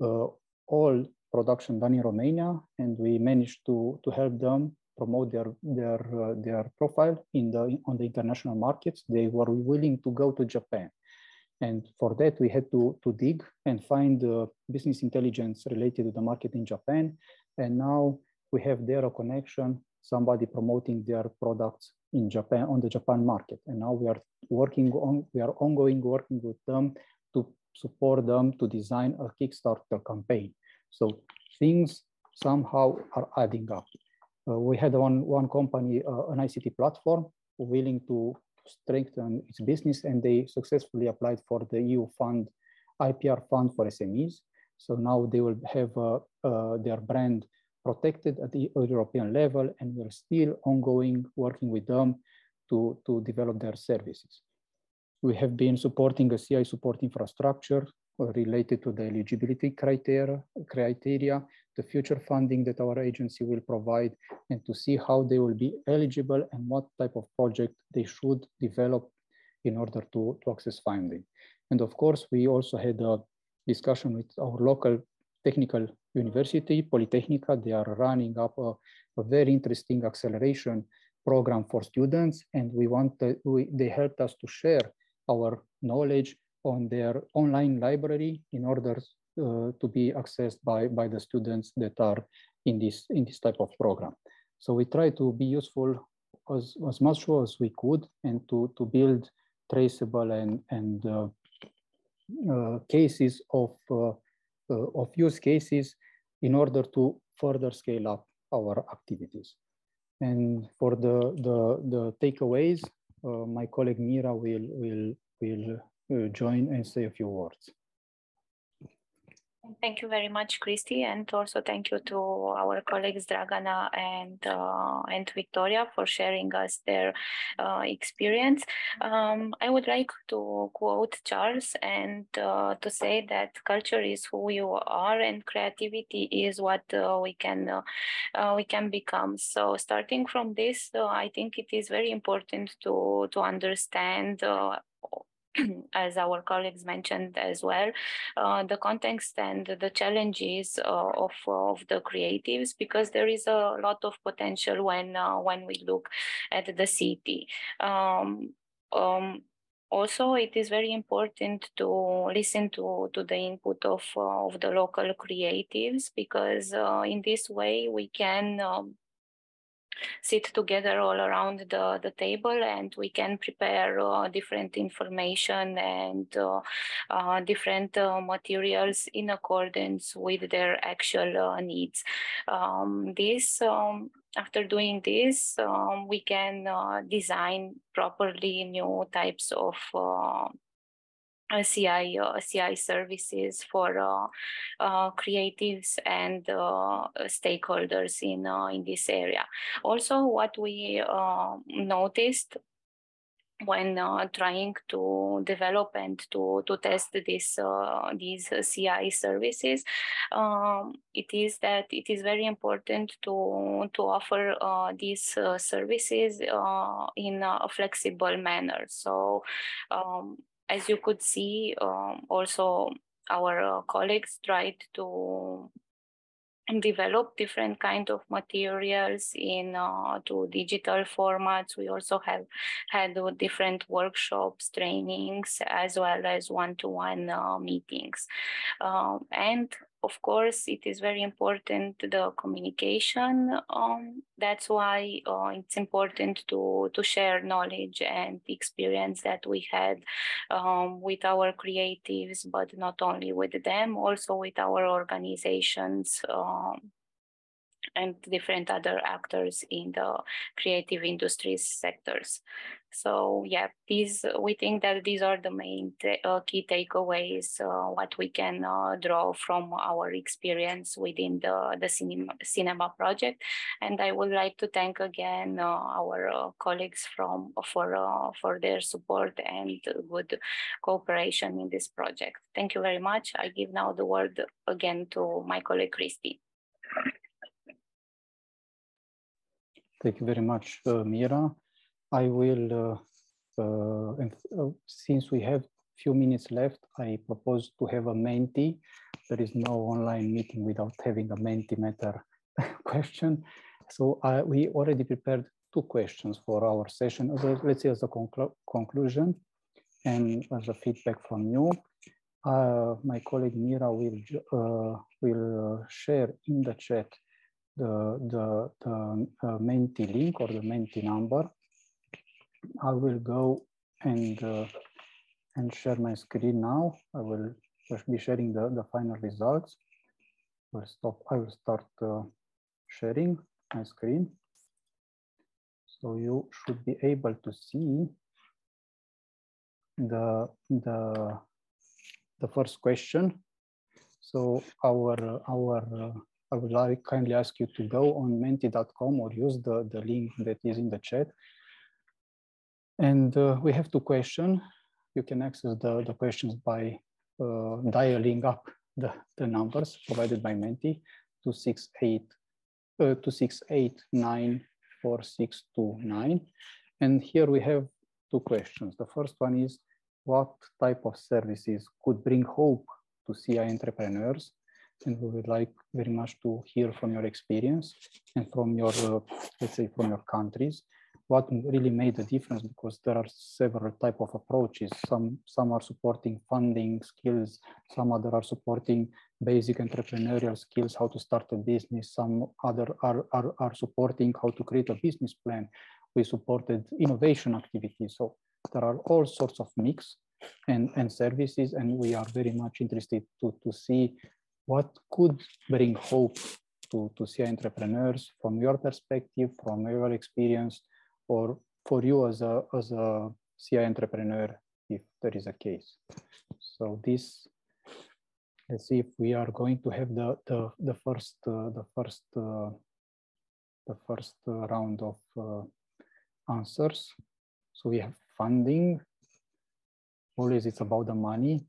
uh, all production done in Romania, and we managed to, to help them promote their their uh, their profile in the on the international markets. They were willing to go to Japan, and for that we had to to dig and find uh, business intelligence related to the market in Japan. And now we have there a connection, somebody promoting their products in Japan on the Japan market. And now we are working on, we are ongoing working with them to support them to design a Kickstarter campaign. So things somehow are adding up. Uh, we had one, one company, uh, an ICT platform, willing to strengthen its business and they successfully applied for the EU fund, IPR fund for SMEs. So now they will have uh, uh their brand protected at the European level, and we're still ongoing working with them to, to develop their services. We have been supporting a CI support infrastructure related to the eligibility criteria, criteria, the future funding that our agency will provide, and to see how they will be eligible and what type of project they should develop in order to, to access funding. And of course, we also had a discussion with our local technical university, Politehnica, they are running up a, a very interesting acceleration program for students. And we want, to, we, they helped us to share our knowledge on their online library in order to be accessed by, by the students that are in this, in this type of program. So we try to be useful as, as much as we could and to, to build traceable and, and uh, uh, cases of, uh, uh, of use cases in order to further scale up our activities. And for the, the, the takeaways, uh, my colleague Mira will, will, will uh, join and say a few words. Thank you very much, Christy, and also thank you to our colleagues Dragana and uh, and Victoria for sharing us their uh, experience. Um, I would like to quote Charles and uh, to say that culture is who you are, and creativity is what uh, we can uh, uh, we can become. So, starting from this, I think it is very important to to understand as our colleagues mentioned as well, uh, the context and the challenges uh, of, of the creatives, because there is a lot of potential when, uh, when we look at the city. Um, um, also, it is very important to listen to, to the input of, of the local creatives because uh, in this way we can um, sit together all around the, the table and we can prepare uh, different information and uh, uh, different uh, materials in accordance with their actual uh, needs. Um, this um, after doing this, um, we can uh, design properly new types of CI uh, CI services for uh, uh, creatives and stakeholders in in this area. Also, what we noticed when uh, trying to develop and to, to test this uh, these CI services, um, it is that it is very important to to offer uh, these services in a flexible manner. So. Um, as you could see, um, also our uh, colleagues tried to develop different kind of materials in uh, to digital formats. We also have had different workshops, trainings, as well as one-to-one -one, uh, meetings. Um, and of course, it is very important the communication. Um, that's why uh, it's important to to share knowledge and experience that we had um, with our creatives, but not only with them, also with our organizations. Um, and different other actors in the creative industries sectors. So yeah, these we think that these are the main uh, key takeaways uh, what we can uh, draw from our experience within the the cinema cinema project. And I would like to thank again uh, our uh, colleagues from for uh, for their support and good cooperation in this project. Thank you very much. I give now the word again to my colleague Christy. Thank you very much, uh, Mira. I will, uh, uh, and uh, since we have a few minutes left, I propose to have a Menti. There is no online meeting without having a Mentimeter question. So uh, we already prepared two questions for our session. As Let's say as a conclu conclusion and as a feedback from you. Uh, my colleague Mira will, uh, will share in the chat the, the, the uh, Menti link or the Menti number. I will go and, uh, and share my screen now. I will be sharing the, the final results. We'll stop, I will start uh, sharing my screen. So you should be able to see the, the, the first question. So our, our I would like kindly ask you to go on menti.com or use the, the link that is in the chat. And uh, we have two questions. You can access the, the questions by uh, dialing up the, the numbers provided by Menti 268 uh, 2689469. And here we have two questions. The first one is what type of services could bring hope to CI entrepreneurs and we would like very much to hear from your experience and from your, uh, let's say, from your countries, what really made a difference because there are several type of approaches. Some, some are supporting funding skills, some other are supporting basic entrepreneurial skills, how to start a business, some other are, are, are supporting how to create a business plan. We supported innovation activities. So there are all sorts of mix and, and services. And we are very much interested to, to see what could bring hope to, to CI entrepreneurs from your perspective, from your experience, or for you as a, as a CI entrepreneur, if there is a case. So this, let's see if we are going to have the, the, the first, uh, the first, uh, the first uh, round of uh, answers. So we have funding. Always it's about the money.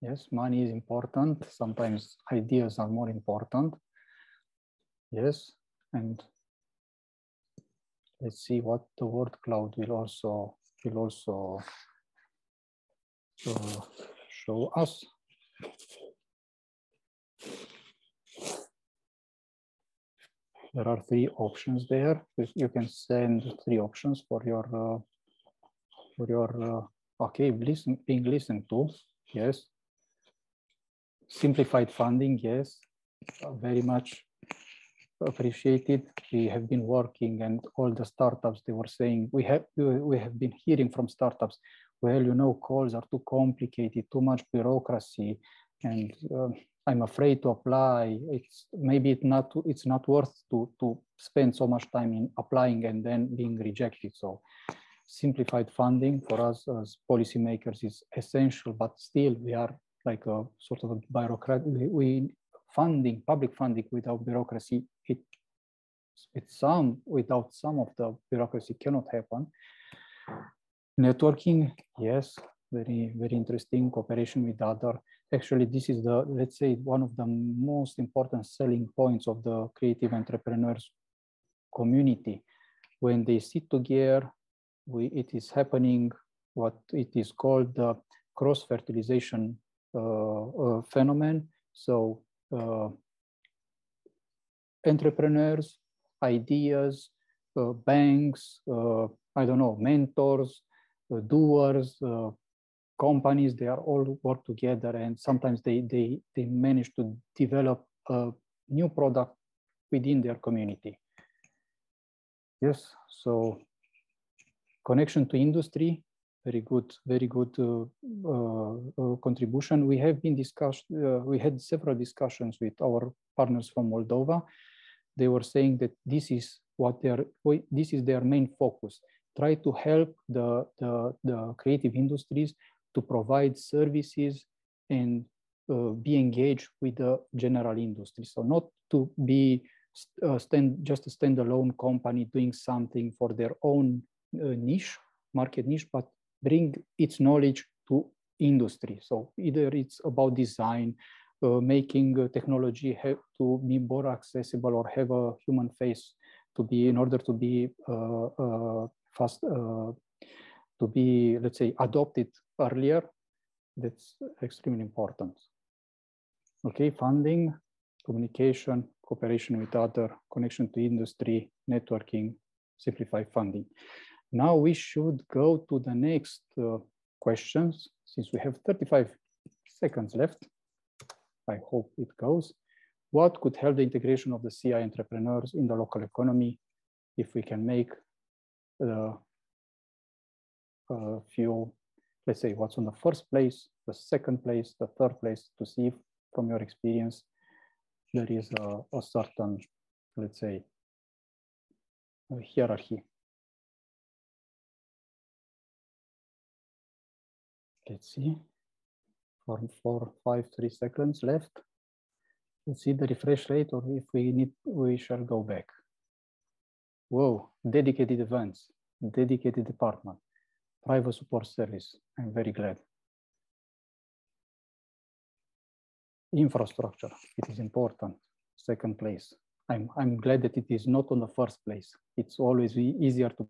Yes, money is important. Sometimes ideas are more important. Yes, and let's see what the word cloud will also will also uh, show us. There are three options there. You can send three options for your uh, for your uh, okay listen being listened to. Yes. Simplified funding. Yes, uh, very much appreciated. We have been working, and all the startups they were saying we have we have been hearing from startups. Well, you know, calls are too complicated, too much bureaucracy, and uh, I'm afraid to apply. It's maybe it's not it's not worth to to spend so much time in applying and then being rejected. So simplified funding for us as policymakers is essential, but still we are like a sort of a bureaucrat. We, we funding, public funding without bureaucracy, it, it's some, without some of the bureaucracy cannot happen. Networking, yes, very, very interesting cooperation with other. Actually, this is the, let's say, one of the most important selling points of the creative entrepreneurs community. When they sit together, we, it is happening what it is called the cross-fertilization uh, uh, phenomenon. So uh, entrepreneurs, ideas, uh, banks, uh, I don't know, mentors, doers, companies, they are all work together and sometimes they, they, they manage to develop a new product within their community. Yes, so connection to industry, very good, very good uh, uh, uh, contribution. We have been discussed, we had several discussions with our partners from Moldova. They were saying that this is what their, this is their main focus. Try to help the, the, the creative industries to provide services and uh, be engaged with the general industry. So not to be uh, stand, just a standalone company doing something for their own uh, niche, market niche, but bring its knowledge to industry. So either it's about design, making uh, technology have to be more accessible or have a human face to be in order to be uh, uh fast, uh, to be, let's say, adopted earlier. That's extremely important. Okay, funding, communication, cooperation with other, connection to industry, networking, simplify funding. Now we should go to the next uh, questions since we have 35 seconds left. I hope it goes. What could help the integration of the CI entrepreneurs in the local economy if we can make the uh, few, let's say what's on the first place, the second place, the third place to see if from your experience there is a, a certain, let's say, hierarchy let's see, four, four, five, three seconds left. Let's see the refresh rate or if we need, we shall go back. Whoa, dedicated events, dedicated department, private support service. I'm very glad. Infrastructure, it is important, second place. I'm, I'm glad that it is not on the first place. It's always easier to